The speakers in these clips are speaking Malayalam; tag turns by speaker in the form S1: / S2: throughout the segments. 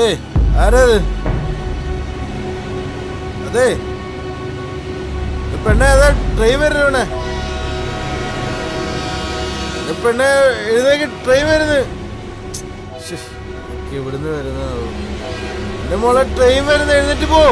S1: ഏയ് ആരത് അതെ? പെണ്ണെ ഏതാ ട്രെയിൻ വേണേ പെണ്ണെ എഴുതേക്ക് ഒക്കെ ഇവിടുന്ന് വരുന്ന എന്റെ മോളെ ട്രെയിൻ വരുന്ന എഴുന്നേറ്റ് പോ.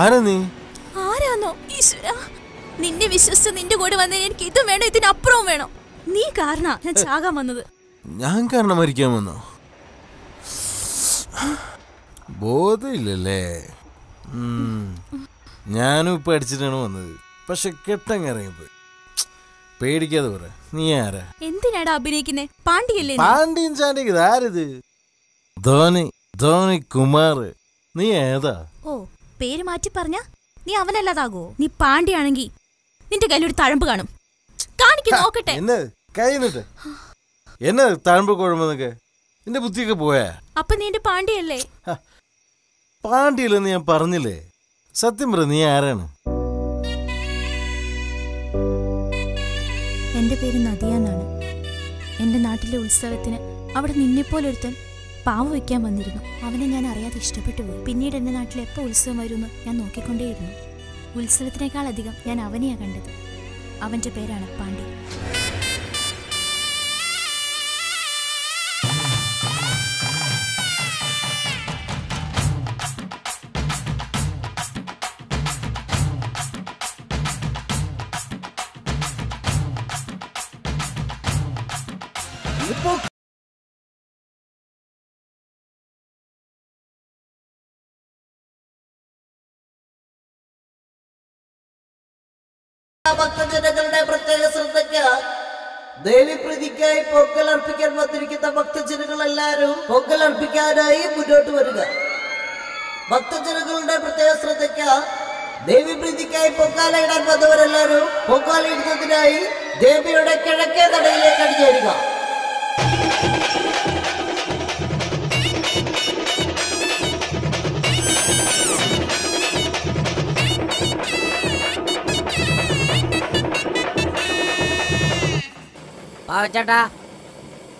S1: ആരാ നീ?
S2: ആരാന്നോ? ഈശ്വര. നിന്നെ വിശ്വസിച്ച് നിന്റെ കൂടെ വന്നതിന് എനിക്ക് ഇതും വേണം ഇതിനപ്പുറവും വേണം. നീ കാരണ ഞാൻ ചാകാൻ വന്നത്.
S1: ഞാൻ കാരണം മരിക്കാൻ വന്നോ? ബോധമില്ലല്ലേ? ഞാനും ഇപ്പൊ അടിച്ചിട്ടാണ് വന്നത്. പക്ഷെ കെട്ടങ്ങിറങ്ങിപ്പോയി. പേടിക്കാതെ പറ നീ ആരാ?
S2: എന്തിനാടാ അഭിനയിക്കുന്നേ? പാണ്ടിയല്ലേ പാണ്ഡിയും
S1: പാണ്ഡ്യൻ ചാണ്ടിക്ക് ഇതാരിത്? ധോനി ധോനി കുമാർ നീ ഏതാ?
S2: ഓ പേര് മാറ്റി പറഞ്ഞ നീ അവനല്ലാതാകോ? നീ പാണ്ഡ്യാണെങ്കി നിന്റെ കയ്യിൽ ഒരു തഴമ്പ് കാണും. കാണിക്ക് നോക്കട്ടെ.
S1: എന്നെ തഴമ്പ് കുഴമ്പെന്നൊക്കെ നിന്റെ ബുദ്ധിയൊക്കെ പോയാ?
S2: അപ്പൊ നീ എന്റെ പാണ്ഡ്യല്ലേ
S1: പാണ്ഡ്യല്ലെന്ന് ഞാൻ പറഞ്ഞില്ലേ? സത്യം പറ നീ ആരാണ്?
S2: എന്റെ പേര് നദിയെന്നാണ്. എന്റെ നാട്ടിലെ ഉത്സവത്തിന് അവിടെ നിന്നെപ്പോലെ ഒരുത്തൻ പാവ വയ്ക്കാൻ വന്നിരുന്നു. അവനെ ഞാൻ അറിയാതെ ഇഷ്ടപ്പെട്ടു പോയി. പിന്നീട് എന്റെ നാട്ടിൽ എപ്പോൾ ഉത്സവം വരുമെന്ന് ഞാൻ നോക്കിക്കൊണ്ടേയിരുന്നു. ഉത്സവത്തിനേക്കാൾ അധികം ഞാൻ അവനെയാണ് കണ്ടത്. അവന്റെ പേരാണ് പാണ്ഡ്യ.
S3: ഭക്തജനങ്ങളുടെ പ്രത്യേക ശ്രദ്ധയ്ക്ക് ദേവിപ്രീതിക്കായി പൊങ്കൽ അർപ്പിക്കാൻ വന്നിരിക്കുന്ന ഭക്തജനങ്ങൾ എല്ലാവരും പൊങ്കൽ അർപ്പിക്കാനായി മുന്നോട്ട് വരിക. ഭക്തജനങ്ങളുടെ പ്രത്യേക ശ്രദ്ധയ്ക്ക് ദേവിപ്രീതിക്കായി പൊങ്കാല ഇടാൻ വന്നവരെല്ലാവരും പൊങ്കാല ഇടുന്നതിനായി ദേവിയുടെ കിഴക്കേ നടയിലേക്ക് അടിഞ്ഞു വരിക
S4: പാവച്ചേട്ടാ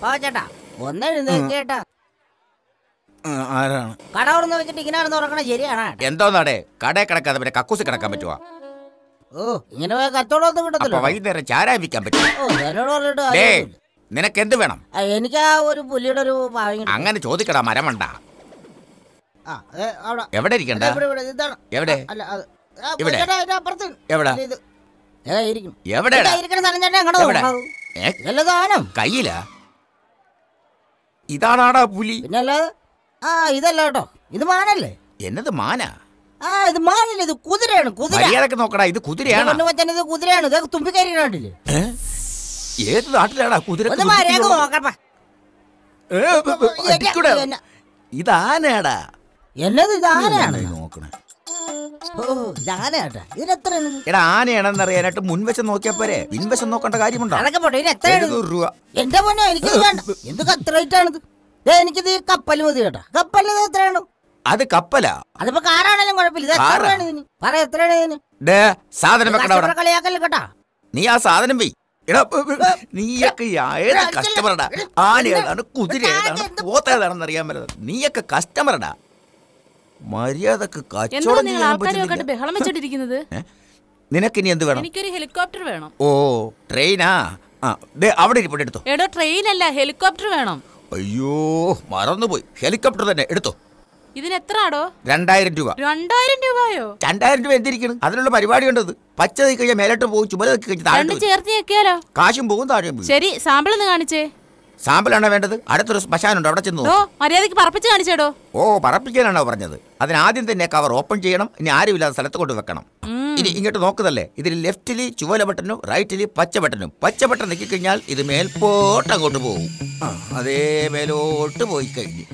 S4: പാവച്ചേട്ടാ ഒന്ന് എഴുന്നേക്കേട്ടാ
S1: ആരാണ്?
S3: കട തുറന്ന് വെച്ചിട്ട് ഇങ്ങനെ ഉറക്കണ ശരിയാണ്?
S4: എന്തോന്നാടേ കടയിൽ കിടക്കാതെ പിന്നെ കക്കൂസ് കിടക്കാൻ പറ്റുവാ?
S3: ഓ ഇങ്ങനെ പോയ
S4: അപ്പൊ
S3: കിട്ടത്തില്ല
S4: വൈകുന്നേരം ചാരാൻ വിൽക്കാൻ പറ്റും നിനക്ക് എന്ത് വേണം?
S3: എനിക്ക് ആ ഒരു പുലിയുടെ ഒരു
S4: അങ്ങനെ ചോദിക്കടാ മരമണ്ട.
S3: അവിടെ.
S4: എവിടെ ഇരിക്കണ്ട? എവിടെ? എവിടെ?
S3: ചേട്ടാ,
S4: എവിടെ?
S3: ചേട്ടാ
S4: എവിടെ?
S3: ഇതല്ല സാധനം
S4: കയ്യിലാ. ഇതാണാടാ പുലി.
S3: പിന്നെ ആ ഇതല്ല കേട്ടോ. ഇത് മാനല്ലേ?
S4: എന്നത് മാന?
S3: ആ ഇത് മാനല്ല. ഇത് കുതിരയാണ് കുതിര.
S4: മര്യാദയ്ക്ക് നോക്കടാ ഇത് കുതിരയാണ്
S3: മച്ചാൻ ഇത് കുതിരയാണ്. ഇത് തുമ്പിക്കരി കണ്ടില്ലേ?
S4: ഏത് നാട്ടിലാടാ കുതിര ഇതാനയാടാ
S3: എന്നത് ഇതാനാണ്
S4: നോക്കണേ.
S3: ഓ ആനയാട്ടാ എത്രയാണ്?
S4: എടാ ആനയാണെന്ന് അറിയാനായിട്ട് മുൻവശം നോക്കിയാ പോരെ. പിൻവശം നോക്കേണ്ട കാര്യമുണ്ടോ?
S3: അതൊക്കെ പോട്ടെ ഇതിന് എത്രയാണ്?
S4: എഴുന്നൂറ് രൂപ.
S3: എന്റെ പൊന്നോ എനിക്കിത് വേണ്ട. എന്ത് കത്രൈറ്റാണിത് ദേ എനിക്കിത് ഈ കപ്പൽ മതി കേട്ടോ. കപ്പലിന് ഇത് എത്രയാണ്?
S4: അത് കപ്പലാ.
S3: അതിപ്പോ കാറാണേലും കുഴപ്പമില്ല. ഇത് എത്ര
S4: കാറാ?
S3: രൂപയാണ് ഇതിന്? പറ എത്രയാണ് ഇതിന്?
S4: ഡേ സാധനം വെക്കണ്ട അവിടെ.
S3: കളിയാക്കല്ലേ കേട്ടാ.
S4: നീ ആ സാധനം വെയ്. എടാ നീയൊക്കെ ഈ ഏത് കസ്റ്റമറടാ ആന ഏതാണ് കുതിര ഏതാണ് പോത്ത ഏതാണെന്ന് അറിയാൻ പറ്റുന്നത് നീയൊക്കെ കസ്റ്റമറടാ
S5: മര്യാദയ്ക്ക്
S4: കച്ചവടം ചെയ്യാൻ പറ്റുന്നില്ല.
S5: ബഹളം വെച്ചോണ്ടിരിക്കുന്നത്?
S4: നിനക്കിനി എന്ത് വേണം?
S5: എനിക്കൊരു ഹെലികോപ്റ്റർ വേണം.
S4: ഓ ട്രെയിനാ? ആ ദേ അവിടെ ഇരിപ്പുണ്ട് എടുത്തോ.
S5: എടോ ട്രെയിൻ അല്ല ഹെലികോപ്റ്റർ വേണം.
S4: അയ്യോ മറന്നുപോയി. ഹെലികോപ്റ്റർ തന്നെ എടുത്തോ.
S5: ഇതിന് എത്ര ആടോ?
S4: രണ്ടായിരം രൂപ.
S5: രണ്ടായിരം രൂപയോ?
S4: രണ്ടായിരം രൂപ എന്തിരിക്കണം? അതിനുള്ള പരിപാടി ഉണ്ടത് പച്ച കഴിഞ്ഞാൽ മേലോട്ട് പോകും ചുമല കഴിഞ്ഞാൽ.
S5: ചേർത്ത്
S4: കാശും പോകും താഴെ
S5: ശരി സാമ്പിൾ ഒന്ന് കാണിച്ചേ.
S4: സാമ്പിളാണോ വേണ്ടത്? അടുത്തൊരു ശ്മശാനുണ്ട് അവിടെ ചെന്നു നോക്ക്.
S5: മര്യാദയ്ക്ക് പറപ്പിച്ച് കാണിച്ചേടോ.
S4: ഓ പറപ്പിക്കാനാണോ പറഞ്ഞത്? അതിനാദ്യം തന്നെ കവർ ഓപ്പൺ ചെയ്യണം ഇനി ആരുമില്ലാത്ത സ്ഥലത്ത് കൊണ്ട് വെക്കണം. ഇനി ഇങ്ങോട്ട് നോക്കുന്നല്ലേ ഇതിൽ ലെഫ്റ്റിൽ ചുവല ബട്ടനും റൈറ്റിൽ പച്ച ബട്ടനും. പച്ച ബട്ടൺ കഴിഞ്ഞാൽ ഇത് മേൽപോട്ട് അങ്ങോട്ട് പോകും. അതേ മേലോട്ട് പോയി കഴിഞ്ഞ്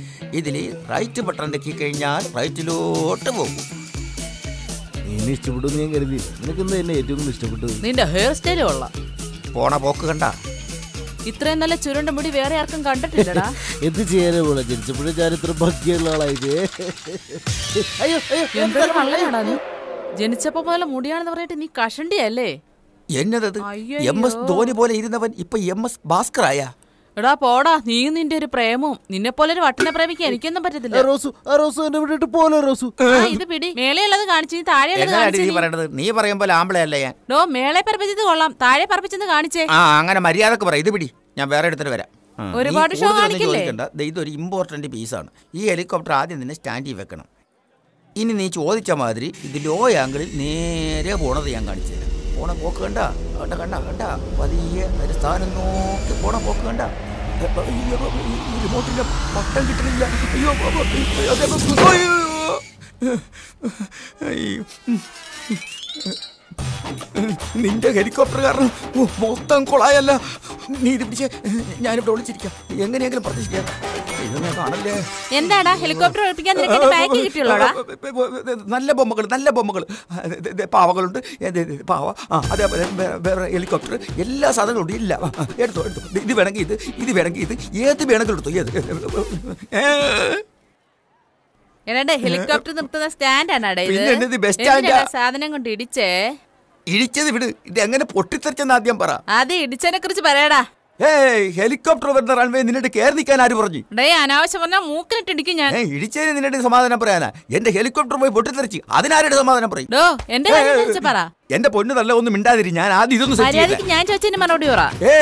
S4: ഇതിൽ റൈറ്റ് ബട്ടൺ കഴിഞ്ഞാൽ റൈറ്റിലോട്ട് പോകും.
S1: ഇഷ്ടപ്പെട്ടു ഞാൻ കരുതിയില്ല നിനക്ക് എന്താ എന്നെ ഏറ്റവും കൂടുതൽ ഇഷ്ടപ്പെട്ടത്?
S5: നിന്റെ ഹെയർ സ്റ്റൈലും കൊള്ളാം.
S4: പോണ പോക്ക് കണ്ട?
S5: ഇത്രയും നല്ല ചുരുണ്ട മുടി വേറെ ആർക്കും കണ്ടിട്ടില്ലടാ.
S1: എന്ത് ചെയ്യാനേ പോലെ ജനിച്ചപ്പോഴും ഞാൻ ഇത്ര ഭംഗിയുള്ള ആളായത് അയ്യോ അയ്യോ
S5: എന്തൊരു വള്ളയാടാ നീ. ജനിച്ചപ്പോ പോലെ മുടിയാണെന്ന് പറഞ്ഞിട്ട് നീ കഷണ്ടിയല്ലേ?
S4: എന്നതത്. എം എസ് ധോനി പോലെ ഇരുന്നവൻ ഇപ്പൊ എം എസ് ഭാസ്കറായ?
S5: എടാ പോടാ നീ നിന്റെ ഒരു പ്രേമവും നിന്നെ പോലെ ഒരു വട്ടിനെ പ്രേമിക്കാൻ എനിക്കൊന്നും പറ്റത്തില്ല.
S1: റോസു ആ റോസു എന്നെ വിട്ടിട്ട് പോലെ റോസു?
S5: ആ, ഇത് പിടി. മേലെയുള്ളത് കാണിച്ചു കാണിച്ചു
S4: നീ പറയുന്നത് നീ പറയുമ്പോൾ ആമ്പിളയല്ല ഞാൻ?
S5: ഡോ മേളെ പറപ്പിച്ചത് കൊള്ളാം. താഴെ പറപ്പിച്ചെന്ന് കാണിച്ചേ.
S4: ആ അങ്ങനെ മര്യാദയ്ക്ക് പറ. ഇത് പിടി. ഞാൻ വേറെ എടുത്തിട്ട് വരാം.
S5: ഒരുപാട് ഷോ കാണിക്കില്ലേ?
S4: ഇത് ഒരു ഇതൊരു ഇമ്പോർട്ടന്റ് ആണ്. ഈ ഹെലികോപ്റ്റർ ആദ്യം തന്നെ സ്റ്റാൻഡിൽ വെക്കണം. ഇനി നീ ചോദിച്ച മാതിരി ഇത് ലോ ആംഗിളിൽ നേരെ പോണത് ഞാൻ കാണിച്ചു തരാം. പോണ പോക്ക് കണ്ട കണ്ട കണ്ട കണ്ട പതിയെ ഒരു സ്ഥാനം നോക്കി പോണ പോക്ക് കണ്ട റിമോട്ടിന്റെ പട്ടം കിട്ടണില്ല അയ്യോ. അയ്യോ. നിന്റെ ഹെലികോപ്റ്റർ കാരണം മൊത്തം കൊളായല്ല. നീ ഇത് പിടിച്ച് ഞാനിവിടെ ഒളിച്ചിരിക്കാം. എങ്ങനെയെങ്കിലും പ്രതീക്ഷിക്കാം.
S5: എന്താടാ ഹെലികോപ്റ്റർ ഒളിപ്പിക്കാൻ ബാഗ് കിട്ടിയുള്ളോടാ
S4: നല്ല ബൊമ്മകൾ നല്ല ബൊമ്മകൾ പാവകളുണ്ട്. പാവ. ആ അതേപോലെ വേറെ ഹെലികോപ്റ്റർ. എല്ലാ സാധനങ്ങളും ഉണ്ട്. ഇല്ല എടുത്തോ എടുത്തോ. ഇത് വേണമെങ്കിൽ ഇത് ഇത് വേണമെങ്കിൽ ഇത്. ഏത് വേണമെങ്കിലും എടുത്തോ ഏത്?
S5: ഹെലികോപ്റ്റർ നിർത്തുന്ന സ്റ്റാൻഡ് ആണാടാ ഇത്?
S4: പിന്നെ എന്നത് bus stand ആ.
S5: എന്തിനാടാ സാധനം കൊണ്ട് ഇടിച്ചേ?
S4: ഇടിച്ചത് വിട്. ഇത് എങ്ങനെ പൊട്ടിത്തെറിച്ചെന്ന് ആദ്യം പറ.
S5: അത് ഇടിച്ചതിനെ കുറിച്ച് പറയടാ.
S4: ഏയ് ഹെലികോപ്റ്റർ വരുന്ന റൺവേ നിന്നിട്ട് കയറി നിൽക്കാൻ ആര് പറഞ്ഞു?
S5: ഡേ അനാവശ്യം പറഞ്ഞാൽ മൂക്കിനിട്ട് ഇടിക്കും ഞാൻ.
S4: ഏ ഇടിച്ചതിന് നിന്നിട്ട് സമാധാനം പറയാനാ? എന്റെ ഹെലികോപ്റ്റർ പോയി പൊട്ടിത്തെറിച്ച് അതിനാരുടെ സമാധാനം പറയും?
S5: ഡോ എന്റെ പറ.
S4: എന്റെ പൊന്നു നല്ല ഒന്നും മിണ്ടാതിരി ഞാൻ ആദ്യം ഇതൊന്നും സെറ്റ് ചെയ്തേ.
S5: ഞാൻ ചോദിച്ചതിന് മറുപടി പറ.
S4: ഏ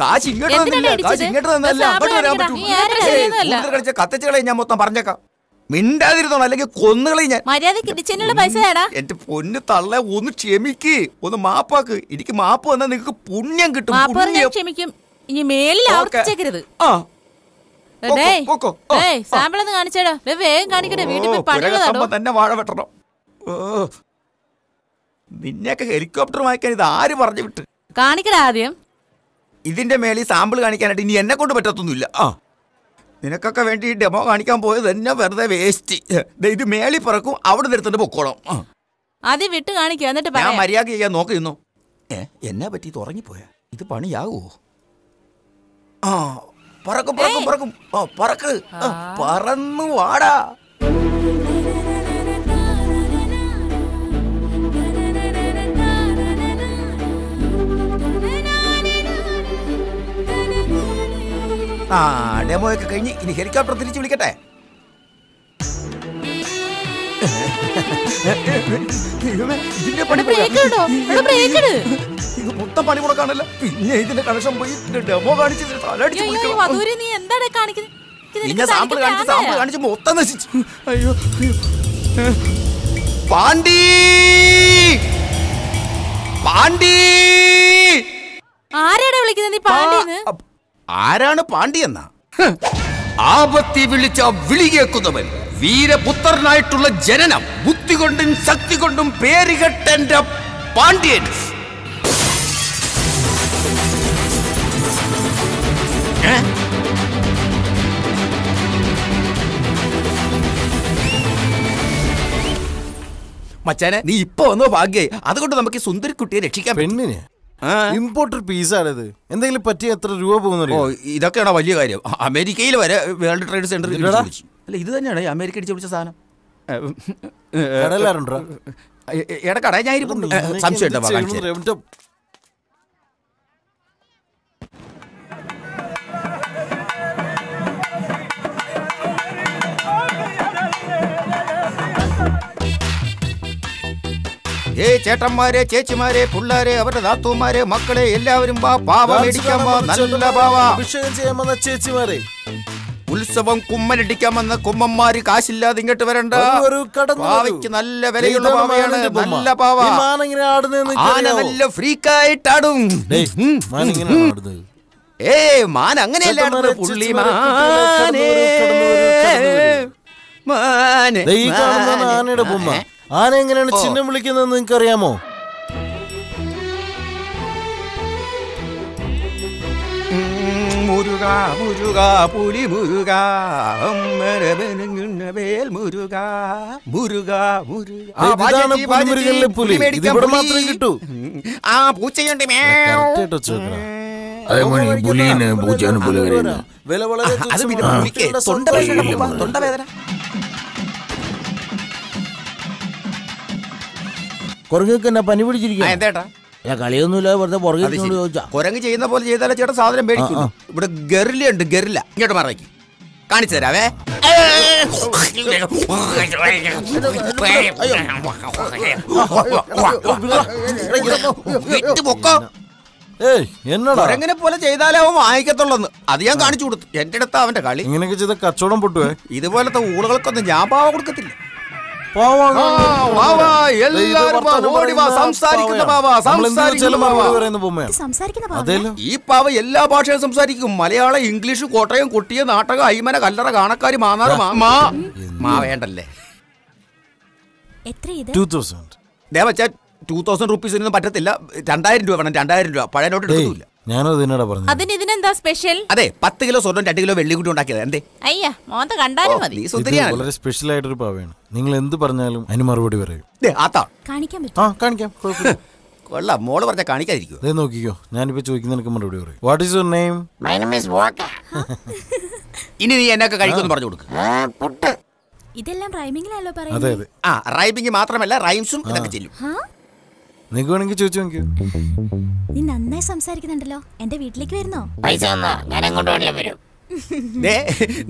S4: കാശ് ഇങ്ങോട്ട്
S5: എന്തിനാണ്
S4: തന്നില്ല കാശ്
S5: ഇടിച്ചത്?
S4: ഇങ്ങോട്ട് തന്നല്ല അങ്ങോട്ട് വരാൻ
S5: ആപ്പിൾ
S4: പറ്റൂ.
S5: നീ ആരും ചെയ്യുന്നതല്ല.
S4: കളിച്ച കത്തച്ചുകളെ ഞാൻ മൊത്തം പറഞ്ഞേക്കാം. മിണ്ടാതിരുന്നോ അല്ലെങ്കിൽ കൊന്നുകളെ ഞാൻ.
S5: മര്യാദയ്ക്ക് ഇടിച്ചതിനുള്ള പൈസ തേടാ
S4: എന്റെ പൊന്ന് തള്ള ഒന്ന് ക്ഷമിക്ക് ഒന്ന് മാപ്പാക്ക്. എനിക്ക് മാപ്പ് വന്നാൽ നിങ്ങൾക്ക് പുണ്യം കിട്ടും
S5: ക്ഷമിക്കും. ഇനി മേലിൽ. ആവർത്തിച്ചേക്കരുത്.
S4: ആ.
S5: സാമ്പിൾ ഒന്ന് കാണിച്ചേടാ. വേഗം കാണിക്കട്ടെ. വീട്ടിൽ
S4: തന്നെ വാഴ വെട്ടണം. നിന്നെയൊക്കെ ഹെലികോപ്റ്റർ വാങ്ങിക്കാൻ ഇത് ആര് പറഞ്ഞു വിട്ട്?
S5: കാണിക്കടാ ആദ്യം.
S4: ഇതിന്റെ മേളിൽ സാമ്പിൾ കാണിക്കാനായിട്ട് ഇനി എന്നെ കൊണ്ട് പറ്റത്തൊന്നുമില്ല. ആ. നിനക്കൊക്കെ വേണ്ടി ഈ ഡെമോ കാണിക്കാൻ പോയത് തന്നെ വെറുതെ വേസ്റ്റ്. ഇത് മേളി പറക്കും അവിടെ നിർത്തിട്ട് പൊക്കോളും. ആ.
S5: വിട്ട് കാണിക്കുക എന്നിട്ട്
S4: ഞാൻ മര്യാദ ചെയ്യാൻ നോക്കിയിരുന്നു ഏ എന്നെ പറ്റി? ഇത് ഉറങ്ങിപ്പോയാ? ഇത് പണിയാകുമോ ആ പറക്കും പറക്കും പറക്കും. പറക്ക്. പറന്നു വാടാ. ആ ഡെമോ ഒക്കെ കഴിഞ്ഞ് ഇനി ഹെലികോപ്റ്റർ തിരിച്ചു വിളിക്കട്ടെ. ഇതിന്റെ പണി മൊത്തം മുടക്കാണല്ലോ. പിന്നെ ഇതിന്റെ കണക്ഷൻ പോയി ഡെമോ കാണിച്ച്
S2: നീ എന്താണ് കാണിക്കുന്നത്
S4: സാമ്പിൾ കാണിച്ച് സാമ്പിൾ കാണിച്ച് മൊത്തം നശിച്ചു. അയ്യോ പാണ്ടി പാണ്ടി
S2: ആരാടാ വിളിക്കുന്നത് നീ പാണ്ടിന്ന്
S4: ആരാണ് പാണ്ഡിയെന്ന ആപത്തി വിളിച്ച വിളികേക്കുന്നവൻ വീരപുത്രനായിട്ടുള്ള ജനനം ബുദ്ധി കൊണ്ടും ശക്തി കൊണ്ടും പേരുകെട്ടെന്റെ പാണ്ഡ്യൻ മച്ചാനെ നീ ഇപ്പൊ വന്നോ ഭാഗ്യായി അതുകൊണ്ട് നമുക്ക് ഈ സുന്ദരിക്കുട്ടിയെ രക്ഷിക്കാൻ
S1: പെണ്ണിനെ. ഇമ്പോർട്ടഡ് പീസാണിത് എന്തെങ്കിലും പറ്റിയ എത്ര രൂപ
S4: ഓ
S1: പോകുന്നറിയോ
S4: ഇതൊക്കെയാണോ വലിയ കാര്യം അമേരിക്കയിൽ വരെ വേൾഡ് ട്രേഡ് സെന്റർ. അല്ല ഇത് തന്നെയാണ് അമേരിക്ക അടിച്ച് പിടിച്ച സാധനം ഏ, ഏ,
S1: കടലാറുണ്ടോ
S4: ഏ, ഏ, എടാ കട ഞാൻ സംശയം ഏ ചേട്ടന്മാരെ ചേച്ചിമാരെ പിള്ളേരെ അവരുടെ നാത്തൂമാരെ മക്കളെ എല്ലാവരും വാ പാവ മേടിക്കാൻ വാ നല്ല പാവ
S1: അഭിഷേകം ചെയ്യാൻ ചേച്ചിമാരെ
S4: ഉത്സവം കുമ്മനടിക്കാൻ വന്ന കുമ്മന്മാര് കാശില്ലാതെ ഇങ്ങോട്ട് വരണ്ട. പാവയ്ക്ക് നല്ല വിലയുള്ള പാവയാണ്. നല്ല പാവ ആന? നല്ല ഫ്രീക്കായിട്ടാടും ഏ മാൻ അങ്ങനെയല്ല പുള്ളി മാനേ. മാനേ.
S1: ആനയുടെ ബൊമ്മ? ആന എങ്ങനെയാണ്. ചിഹ്നം വിളിക്കുന്നത് നിങ്ങൾക്ക് അറിയാമോ
S4: മുരുക മുരുക പുലി മുരുക. വേൽ മുരുക. മുരുക മുരുക.
S1: പുലി.
S4: പുലി.
S1: മാത്രമേ കിട്ടൂ.
S4: ആ പൂച്ചയുണ്ട്
S1: വില വളരെ
S4: തൊണ്ടവേദന.
S3: കുറങ്ങൾക്ക് എന്നാ പനി പിടിച്ചിരിക്കും
S4: എന്തേട്ടാ
S3: കളിയൊന്നുമില്ല വെറുതെ പുറകെ ചോദിച്ചാ.
S4: കുരങ്ങ് ചെയ്യുന്ന പോലെ ചെയ്താലേ ചേട്ടാ സാധനം മേടിക്കും ഇവിടെ ഗറില ഉണ്ട് ഗറില. ഇങ്ങോട്ട് മറക്കി. കാണിച്ചു തരാവേ. കുരങ്ങനെ പോലെ ചെയ്താലേ അവൻ വാങ്ങിക്കത്തുള്ളെന്ന്. അത് ഞാൻ കാണിച്ചു കൊടുത്തു. എന്റെ അടുത്ത് അവന്റെ കളി.
S1: ഇങ്ങനെയൊക്കെ ചെയ്ത കച്ചവടം പൊട്ടുവേ?
S4: ഇതുപോലത്തെ ഊളുകൾക്കൊന്നും ഞാൻ പാവ കൊടുക്കത്തില്ല. ഈ പാവ എല്ലാ ഭാഷയും സംസാരിക്കും. മലയാളം ഇംഗ്ലീഷ് കോട്ടയം കൊട്ടിയ നാട്ടകം അയ്മന കല്ലറ കാണക്കാരി മാന്നാറ് മാ വേണ്ടല്ലേ?
S1: ടൂ തൗസൻഡ്
S4: റുപ്പീസ് ഒന്നും പറ്റത്തില്ല. രണ്ടായിരം രൂപ വേണം രണ്ടായിരം രൂപ. പഴയ നോട്ട്
S1: പറഞ്ഞു
S2: അതിന് ഇതിനെന്താ സ്പെഷ്യൽ
S4: അതെ പത്ത് കിലോ സ്വർണം രണ്ട് കിലോ വെള്ളി കൂട്ടി ഉണ്ടാക്കിയത്. എന്തേ?
S2: അയ്യ മോന്ത കണ്ടാലും മതി.
S1: വളരെ സ്പെഷ്യൽ ആയിട്ടൊരു പാവയാണ്. നിങ്ങൾ എന്ത് പറഞ്ഞാലും അതിന് മറുപടി പറയും.
S2: കാണിക്കാൻ
S1: ആ കാണിക്കാം.
S4: കൊള്ളാം മോൾ പറഞ്ഞ കാണിക്കാതിരിക്കും
S1: ദേ നോക്കിക്കോ. ഞാനിപ്പോ ചോദിക്കുന്ന എനിക്ക് മറുപടി പറയും. What is your name
S6: my name is വാക്ക
S4: ഇനി നീ എന്നൊക്കെ കഴിക്കുമെന്ന് പറഞ്ഞു കൊടുക്കും.
S6: പുട്ട്.
S2: ഇതെല്ലാം റൈമിങ്ങിലല്ലോ
S1: അതെ
S2: പറയുന്നത്.
S1: അതെ.
S4: ആ റൈമിംഗ് മാത്രമല്ല റൈംസും ഇതൊക്കെ ചെല്ലും.
S1: നിങ്ങൾക്ക് വേണമെങ്കിൽ ചോദിച്ചു നോക്കിയോ.
S2: നീ നന്നായി സംസാരിക്കുന്നുണ്ടല്ലോ. എന്റെ വീട്ടിലേക്ക് വരുന്നോ?
S6: പൈസ തന്നാ? ഞാൻ എങ്ങോട്ട് വേണേലും വരും.
S4: ദേ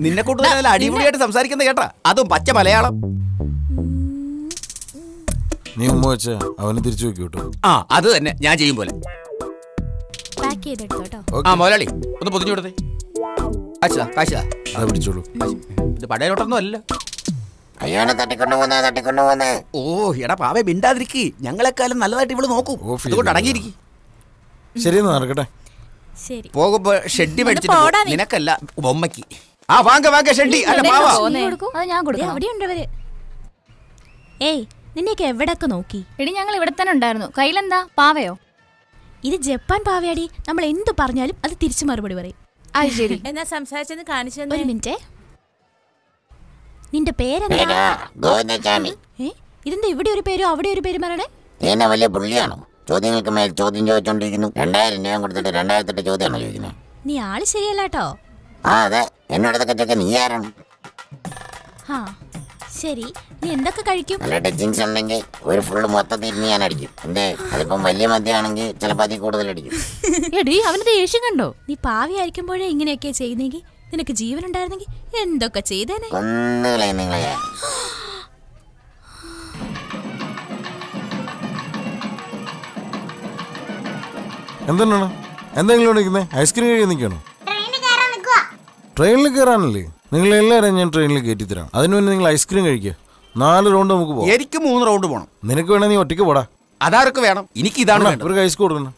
S4: നിന്നെ കൂട്ടുന്ന നല്ല അടിപൊളിയായിട്ട് സംസാരിക്കുന്ന കേട്ടാ. അതും പച്ച മലയാളം.
S1: നീ ഉമ്മ വെച്ച അവന് തിരിച്ചു നോക്കി കേട്ടോ.
S4: ആ അത് തന്നെ. ഞാൻ ചെയ്യും പോലെ.
S2: പാക്ക് ചെയ്തെടുത്തോ
S4: ആ മുതലാളി ഒന്ന് പൊതിഞ്ഞു കൊടുത്തേ. കാശാ കാശാ
S1: അതാ പിടിച്ചോളൂ.
S4: ഇത് പടയോട്ടൊന്നും അല്ല
S6: അയ്യോനെ തട്ടിക്കൊണ്ടു പോന്നേ
S4: ഓ എടാ പാവേ മിണ്ടാതിരിക്ക്. ഞങ്ങളെക്കാളും നല്ലതായിട്ട് ഇവൾ നോക്കൂ.
S1: ഓ, feel
S4: അതുകൊണ്ട് അടങ്ങിയിരിക്കും.
S1: ശരി നടക്കട്ടെ.
S2: ശരി.
S4: പോകുമ്പോ ഷെഡി മേടിച്ചിട്ട് പോ.
S2: പോടാ നീ.
S4: നിനക്കല്ല ബൊമ്മയ്ക്ക് ആ വാങ്ക വാങ്ക ഷെഡി. അല്ല പാവാ.
S2: കൊടുക്കൂ.
S7: അത് ഞാൻ കൊടുക്കണം.
S2: അവിടെയുണ്ട് അവർ. ഏയ് നിന്നെയൊക്കെ എവിടൊക്കെ നോക്കി?
S7: എടി ഞങ്ങൾ ഇവിടെ തന്നെ ഉണ്ടായിരുന്നു. കയ്യിലെന്താ? പാവയോ?
S2: ഇത് ജപ്പാൻ പാവയാടി. നമ്മൾ എന്ത് പറഞ്ഞാലും അത് തിരിച്ചു മറുപടി പറയും.
S7: അത് ശരി.
S2: എന്നാ സംസാരിച്ചെന്ന് കാണിച്ചു ഒരു മിനിറ്റേ. നിന്റെ പേരെന്താ?
S6: പേരാ ഗോവിന്ദസ്വാമി.
S2: ഇതെന്താ ഇവിടെ ഒരു പേരും അവിടെ ഒരു പേരും പറയണേ?
S6: എന്നെ വലിയ പുള്ളിയാണോ? ചോദ്യങ്ങൾക്ക് മേൽ ചോദ്യം ചോദിച്ചോണ്ടിരിക്കുന്നു. രണ്ടായിരം രൂപ കൊടുത്തിട്ട് രണ്ടായിരത്തെട്ട് ചോദ്യമാണോ ചോദിക്കുന്നത്?
S2: നീ ആൾ ശരിയല്ല കേട്ടോ.
S6: ആ അതെ. എന്നോട് ഇതൊക്കെ ചോദിക്കാൻ നീ ആരാണ്?
S2: ശരി. നീ എന്തൊക്കെ കഴിക്കും?
S6: നല്ല ടച്ചിങ്സ് ഉണ്ടെങ്കിൽ ഒരു ഫുള്ള് മൊത്തത്തിൽ ഇരുന്ന് ഞാൻ അടിക്കും. എന്തേ? അതിപ്പം വലിയ മദ്യമാണെങ്കിൽ ചിലപ്പോൾ അതിൽ കൂടുതൽ അടിക്കും.
S7: എടി അവന്റെ ദേഷ്യം കണ്ടോ?
S2: നീ പാവി ആയിരിക്കുമ്പോഴേ ഇങ്ങനെയൊക്കെ ചെയ്യുന്നെങ്കിൽ നിനക്ക് ജീവനുണ്ടായിരുന്നെങ്കിൽ എന്തൊക്കെ ചെയ്തേനെ?
S1: എന്താണ് എന്തെങ്കിലും വിളിക്കുന്നത് ഐസ്ക്രീം കഴിക്കാൻ നിൽക്കണോ ട്രെയിനിൽ കയറാനല്ലേ നിങ്ങൾ എല്ലാവരും ഞാൻ ട്രെയിനിൽ കയറ്റി തരാം. അതിനു മുന്നേ നിങ്ങൾ ഐസ്ക്രീം കഴിക്കുക നാല് റൗണ്ട് നമുക്ക് പോകാം
S4: എനിക്ക് മൂന്ന് റൗണ്ട് പോകണം
S1: നിനക്ക് വേണമെങ്കിൽ നീ ഒറ്റയ്ക്ക് പോടാ.
S4: അതാർക്ക് വേണം? എനിക്ക് ഇതാണ്
S1: ഒരു ഐസ്ക്രീം കൊടുക്കണം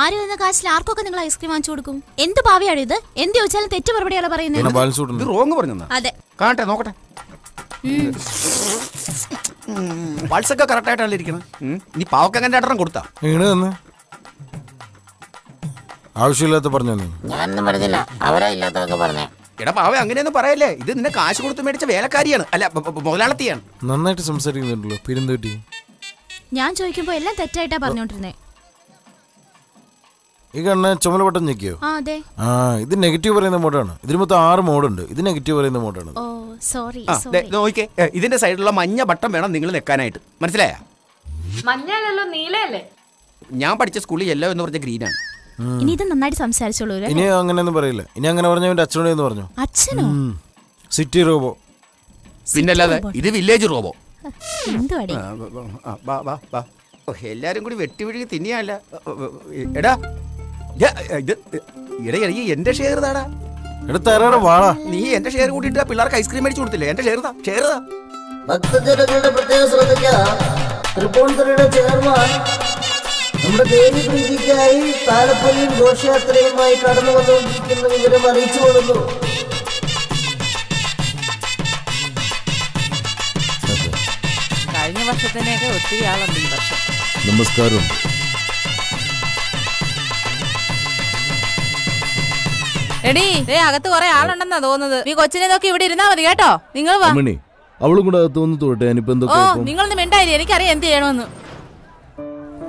S2: ആരും എന്ന കാശിൽ ആർക്കൊക്കെ നിങ്ങൾ ഐസ്ക്രീം വാങ്ങിച്ചു കൊടുക്കും? എന്ത് ഭാവിയാണ് ഇത്? എന്ത് ചോദിച്ചാലും തെറ്റ് മറുപടിയാണ് പറയുന്നത്.
S4: റോങ് പറഞ്ഞാ
S2: അതെ.
S4: കാണട്ടെ നോക്കട്ടെ. പൾസൊക്കെ കറക്റ്റ് ആയിട്ടാണ് ഇരിക്കണം? ഇനി പാവക്കങ്ങനെ രണ്ടെണ്ണം കൊടുത്താ?
S1: ആവശ്യമില്ലാത്ത പറഞ്ഞു നീ?
S6: ഞാനൊന്നും പറഞ്ഞില്ല. അവരാ ഇല്ലാത്തതൊക്കെ പറഞ്ഞേ.
S4: എടാ പാവ അങ്ങനെയൊന്നും പറയല്ലേ. ഇത് നിന്നെ കാശ് കൊടുത്ത് മേടിച്ച വേലക്കാരിയാണ്. അല്ല മുതലാളത്തിയാണ്.
S1: നന്നായിട്ട് സംസാരിക്കുന്നുണ്ടല്ലോ പെരുന്തോട്ടി.
S2: ഞാൻ ചോദിക്കുമ്പോ എല്ലാം തെറ്റായിട്ടാ പറഞ്ഞോണ്ടിരുന്നേ.
S1: ഈ കണ്ണ് ചുമല ബട്ടൺ ഞെക്കിയോ?
S2: ആ അതെ.
S1: ആ ഇത് നെഗറ്റീവ് പറയുന്ന മോഡാണ്. ഇതിന് മൊത്തം ആറ് മോഡുണ്ട്. ഇത് നെഗറ്റീവ് പറയുന്ന മോഡാണ്
S2: ഓ സോറി
S4: ആ, ദേ,
S2: സോറി.
S4: നോക്കിക്കേ. ഏ, ഇതിന്റെ സൈഡിലുള്ള മഞ്ഞ ബട്ടൺ വേണം നിങ്ങൾ നിൽക്കാനായിട്ട് മനസ്സിലായ?
S8: മഞ്ഞയല്ലല്ലോ നീലയല്ലേ?
S4: ഞാൻ പഠിച്ച സ്കൂളിൽ യെല്ലോ എന്ന് പറഞ്ഞ ഗ്രീനാണ്
S2: ഇനി ഇത് നന്നായിട്ട് സംസാരിച്ചോളൂ അല്ലേ?
S1: ഇനി അങ്ങനെയൊന്നും പറയില്ല. ഇനി അങ്ങനെ പറഞ്ഞ അവന്റെ അച്ഛനോട് എന്ന് പറഞ്ഞു?
S2: അച്ഛനോ?
S1: സിറ്റി റോബോ
S4: പിന്നല്ലാതെ ഇത് വില്ലേജ് റോബോ
S2: എന്തുവാടി?
S4: ആ, വാ, വാ, വാ. ഓ, എല്ലാരും കൂടി വെട്ടിവിഴുകി തിന്നിയല്ല എടാ ഈ എന്റെ ഷെയർ താടാ
S1: വാടാ?
S4: നീ എന്റെ ഷെയർ കൂട്ടിയിട്ട് പിള്ളേർക്ക് ഐസ്ക്രീം മേടിച്ചു കൊടുത്തില്ലേ? എന്റെ ഷെയർ താ ഷെയർ താ
S3: ഭക്തജനങ്ങളുടെ പ്രത്യേക ശ്രദ്ധയ്ക്ക് തൃപ്പൂണിത്തുറയുടെ ചെയർമാൻ നമ്മുടെ ദേവി പ്രീതിക്കായി താലപ്പൊലിയും ഘോഷയാത്രയുമായി കടന്നു വന്നുകൊണ്ടിരിക്കുന്ന വിവരം അറിയിച്ചു കൊള്ളുന്നു
S8: കഴിഞ്ഞ വർഷത്തിനൊക്കെ ഒത്തിരി ആളുണ്ട് ഈ വർഷം.
S1: നമസ്കാരം.
S8: എടീ ഏ അകത്ത് കൊറേ ആളുണ്ടെന്നാ തോന്നുന്നത്. നീ കൊച്ചിനെ നോക്കി ഇവിടെ ഇരുന്നാ മതി കേട്ടോ. നിങ്ങൾ വാ.
S1: അവളും കൂടെ അകത്ത് വന്ന് തോട്ടെ
S8: ഓ നിങ്ങളൊന്ന് മിണ്ടായി എനിക്കറിയാം എന്ത് ചെയ്യണമെന്ന്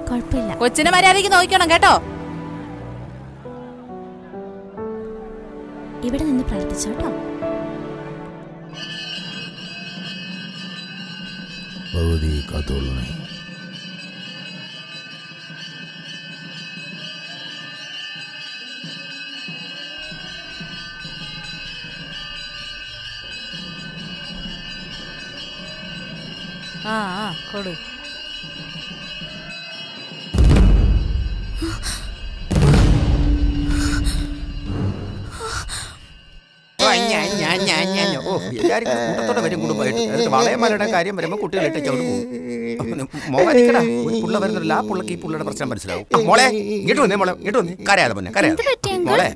S2: കുഴപ്പമില്ല.
S8: കൊച്ചിനെ മര്യാദയ്ക്ക് നോക്കണം കേട്ടോ.
S2: ഇവിടെ നിന്ന് പ്രാർത്ഥിച്ചോട്ടോ
S1: ഭഗവതി കാത്തോളണേ.
S8: ആ ആ കൊടു
S4: ഓ, എല്ലാരും കൂടെ കൂട്ടത്തോടെ വരും കുടുംബമായിട്ട് എന്നിട്ട് വളയമലയുടെ കാര്യം വരുമ്പോൾ കുട്ടികളായിട്ട് ചവിട്ട് പോകും. മോളിക്കടാ ഒരു പുള്ള വരുന്നില്ല ആ പുള്ളക്ക് ഈ പുള്ളയുടെ പ്രശ്നം മനസ്സിലാവും. മോളെ ഇങ്ങോട്ട് വന്നേ മോളെ ഇങ്ങോട്ട് വന്നേ. കരയാതെ മോനെ കരയാതെ. മോളെ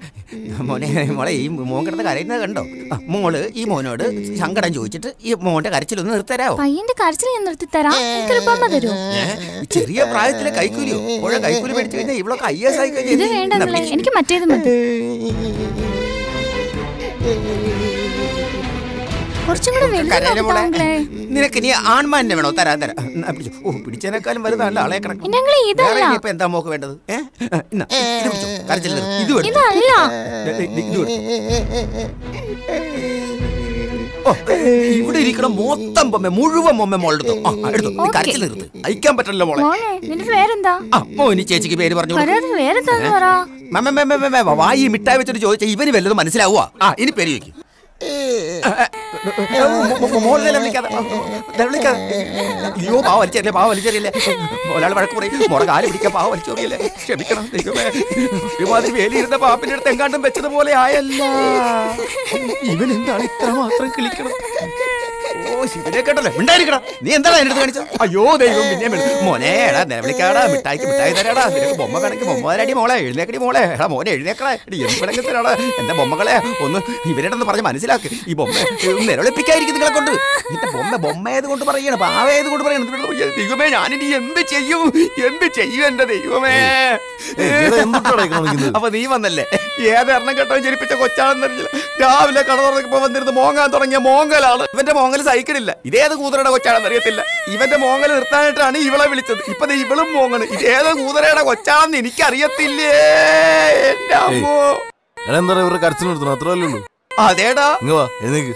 S4: മോനെ മോളെ ഈ മോൻ കിടന്ന് കരയുന്നത് കണ്ടോ? മോൾ ഈ മോനോട് സങ്കടം ചോദിച്ചിട്ട് ഈ മോന്റെ കരച്ചിലൊന്ന് നിർത്തരാവോ?
S2: പയ്യന്റെ കരച്ചിൽ ഞാൻ നിർത്തി തരാം
S4: ചെറിയ പ്രായത്തിലെ കൈക്കൂലിയോ? പുഴ കൈക്കൂലി മേടിച്ചു കഴിഞ്ഞാൽ ഇവളൊക്കെ ഐ എസ് ആയി കഴിഞ്ഞാൽ
S2: എനിക്ക് മറ്റേത് മതി. കുറച്ചും കൂടെ വലുത്.
S4: നിനക്ക് നീ ആൺമാനെ വേണോ തരാ തരാം ഓ പിടിച്ചതിനേക്കാളും വലുതാണ് ആളെ
S2: ഇതല്ല.
S4: വേറെ എന്താ മോക്ക് വേണ്ടത് ഇത്.
S2: ഇതല്ല
S4: ഇവിടെ ഇരിക്കണ മൊത്തം പൊമ്മ മുഴുവൻ മൊമ്മ മോളെടുത്തു നീ കരച്ചിൽ നിർത്ത്. അയക്കാൻ പറ്റല്ലോ മോളെ.
S2: നിന്റെ പേരെന്താ?
S4: അപ്പോ മോനി ചേച്ചിക്ക് പേര് പറഞ്ഞു വായി മിഠായി വെച്ചിട്ട് ചോദിച്ചാൽ ഇവന് വല്ലതും മനസ്സിലാവുക ആ ഇനി പേര് വെക്കും മോളിലെ വിളിക്കാതെ വിളിക്കാതെ അയ്യോ പാവ വലിച്ചറിയില്ലേ പാവ വലിച്ചറിയില്ലേ ഒരാൾ വഴക്ക് പറയും മോളെ കാൽ പിടിക്കാൻ പാവ വലിച്ചറിയില്ലേ ക്ഷമിക്കണം ഒരുമാതിരി വേലിയിരുന്ന പാപ്പിന്റെ അടുത്ത് എങ്ങാണ്ടും വെച്ചതുപോലെ ആയല്ല ഇവൻ എന്താണ് ഇത്ര മാത്രം കിളിക്കണം ഓ ശിവനെ കേട്ടല്ലേ. മിണ്ടായിരിക്കണം നീ എന്താണ് എന്റെ അടുത്ത് കാണിച്ചത്? അയ്യോ ദൈവം പിന്നെ വിളി- മോനെ എടാ നിലവിളിക്കാടാ മിഠായിക്ക് മിഠായി തരാടാ. നിനക്ക് ബൊമ്മ വേണമെങ്കിൽ ബൊമ്മ തരാടി മോളെ എഴുന്നേക്കടി മോളെ. എടാ മോനെ എഴുന്നേക്കടാ. എടി എന്ത് വേണമെങ്കിൽ തരാടാ. എന്റെ ബൊമ്മകളെ ഒന്ന് ഇവരുടെ പറഞ്ഞ് മനസ്സിലാക്ക്. ഈ ബൊമ്മ നിലവിളിപ്പിക്കായിരിക്കും നിങ്ങളെ കൊണ്ട്. നിന്റെ ബൊമ്മ ബൊമ്മയത് കൊണ്ട് പറയണം? പാവയത് കൊണ്ട് പറയണം? ദൈവമേ ഞാനിനി എന്ത് ചെയ്യും? എന്ത് ചെയ്യും എന്റെ ദൈവമേ? അപ്പൊ നീ വന്നല്ലേ? ഏതെണ്ണം കെട്ടോ ജനിപ്പിച്ച കൊച്ചാണെന്നറിയില്ല രാവിലെ കട തുറന്നപ്പോ വന്നിരുന്ന് മോങ്ങാൻ തുടങ്ങിയ മോങ്ങലാണ്. ഇവന്റെ മോങ്ങൽ സഹിക്കണില്ല. ഇതേത് കൂതറയുടെ കൊച്ചാണെന്ന് അറിയത്തില്ല. ഇവന്റെ മോങ്ങൽ നിർത്താനായിട്ടാണ് ഇവളെ വിളിച്ചത്. ഇപ്പൊ ഇവളും മോങ്ങണ്. ഇതേത് കൂതറയുടെ കൊച്ചാണെന്ന് എനിക്കറിയത്തില്ലേ? എന്റെ അമ്മോ.
S1: എടാ എന്താ പറയാ ഇവരുടെ കരച്ചിൽ നിർത്തണം. അത്രയല്ലേ ഉള്ളൂ?
S4: അതേടാ.
S1: എഴുന്നേക്ക്.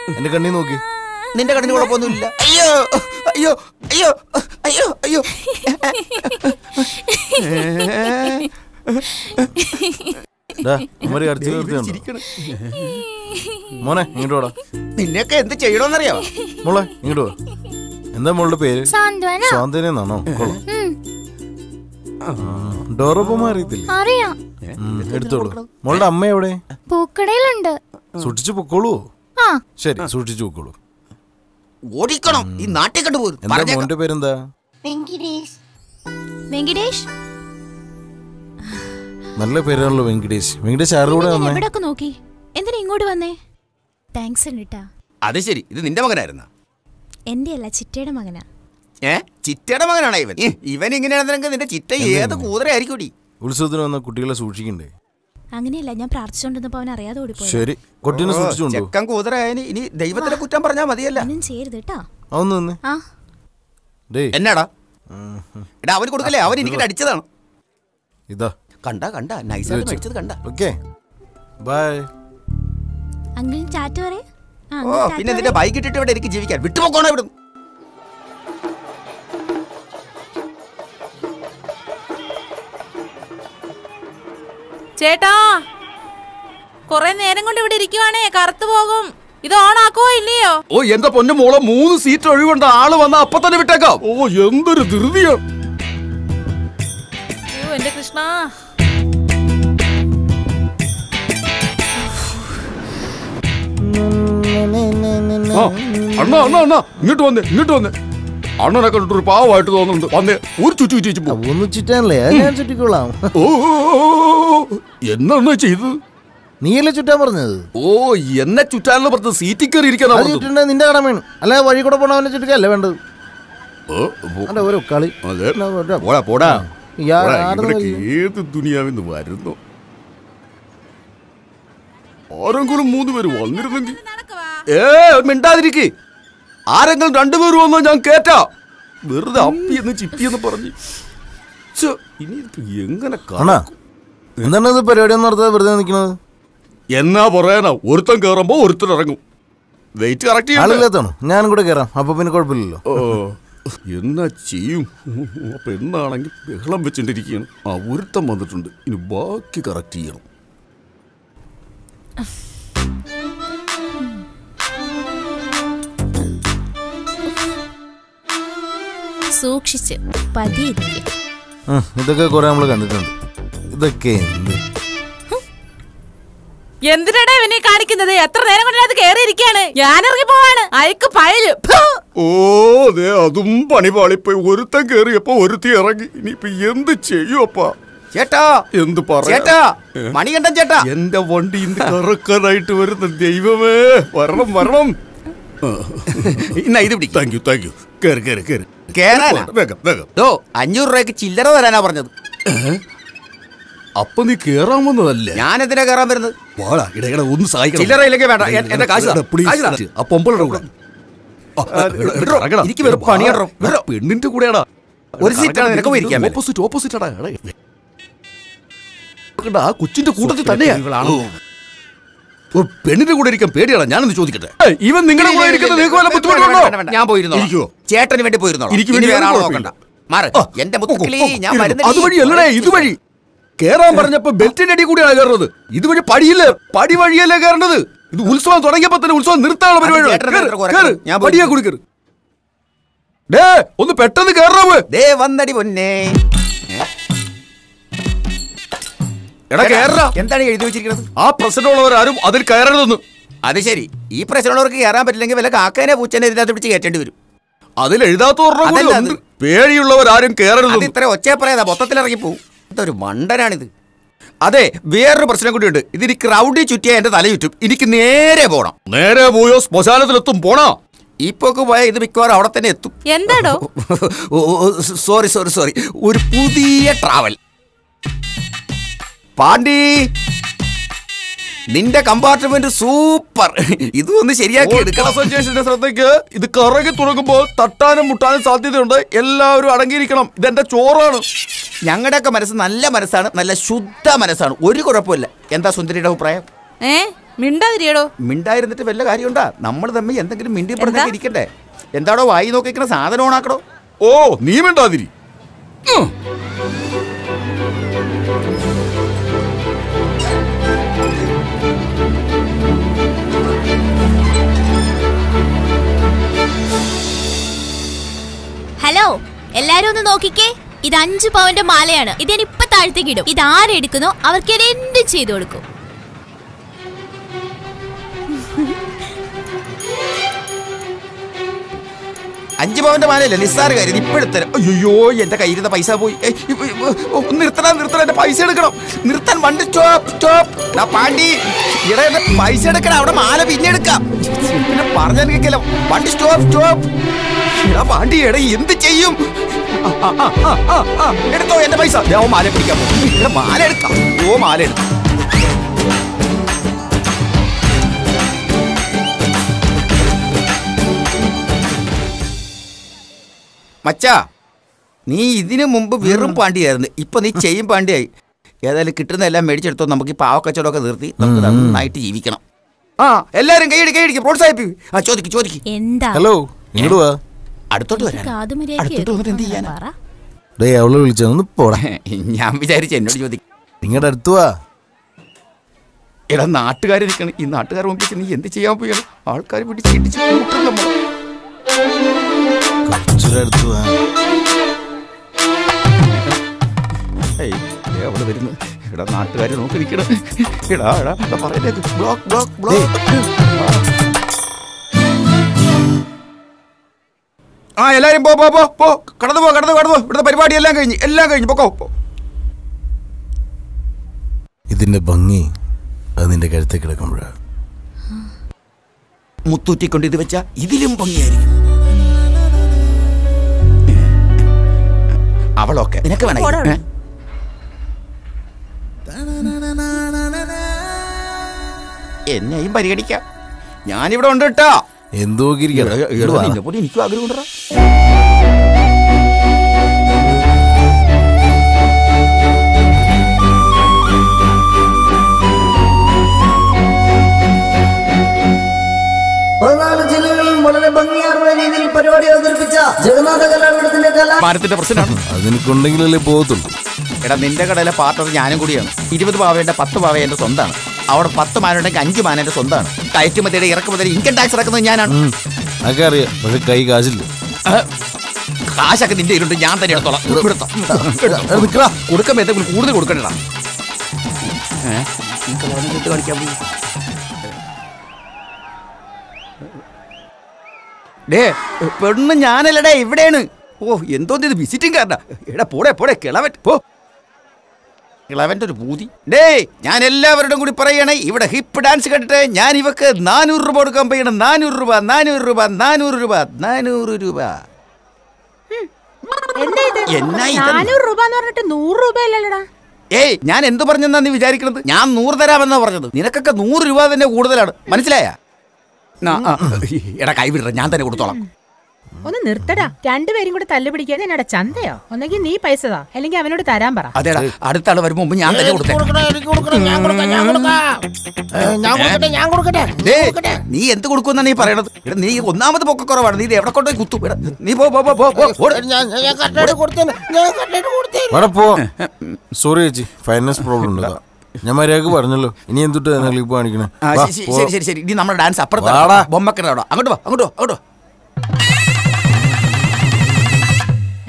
S1: എന്റെ കണ്ണി നോക്കി.
S4: നിന്റെ കണ്ണിന് കുഴപ്പമൊന്നുമില്ല. അയ്യോ അയ്യോ അയ്യോ അയ്യോ അയ്യോ.
S1: മോനെ ഇങ്ങോട്ട്
S4: നിന്നെയൊക്കെ എന്ത് ചെയ്യണോന്നറിയോ?
S1: മോളെ ഇങ്ങോട്ട് വാ. എന്താ മോളുടെ പേര്?
S2: സാന്ത്വന.
S1: സ്വാന്തനെന്നാണോ കൊള്ളാം.
S2: ഉം.
S1: ഡോറൊപ്പം അറിയത്തില്ലേ?
S2: അറിയാം.
S1: എടുത്തോളൂ മോളുടെ അമ്മ എവിടെ?
S2: പൂക്കടയിലുണ്ട്.
S1: സൂക്ഷിച്ചു പൊക്കോളൂ.
S2: ആ.
S1: ശരി സൂക്ഷിച്ചു പൊക്കോളൂ.
S4: ഓടിക്കണം. ഈ നാട്ടിൽ കണ്ടുപോകും
S1: എന്താ മോന്റെ പേരെന്താ?
S2: വെങ്കിടേഷ്?
S1: നല്ല പേരാണല്ലോ വെങ്കടേഷ്. വെങ്കടേഷ് ആരുടെ
S2: എവിടൊക്കെ നോക്കി? എന്തിനാ ഇങ്ങോട്ട് വന്നേ? താങ്ക്സ് ഉണ്ട്
S4: അത് ശരി. ഇത് നിന്റെ മകനായിരുന്ന?
S2: എന്റെ അല്ല ചിറ്റയുടെ മകനാ.
S4: ഏ? ചിറ്റയുടെ മകനാണ് ഇവൻ? ഇവൻ ഇങ്ങനെയാണെന്നെങ്കിൽ നിന്റെ ചിറ്റ ഏത് കൂതറയായിരിക്കൂടി
S1: ഉത്സവത്തിന് വന്ന കുട്ടികളെ സൂക്ഷിക്കണ്ടേ?
S2: അങ്ങനെയല്ല ഞാൻ പ്രാർത്ഥിച്ചോണ്ടിരുന്നപ്പോ അവൻ അറിയാതെ ഓടിപ്പോയി
S1: ശരി. കുട്ടീനെ സൂക്ഷിച്ചുണ്ടോ?
S4: ചെക്കൻ കൂതറയായതിന് ഇനി ദൈവത്തിന്റെ കുറ്റം പറഞ്ഞാ മതിയല്ല.
S2: ഒന്നും ചെയ്യരുത് കേട്ടോ
S1: അതൊന്ന് നിന്ന്
S2: ആ.
S1: ഡേ
S4: എന്നാടാ? എടാ അവന് കൊടുക്കല്ലേ? അവൻ എനിക്ക് അടിച്ചതാണ്.
S1: ഇതാ.
S4: കണ്ട കണ്ട. നൈസായിട്ട് മേടിച്ചത് കണ്ട.
S1: ഓക്കെ. ബൈ
S2: അങ്കിൾ ചാറ്റ് പറയേ. ആ,
S4: ഓ പിന്നെ. നിന്റെ ബൈക്ക് ഇട്ടിട്ട് ഇവിടെ എനിക്ക് ജീവിക്കാൻ. വിട്ടുപോക്കോണോ ഇവിടുന്ന്?
S8: ചേട്ടാ കൊറേ നേരം കൊണ്ട് ഇവിടെ ഇരിക്കുവാണേ. കറുത്തു പോകും. ഇത് ഓൺ ആക്കുവോ ഇല്ലയോ?
S9: ഓ എന്റെ പൊന്നു മോളെ മൂന്ന് സീറ്റ് ഒഴിവുണ്ട് ആൾ വന്ന അപ്പൊ തന്നെ വിട്ടേക്കാം. ഓ എന്തൊരു ധൃതിയോ.
S8: എന്റെ കൃഷ്ണ.
S9: അണ്ണാ അണ്ണാ അണ്ണാ ഇങ്ങോട്ട് വന്നേ ഇങ്ങോട്ട് വന്നേ. അണ്ണനെ കണ്ടിട്ട് ഒരു പാവമായിട്ട് തോന്നുന്നുണ്ട്. വന്നേ ഒരു ചുറ്റി ചുറ്റി പോ.
S3: ഒന്ന് ചുറ്റാനല്ലേ? ഞാൻ ചുറ്റിക്കോളാം
S9: ഓ എന്നാ ചെയ്ത്
S3: നീയല്ലേ ചുറ്റാൻ പറഞ്ഞത്?
S9: ഓ എന്നെ ചുറ്റാനെന്ന് പറഞ്ഞത് സീറ്റിൽ കയറി ഇരിക്കാൻ
S3: അത്
S9: നിന്റെ
S3: കടം നിന്റെ അല്ല വഴി കൂടെ പോണവനെ ചുറ്റിക്കല്ലേ വേണ്ടത്?
S9: ഓ, ഓ,
S3: കളി.
S9: പോടാ പോടാ. ഏത് ദുനിയാവിന്ന് വരുന്നു? ആരെങ്കിലും മൂന്ന് പേര് വന്നിരുന്നെങ്കിൽ ഏ മിണ്ടാതിരിക്ക്. ആരെങ്കിലും രണ്ടുപേര് വന്നാ ഞാൻ കേറ്റാ. വെറുതെ അപ്പി എന്ന് ചിപ്പി എന്ന് പറഞ്ഞു. ഛെ, ഇനി എങ്ങനെ കാണാ?
S1: എന്താണ് ഇത് പരിപാടി നടത്താതെ വെറുതെ നിൽക്കുന്നത്?
S9: എന്നാ പറയാനാ ഒരുത്തൻ കേറുമ്പോ ഒരുത്തൻ ഇറങ്ങും. വെയിറ്റ് കറക്റ്റ് ചെയ്യണ്ടേ.
S1: ഞാൻ ഞാനും കൂടെ കയറാം അപ്പൊ പിന്നെ കുഴപ്പമില്ലല്ലോ.
S9: എന്നാ ചെയ്യും? അപ്പൊ എന്നാണെങ്കിൽ ബഹളം വെച്ചിട്ടിരിക്കുകയാണ്. ആ ഒരുത്തം വന്നിട്ടുണ്ട്. ഇനി ബാക്കി കറക്റ്റ് ചെയ്യണം.
S2: സൂക്ഷിച്ച് പതിയിരിക്കും
S1: ഇതൊക്കെ കുറെ നമ്മൾ കണ്ടിട്ടുണ്ട്. ഇതൊക്കെ എന്ത്?
S8: എന്തിനാടാ ഇവനെ കാണിക്കുന്നത്? എത്ര നേരം കൊണ്ട് അത് കേറി ഇരിക്കാണ് ഞാൻ ഇറങ്ങി പോവാണ്. അയക്ക് പയൽ
S9: ഓ അതെ അതും പണി പാളിപ്പോയി. ഒരുത്തൻ കേറിയപ്പോ ഒരുത്തി ഇറങ്ങി. ഇനിയിപ്പൊ എന്ത് ചെയ്യും അപ്പാ?
S4: ചേട്ടാ
S9: എന്ത്
S4: ചേട്ടാ മണികണ്ഠൻ ചേട്ടാ.
S9: എന്റെ വണ്ടി ഇന്ന് കറക്കാനായിട്ട് വരുന്ന. ദൈവമേ വരണം വരണം.
S4: ഇന്നാ ഇത് പിടിക്കും.
S9: താങ്ക് യു താങ്ക് യു കേറി കേറി കേറി.
S4: കേറാനാ?
S9: വേഗം വേഗം.
S4: ഓ അഞ്ഞൂറ് രൂപയ്ക്ക് ചില്ലറ തരാനാ പറഞ്ഞത്.
S9: അപ്പൊ നീ കേറാൻ വന്നതല്ലേ?
S4: ഞാൻ എന്തിനാ കേറാൻ വരുന്നത്?
S9: വാടാ ഇടയിടെ ഒന്ന് സഹായിക്കണം.
S4: ചില്ലറ ഇല്ലെങ്കിൽ വേണ്ട. എന്റെ കാശ്.
S9: ആ പൊമ്പളുടെ കൂടെ.
S4: എനിക്ക് വേറെ പണിയടോ
S9: പെണ്ണിന്റെ കൂടെയാടാ.
S4: ഒരു സീറ്റാണ് നിനക്ക് പോയിരിക്കാൻ
S9: ഓപ്പോസിറ്റ് ഓപ്പോസിറ്റ് ആടാ ആ കൊച്ചിന്റെ കൂട്ടത്തിൽ തന്നെയാ.
S4: ഇവളാണോ?
S9: ഓ, പെണ്ണിന്റെ കൂടെ ഇരിക്കാൻ പേടിയാണ്? ഞാനൊന്ന് ചോദിക്കട്ടെ. ഇവൻ നിങ്ങളുടെ കൂടെ ഇരിക്കുന്നത് നിങ്ങൾക്ക് വല്ല ബുദ്ധിമുട്ടുണ്ടോ.
S4: ഞാൻ പോയിരുന്നോ ചേട്ടന് വേണ്ടി പോയിരുന്നോ നോക്കണ്ട. മാറ് എന്റെ ഞാൻ.
S9: അതുവഴി അല്ലടേ ഇതുവഴി. കേറാൻ പറഞ്ഞപ്പോ ബെൽറ്റിന്റെ അടി കൂടിയാണ് കയറുന്നത്. ഇതുവഴി പടിയില്ലേ? പടി വഴിയല്ലേ കയറേണ്ടത്? ഇത് ഉത്സവം തുടങ്ങിയപ്പോ തന്നെ ഉത്സവം നിർത്താനുള്ള പരിപാടി. പടിയാ കുടിക്കരുത് ഡേ ഒന്ന് പെട്ടെന്ന് കേറാവേ.
S4: ദേ വന്നടി പൊന്നേ.
S9: എടാ കേറാ
S4: എന്താണ് എഴുതി വെച്ചിരിക്കുന്നത്?
S9: ആ പ്രശ്നമുള്ളവരാരും അതിൽ കയറരുതെന്ന്.
S4: അത് ശരി. ഈ പ്രശ്നമുള്ളവർക്ക് കയറാൻ പറ്റില്ലെങ്കിൽ വല്ല കാക്കേനെ പൂച്ചനെ ഇതിനകത്ത് പിടിച്ച് കയറ്റേണ്ടി വരും.
S9: അതിൽ എഴുതാത്ത. പേടിയുള്ളവരാരും
S4: അത്
S9: കയറരുതെന്ന്.
S4: ഇത്ര ഒച്ചയെ പറയാതാ മൊത്തത്തിൽ ഇറങ്ങി പോകും ഇതൊരു മണ്ടനാണിത്. അതെ വേറൊരു പ്രശ്നം കൂടിയുണ്ട്. ഇതിന് ക്രൗഡിൽ ചുറ്റിയാ എന്റെ തല ചുറ്റും. എനിക്ക് നേരെ പോണം.
S9: നേരെ പോയോ? ശ്മശാനത്തിലെത്തും. പോണോ?
S4: ഇപ്പൊക്കെ പോയ ഇത് മിക്കവാറും അവിടെ തന്നെ എത്തും.
S8: എന്താണോ
S4: സോറി സോറി സോറി. ഒരു പുതിയ ട്രാവൽ പാണ്ടി നിന്റെ കമ്പാർട്ട്മെന്റ് സൂപ്പർ ഇത് ഒന്ന് ശരിയാക്കി എടുക്കണം.
S9: അസോസിയേഷന്റെ ശ്രദ്ധയ്ക്ക് ഇത് കറങ്ങി തുറക്കുമ്പോൾ തട്ടാനും മുട്ടാനും സാധ്യതയുണ്ട്. എല്ലാവരും അടങ്ങിയിരിക്കണം. ഇതെന്റെ ചോറാണ്.
S4: ഞങ്ങളുടെയൊക്കെ മനസ്സ് നല്ല മനസ്സാണ് നല്ല ശുദ്ധ മനസ്സാണ്. ഒരു കുഴപ്പമില്ല. എന്താ സുന്ദരിയുടെ അഭിപ്രായം?
S8: ഏ മിണ്ടാതിരിയടോ.
S4: മിണ്ടായിരുന്നിട്ട് വല്ല കാര്യമുണ്ടാ? നമ്മൾ തമ്മിൽ എന്തെങ്കിലും മിണ്ടി പറഞ്ഞാൽ ഇരിക്കണ്ടേ? എന്താടോ വായി നോക്കിക്കുന്ന സാധനം ഓണാക്കണോ
S9: ഓ നീ മിണ്ടാതിരി.
S2: ഹലോ എല്ലാരും ഒന്ന് നോക്കിക്കേ. ഇത് അഞ്ചു പവന്റെ മാലയാണ്. ഇത് ഞാൻ ഇപ്പൊ താഴത്തേക്ക് ഇടും. ഇത് ആരെടുക്കുന്നോ അവർക്ക് ഞാൻ എന്ത് ചെയ്തു കൊടുക്കും.
S4: അഞ്ച് പവന്റെ മാലയല്ലേ? നിസ്സാര കാര്യം. ഇപ്പോഴത്തെ അയ്യോ എന്റെ കയ്യിലിരുന്ന പൈസ പോയി. നിർത്തണം നിർത്തണം. എന്റെ പൈസ എടുക്കണം. നിർത്താൻ വണ്ടി സ്റ്റോപ്പ് സ്റ്റോപ്പ്. പാണ്ടി. ഇട പൈസ എടുക്കണം. അവിടെ മാല പിന്നെ എടുക്കാം. പിന്നെ പറഞ്ഞാൽ കേൾക്കല്ലോ വണ്ടി സ്റ്റോപ്പ് സ്റ്റോപ്പ്. എടാ പാണ്ടി എടാ എന്ത് ചെയ്യും? എടുത്തോ എന്റെ പൈസ. മാല പിടിക്കാം മാല എടുക്കാം. ഓ മാല എടുക്കാം. മച്ചാ നീ ഇതിനു മുമ്പ് വെറും പാണ്ടിയായിരുന്നു. ഇപ്പൊ നീ ചെയ്യും പാണ്ടിയായി. ഏതായാലും കിട്ടുന്ന എല്ലാം മേടിച്ചെടുത്തോ നമുക്ക് ഈ പാവക്കച്ചവടമൊക്കെ നിർത്തി നമുക്ക് നന്നായിട്ട് ജീവിക്കണം. ആ എല്ലാരും കൈയടി കൈയടിക്ക് പ്രോത്സാഹിപ്പിക്കും ആ ചോദിക്ക് ചോദിക്ക്.
S2: എന്താ?
S1: ഹലോ ഇങ്ങോട്ട് വാ.
S4: അടുത്തോട്ട് വരാൻ
S2: കാതു
S4: അടുത്തോട്ട് വന്നിട്ട് എന്ത് ചെയ്യാനാ?
S2: പറ.
S1: ഡേ അവളെ വിളിച്ചൊന്ന് പോടാ.
S4: ഞാൻ വിചാരിച്ചു എന്നോട് ചോദിക്കും.
S1: നിങ്ങളുടെ അടുത്ത് വാ.
S4: എടാ നാട്ടുകാർ നിൽക്കണം ഈ നാട്ടുകാർ മുമ്പിൽ നീ എന്ത് ചെയ്യാൻ പോയാണ്? ആൾക്കാർ പിടിച്ച് ഇടിച്ച് അവൾ വരുന്നു. എടാ നാട്ടുകാർ നോക്കി നിൽക്കണം എടാ എടാ എടാ പറയുന്നത് ബ്ലോക്ക് ബ്ലോക്ക് ബ്ലോക്ക്. ആ എല്ലാരും പോ പോ പോ പോ. കടന്നു പോ കടന്നു കടന്നു ഇവിടുത്തെ പരിപാടി എല്ലാം കഴിഞ്ഞ് എല്ലാം കഴിഞ്ഞ്. പൊക്കോ പോ.
S1: ഇതിന്റെ ഭംഗി അത് നിന്റെ കഴുത്തെ കിടക്കുമ്പോഴാ.
S4: മുത്തൂറ്റിക്കൊണ്ട് ഇത് വെച്ചാ ഇതിലും ഭംഗിയായിരിക്കും. അവളൊക്കെ. നിനക്ക് വേണം? എന്നെയും പരിഗണിക്കാം. ഞാനിവിടെ ഉണ്ട് കേട്ടോ.
S1: എന്തോ
S4: എനിക്കും ആഗ്രഹമുണ്ടോ
S3: പതിനാല് ജില്ലകളിൽ വളരെ ഭംഗിയാർന്ന രീതിയിൽ പരിപാടി അവതരിപ്പിച്ച ജഗന്നാഥ കലാപീഠത്തിന്റെ കല
S4: മാനത്തിന്റെ പ്രശ്നമാണ്.
S1: അതെനിക്കുണ്ടെങ്കിലല്ലേ പോകത്തുള്ളൂ.
S4: എടാ നിന്റെ കടയിലെ പാർട്ണർ ഞാനും കൂടിയാണ്. ഇരുപത് പാവയുടെ പത്ത് പാവ എന്റെ സ്വന്തമാണ് അവിടെ പത്ത് മാനുണ്ടെങ്കിൽ അഞ്ച് മാന എന്റെ സ്വന്തമാണ് കയറ്റുമതിയുടെ ഇറക്കുമതിയുടെ ഇൻകം ടാക്സ് ഇറക്കുന്നത് ഞാനാണ്.
S1: അതൊക്കെ അറിയാം പക്ഷെ കൈ കാശില്ല.
S4: കാശൊക്കെ നിന്റെ ഇരുണ്ട് ഞാൻ തന്നെ എടുത്തോളാം. കൊടുക്കുമ്പോ എന്തെങ്കിലും കൂടുതൽ കൊടുക്കണ്ട ഡേ പെണ്ണ് ഞാനല്ലടേ ഇവിടെയാണ്. ഓ എന്തോ ഇത് വിസിറ്റിംഗ് കാർഡാ എടാ പോടെ പോടെ കിളവൻ. പോ. കിളവന്റെ ഒരു പൂതി. ഡേ ഞാൻ എല്ലാവരോടും കൂടി പറയണേ ഇവിടെ ഹിപ്പ് ഡാൻസ് കണ്ടിട്ട് ഞാൻ ഇവക്ക് നാനൂറ് രൂപ കൊടുക്കാൻ പോയണം നാനൂറ് രൂപ നാനൂറ് രൂപ നാനൂറ് രൂപ നാനൂറ് രൂപ.
S8: എന്താ ഇത്?
S4: എന്നാ ഇത്?
S8: നാനൂറ് രൂപ എന്ന് പറഞ്ഞിട്ട് നൂറ് രൂപ
S4: ഏയ് ഞാൻ എന്ത് പറഞ്ഞെന്നാ നീ വിചാരിക്കണത്? ഞാൻ നൂറ് തരാമെന്നാ പറഞ്ഞത്. നിനക്കൊക്കെ നൂറ് രൂപ തന്നെ കൂടുതലാണ്. മനസ്സിലായ? എടാ കൈ വിടറ ഞാൻ തന്നെ കൊടുത്തോളാം.
S8: ഒന്ന് നിർത്തടാ. രണ്ടുപേരും കൂടെ തല്ലു പിടിക്കാൻ എന്നടാ ചന്തയോ? ഒന്നെങ്കിൽ നീ പൈസ താ അല്ലെങ്കിൽ അവനോട് തരാൻ പറ.
S4: അതേടാ അടുത്ത ആൾ വരുമ്പോ മുമ്പ് ഞാൻ തന്നെ കൊടുത്തേ ഡേയ്, നീ എന്ത് കൊടുക്കുമെന്നാ നീ പറയണത്? എടാ നീ ഒന്നാമത് പൊക്ക കുറവാണ്. നീ എവിടെ കൊണ്ടുപോയി കുത്തു? എടാ, നീ പോ പോ പോ പോ,
S1: സോറി ചേച്ചി. ഫൈനാൻസ് പ്രോബ്ലം ഉണ്ട് ഞാൻ മര്യാദയ്ക്ക് പറഞ്ഞല്ലോ. ഇനി എന്തുട്ട് കാണിക്കണേ?
S4: ശരി, ശരി ശരി ഇനി നമ്മുടെ ഡാൻസ്
S1: വാടാ.
S4: അപ്പുറത്ത് ബൊമ്മക്കട അങ്ങോട്ട് വാ അങ്ങോട്ട് വാ അങ്ങോട്ട് വാ.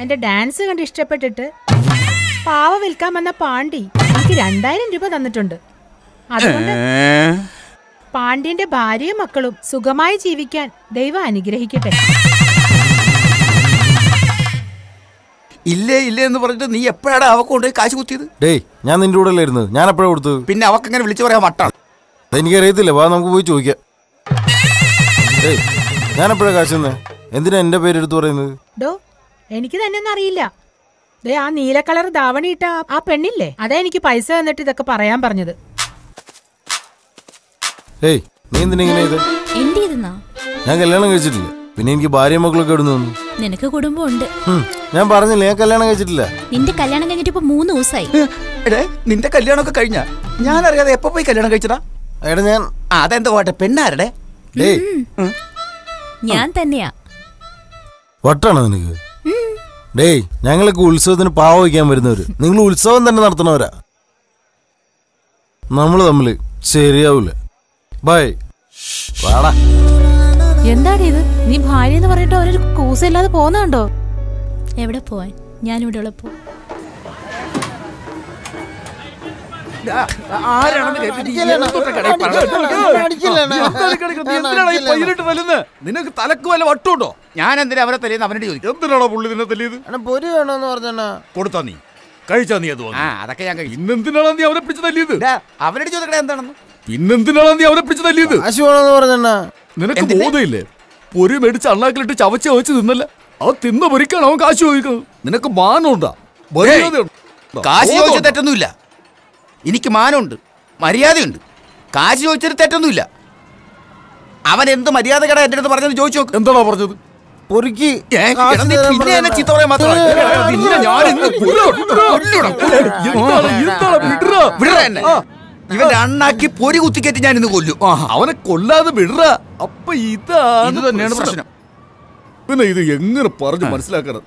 S8: എന്റെ ഡാൻസ് കണ്ട് ഇഷ്ടപ്പെട്ടിട്ട് പാവ വിൽക്കാൻ വന്ന പാണ്ടി എനിക്ക് രണ്ടായിരം രൂപ തന്നിട്ടുണ്ട്. അതുകൊണ്ട് പാണ്ഡ്യന്റെ ഭാര്യയും മക്കളും സുഖമായി ജീവിക്കാൻ ദൈവം അനുഗ്രഹിക്കട്ടെ.
S4: ഇല്ലേ ഇല്ലേ എന്ന് പറഞ്ഞിട്ട് നീ എപ്പോഴാണ് അവക്ക് കൊണ്ടുപോയി കാശ് കുത്തിയത്?
S1: ഡേയ് ഞാൻ നിന്റെ കൂടെ അല്ലായിരുന്നു ഞാൻ എപ്പോഴും കൊടുത്തു
S4: പിന്നെ അവക്ക് അങ്ങനെ വിളിച്ചു പറയാൻ വട്ടാണ്.
S1: അതെനിക്കറിയത്തില്ല വാ നമുക്ക് പോയി ചോദിക്കാം. ഡേയ് ഞാൻ എപ്പോഴാണ് കാശ് തന്നെ? എന്തിനാ എന്റെ പേര് എടുത്ത് പറയുന്നത്?
S8: ഡോ എനിക്ക് തന്നെ ഒന്നും അറിയില്ല. ദേ ആ നീല കളർ ധാവണി ഇട്ട ആ- പെണ്ണില്ലേ? അതാ എനിക്ക് പൈസ തന്നിട്ട് ഇതൊക്കെ പറയാൻ പറഞ്ഞത്.
S1: ഏയ് നീ എന്തിനാ ഇങ്ങനെ ഇത്
S2: എന്റെ ഇതെന്നാ
S1: ഞാൻ കല്യാണം കഴിച്ചിട്ടില്ല. പിന്നെ എനിക്ക് ഭാര്യയും മക്കളൊക്കെ ഇടുന്നു
S2: നിനക്ക് കുടുംബം
S1: ഉണ്ട് ഞാൻ പറഞ്ഞില്ല ഞാൻ കല്യാണം കഴിച്ചിട്ടില്ല.
S2: നിന്റെ കല്യാണം കഴിഞ്ഞിട്ട് ഇപ്പൊ മൂന്ന് ദിവസമായി
S4: എടേ നിന്റെ കല്യാണമൊക്കെ കഴിഞ്ഞ? ഞാൻ അറിയാതെ എപ്പോ പോയി കല്യാണം കഴിച്ചടാ
S1: എടാ ഞാൻ
S4: അതെന്താ പോട്ടെ പെണ്ണാരടേ?
S2: ഞാൻ തന്നെയാ.
S1: വട്ടാണോ നിനക്ക്? ഡേയ് ഞങ്ങളൊക്കെ ഉത്സവത്തിന് പാവ വയ്ക്കാൻ വരുന്നവര്. നിങ്ങൾ ഉത്സവം തന്നെ നടത്തണവരാ നമ്മൾ തമ്മിൽ ശരിയാവൂല. ബൈ. വാടാ.
S7: എന്താടി ഇത്? നീ ഭാര്യ എന്ന് പറഞ്ഞിട്ട് അവരൊരു കൂസയില്ലാതെ പോകുന്നുണ്ടോ
S2: എവിടെ പോവാൻ? ഞാനിവിടെ ഉള്ളപ്പോൾ
S9: നിനക്ക് തലക്ക് വല്ല വട്ടുണ്ടോ?
S4: ഞാൻ എന്തിനാ അവരെ തെളിയുന്ന? അവനോട് ചോദിക്കും.
S9: എന്തിനാണോ പുള്ളി നിന്നെ തെളിയത്
S1: അണ്ണാ പൊരി വേണോന്ന് പറഞ്ഞാ
S9: കൊടുത്താ നീ. കഴിച്ചാ നീ അത്.
S4: അതൊക്കെ ഞാൻ
S9: ഇന്നെന്തിനാണോ നീ അവനെ പിടിച്ച് തല്ലിയത്?
S4: അവനോട് ചോദിക്കണേ എന്താണെന്ന്?
S9: പിന്നെന്തിനാണോ നീ അവനെ പിടിച്ച് തല്ലിയത്?
S1: കാശ് പറഞ്ഞാ
S9: നിനക്ക്
S4: ബോധയില്ലേ?
S9: ബോധമില്ലേ പൊരി മേടിച്ച് അണ്ണാക്കിലിട്ട് ചവച്ച് ചവച്ച് തിന്നല്ല? അത് തിന്ന പൊരിക്കാണ് അവൻ കാശ് ചോദിക്കുന്നത്. നിനക്ക് മാനമുണ്ടാ?
S4: കാശ് ചോദിച്ച തെറ്റൊന്നുമില്ല. എനിക്ക് മാനമുണ്ട് മര്യാദയുണ്ട്. കാശ് ചോദിച്ചൊരു തെറ്റൊന്നുമില്ല. അവൻ എന്ത് മര്യാദ കട എന്റെ അടുത്ത് പറഞ്ഞത് ചോദിച്ചു നോക്ക്.
S9: എന്താണോ പറഞ്ഞത്?
S4: പിന്നെ എന്നെ ചീത്ത പറയാൻ എന്നെ. ഇവന്റെ അണ്ണാക്കി പൊരി കുത്തിക്കേറ്റ് ഞാൻ ഇന്ന് കൊല്ലും.
S9: അവനെ കൊല്ലാതെ വിടറ? അപ്പൊ ഇതാണ്
S4: ഇത് തന്നെയാണ് പ്രശ്നം.
S9: പിന്നെ ഇത് എങ്ങനെ പറഞ്ഞു മനസ്സിലാക്കണം?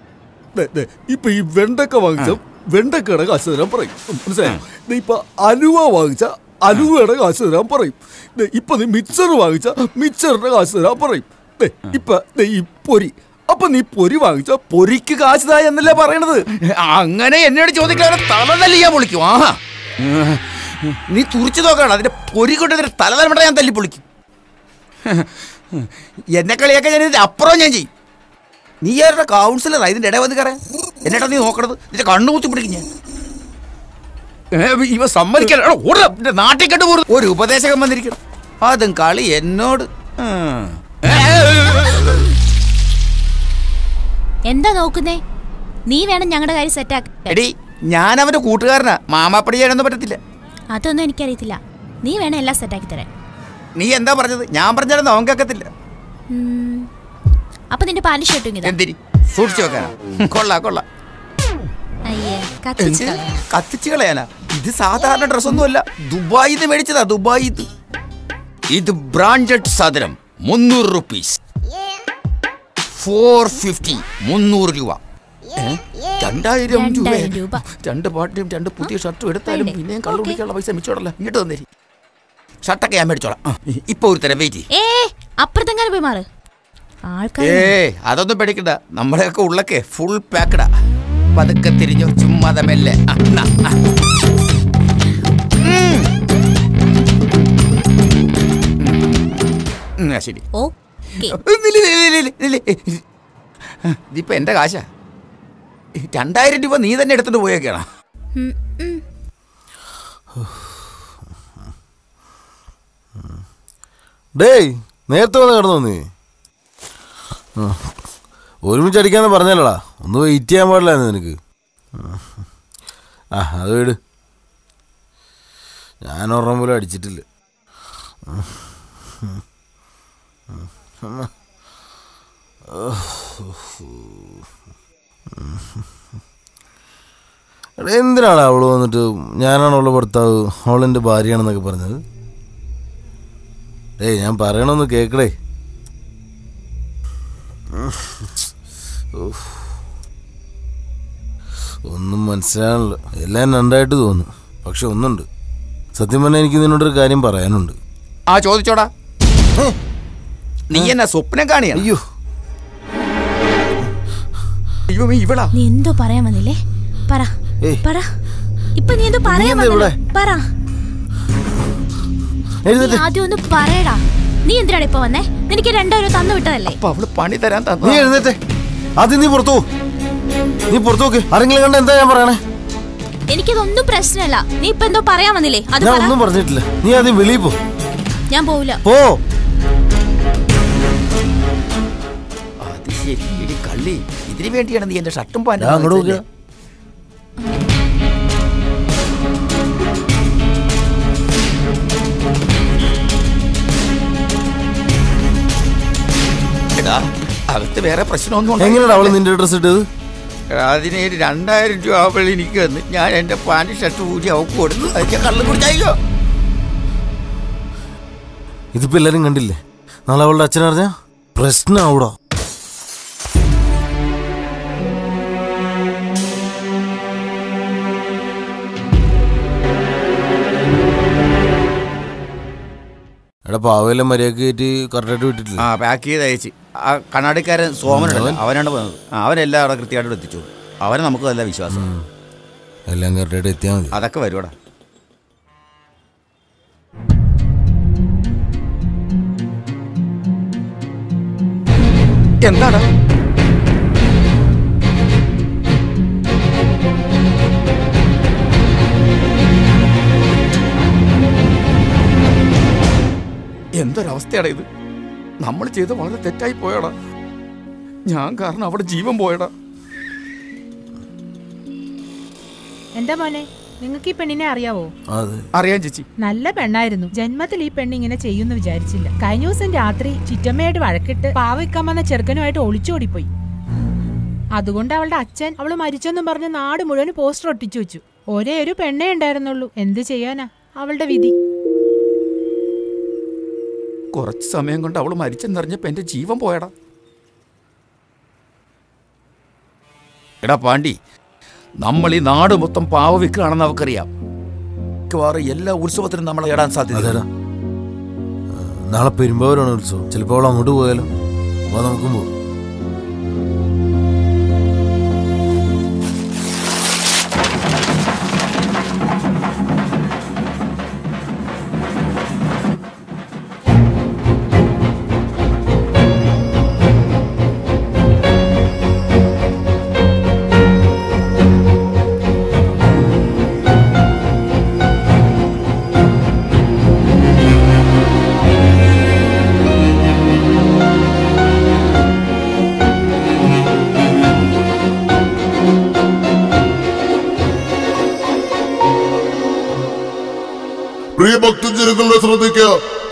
S9: ഇപ്പൊ ഈ വെണ്ടക്ക വാങ്ങിച്ച വെണ്ടക്കയുടെ കാശ് തരാൻ പറയും. മനസ്സിലായോ? ഇപ്പൊ അലുവ വാങ്ങിച്ച അലുവയുടെ കാശ് തരാൻ പറയും. ഇപ്പൊ നീ മിക്സർ വാങ്ങിച്ച മിക്സറിന്റെ കാശ് തരാൻ പറയും. ഇപ്പൊ ഈ പൊരി. അപ്പൊ നീ പൊരി വാങ്ങിച്ച പൊരിക്ക് കാശ് താ എന്നല്ലേ പറയണത്?
S4: അങ്ങനെ എന്നോട് ചോദിക്കാതെ തല തല്ലിയാ ഞാൻ പൊളിക്കും. ആഹാ. നീ തുറിച്ചു നോക്കണം. അതിന്റെ പൊരി കൊണ്ട് ഇതിന്റെ തല തലമുണ്ട ഞാൻ തല്ലി പൊളിക്കും എന്നെ കളിയൊക്കെ ഞാൻ അപ്പുറം ഞാൻ ചെയ്യും. നീ ആരുടെ കൗൺസിലറാ ഇതിന്റെ ഇടയിൽ വന്ന് കയറാൻ? എന്നിട്ടാ നീ നോക്കണത്? നിന്റെ കണ്ണു കുത്തി പിടിക്കും ഞാൻ. ഇവ സമ്മതിക്കാൻ നാട്ടിൽ കണ്ടു ഒരു ഉപദേശകൻ വന്നിരിക്കണം അതും കളി എന്നോട്.
S2: എന്താ നോക്കുന്നേ? നീ വേണം ഞങ്ങളുടെ കാര്യം സെറ്റാക്കി
S4: എടി ഞാൻ അവന്റെ കൂട്ടുകാരനാ. മാമാപ്പടി ചെയ്യാനൊന്നും പറ്റത്തില്ല.
S2: അതൊന്നും എനിക്കറിയത്തില്ല. നീ വേണം എല്ലാം സെറ്റാക്കി തരാൻ.
S4: നീ എന്താ പറഞ്ഞത്? ഞാൻ പറഞ്ഞാലൊന്നും അവൻ കേൾക്കത്തില്ല.
S2: അപ്പൊ നിന്റെ പാന്റ് ഷർട്ടും ഇതാ.
S4: എന്തിരി സൂക്ഷിച്ചു വെക്കാനാ? കൊള്ളാ കൊള്ളാ.
S2: അയ്യേ കത്തിച്ച്
S4: എന്ത്? കളയാനാ? ഇത് സാധാരണ ഡ്രസ് ഒന്നുമല്ല ദുബായിൽ നിന്ന് മേടിച്ചതാ ദുബായി ഇത്. ബ്രാൻഡഡ് സാധനം മുന്നൂറ് റുപ്പീസ്. ഫോർ ഫിഫ്റ്റി മുന്നൂറ് രൂപ? രണ്ടായിരം രൂപ. രണ്ട് പാട്ടും രണ്ട് പുതിയ ഷർട്ടും എടുത്താലും? പിന്നെയും കള്ളു കുടിക്കാനുള്ള പൈസ മിച്ചോടല്ല ഇങ്ങോട്ട് തന്നേരി ഷർട്ടൊക്കെ ഞാൻ മേടിച്ചോളാം. ഇപ്പൊ ഒരു തരം വെയിറ്റ്
S2: അപ്പുറത്തെങ്ങാനും പോയി മാറ്.
S4: അതൊന്നും പേടിക്കണ്ട. നമ്മളെയൊക്കെ ഉള്ളൊക്കെ ഫുൾ പാക്കഡാ പതുക്കെ തിരിഞ്ഞു ചുമ്മാതമല്ലേ മെല്ലെ. ശരി. ഇതിപ്പോ എന്റെ കാശാ. രണ്ടായിരം രൂപ നീ തന്നെ എടുത്തിട്ട് പോയേക്കാണ്.
S1: ഡേയ് നേരത്തെ വന്ന് കിടന്നു നീ. ഒരുമിച്ച് അടിക്കാന്ന് പറഞ്ഞല്ലോടാ. ഒന്ന് വെയിറ്റ് ചെയ്യാൻ പാടില്ലായിരുന്നു നിനക്ക്. ആ അത് വീട്. ഞാൻ ഒരെണ്ണം പോലും അടിച്ചിട്ടില്ല. എടാ എന്തിനാണ് അവൾ വന്നിട്ട്? ഞാനാണ് അവളുടെ ഭർത്താവ്. അവളെന്റെ ഭാര്യയാണെന്നൊക്കെ പറഞ്ഞത്. ഏയ് ഞാൻ പറയണമെന്ന് ഉഫ്. ഒന്നും മനസ്സിലാണല്ലോ എല്ലാം രണ്ടായിട്ട് തോന്നുന്നു പക്ഷെ ഒന്നുണ്ട്. സത്യം പറഞ്ഞാൽ എനിക്ക് നിന്നോടൊരു കാര്യം പറയാനുണ്ട്.
S4: ആ ചോദിച്ചോടാ. നീ എന്നാ സ്വപ്നം കാണിയാ?
S1: അയ്യോ.
S4: അയ്യോ ഇവളാ?
S2: നീ എന്തോ പറയാൻ വന്നില്ലേ? പറ. പറ. ഇപ്പൊ നീ എന്തോ പറയാൻ പറ. ആദ്യം ഒന്ന് പറയടാ. നീ എന്തിനാണ് ഇപ്പൊ വന്നേ? നിനക്ക് രണ്ടോ തന്നു വിട്ടതല്ലേ?
S4: അവൾ പണി തരാൻ
S1: നീ എഴുന്നേറ്റ്. ആദ്യം നീ പുറത്തു നീ പുറത്തു നോക്ക്. ആരെങ്കിലും കണ്ട എന്താ ഞാൻ പറയണേ?
S2: എനിക്കതൊന്നും പ്രശ്നമല്ല. നീ ഇപ്പൊ എന്തോ പറയാൻ വന്നില്ലേ? അത്
S1: ഞാൻ ഒന്നും പറഞ്ഞിട്ടില്ല. നീ ആദ്യം വെളിയിൽ പോ.
S2: ഞാൻ പോവില്ല.
S1: പോ.
S4: അത് ശരി. കള്ളി. ഇതിനു വേണ്ടിയാണ് നീ എന്റെ ഷർട്ടും
S1: ഞാൻ അങ്ങോട്ട്
S4: അകത്ത് വേറെ പ്രശ്നമൊന്നും.
S1: എങ്ങനെയാണ് അവൾ നിന്റെ ഡ്രസ് ഇട്ടത്?
S4: അതിന് രണ്ടായിരം രൂപ അവൾ എനിക്ക് വന്ന് ഞാൻ എന്റെ പാന്റ് ഷർട്ട് കൂടി അവക്ക് കൊടുത്തു. അതിന്റെ കള്ളും കുടിച്ചായില്ലോ.
S1: ഇതിപ്പോ എല്ലാരും കണ്ടില്ലേ? നാളെ അവളുടെ അച്ഛനറിഞ്ഞ പ്രശ്നം പ്രശ്നാവൂടാ എടാ പാവയിലെ മര്യാദ കയറ്റി കറക്റ്റായിട്ട് വിട്ടിട്ടില്ല?
S4: ആ പാക്ക് ചെയ്ത് അയച്ച്. ആ കണ്ണാടിക്കാരൻ സോമനുണ്ടല്ലോ അവനാണ് പോകുന്നത് അവനെല്ലാം അവിടെ കൃത്യമായിട്ട് എത്തിച്ചു അവനെ നമുക്ക് നല്ല വിശ്വാസം.
S1: എല്ലാം കറക്റ്റായിട്ട് എത്തിയാൽ മതി.
S4: അതൊക്കെ വരുവാടാ എന്താടാ? എന്തൊരവസ്ഥയാടാ ഇത്? നമ്മൾ ചെയ്ത് വളരെ തെറ്റായി പോയടാ. ഞാൻ കാരണം അവിടെ ജീവൻ പോയടാ.
S8: എന്താ മോനെ നിങ്ങൾക്ക് ഈ പെണ്ണിനെ അറിയാവോ?
S1: അറിയാം
S4: അറിയാൻ ചേച്ചി.
S8: നല്ല പെണ്ണായിരുന്നു. ജന്മത്തിൽ ഈ പെണ്ണ് ഇങ്ങനെ ചെയ്യുമെന്ന് വിചാരിച്ചില്ല. കഴിഞ്ഞ ദിവസം രാത്രി ചിറ്റമ്മയായിട്ട് വഴക്കിട്ട് പാവയ്ക്കാൻ വന്ന ചെറുക്കനുമായിട്ട് ഒളിച്ചോടിപ്പോയി. അതുകൊണ്ട് അവളുടെ അച്ഛൻ അവൾ മരിച്ചെന്നും പറഞ്ഞ് നാട് മുഴുവൻ പോസ്റ്റർ ഒട്ടിച്ചു വെച്ചു. ഒരേ ഒരു പെണ്ണേ ഉണ്ടായിരുന്നുള്ളൂ. എന്ത് ചെയ്യാനാ? അവളുടെ വിധി.
S4: കുറച്ച് സമയം കൊണ്ട് അവൾ മരിച്ചെന്നറിഞ്ഞപ്പോൾ എന്റെ ജീവൻ പോയടാ. എടാ പാണ്ടി നമ്മൾ ഈ നാട് മൊത്തം പാവ വിൽക്കുകയാണെന്ന് അവർക്കറിയാം മിക്കവാറും എല്ലാ ഉത്സവത്തിനും നമ്മളെ ഇടാൻ സാധ്യത
S1: നാളെ പെരുമ്പോരാണ് ഉത്സവം. ചിലപ്പോൾ അവൾ അങ്ങോട്ട് പോയാലോ? അപ്പോൾ നമുക്കും പോകും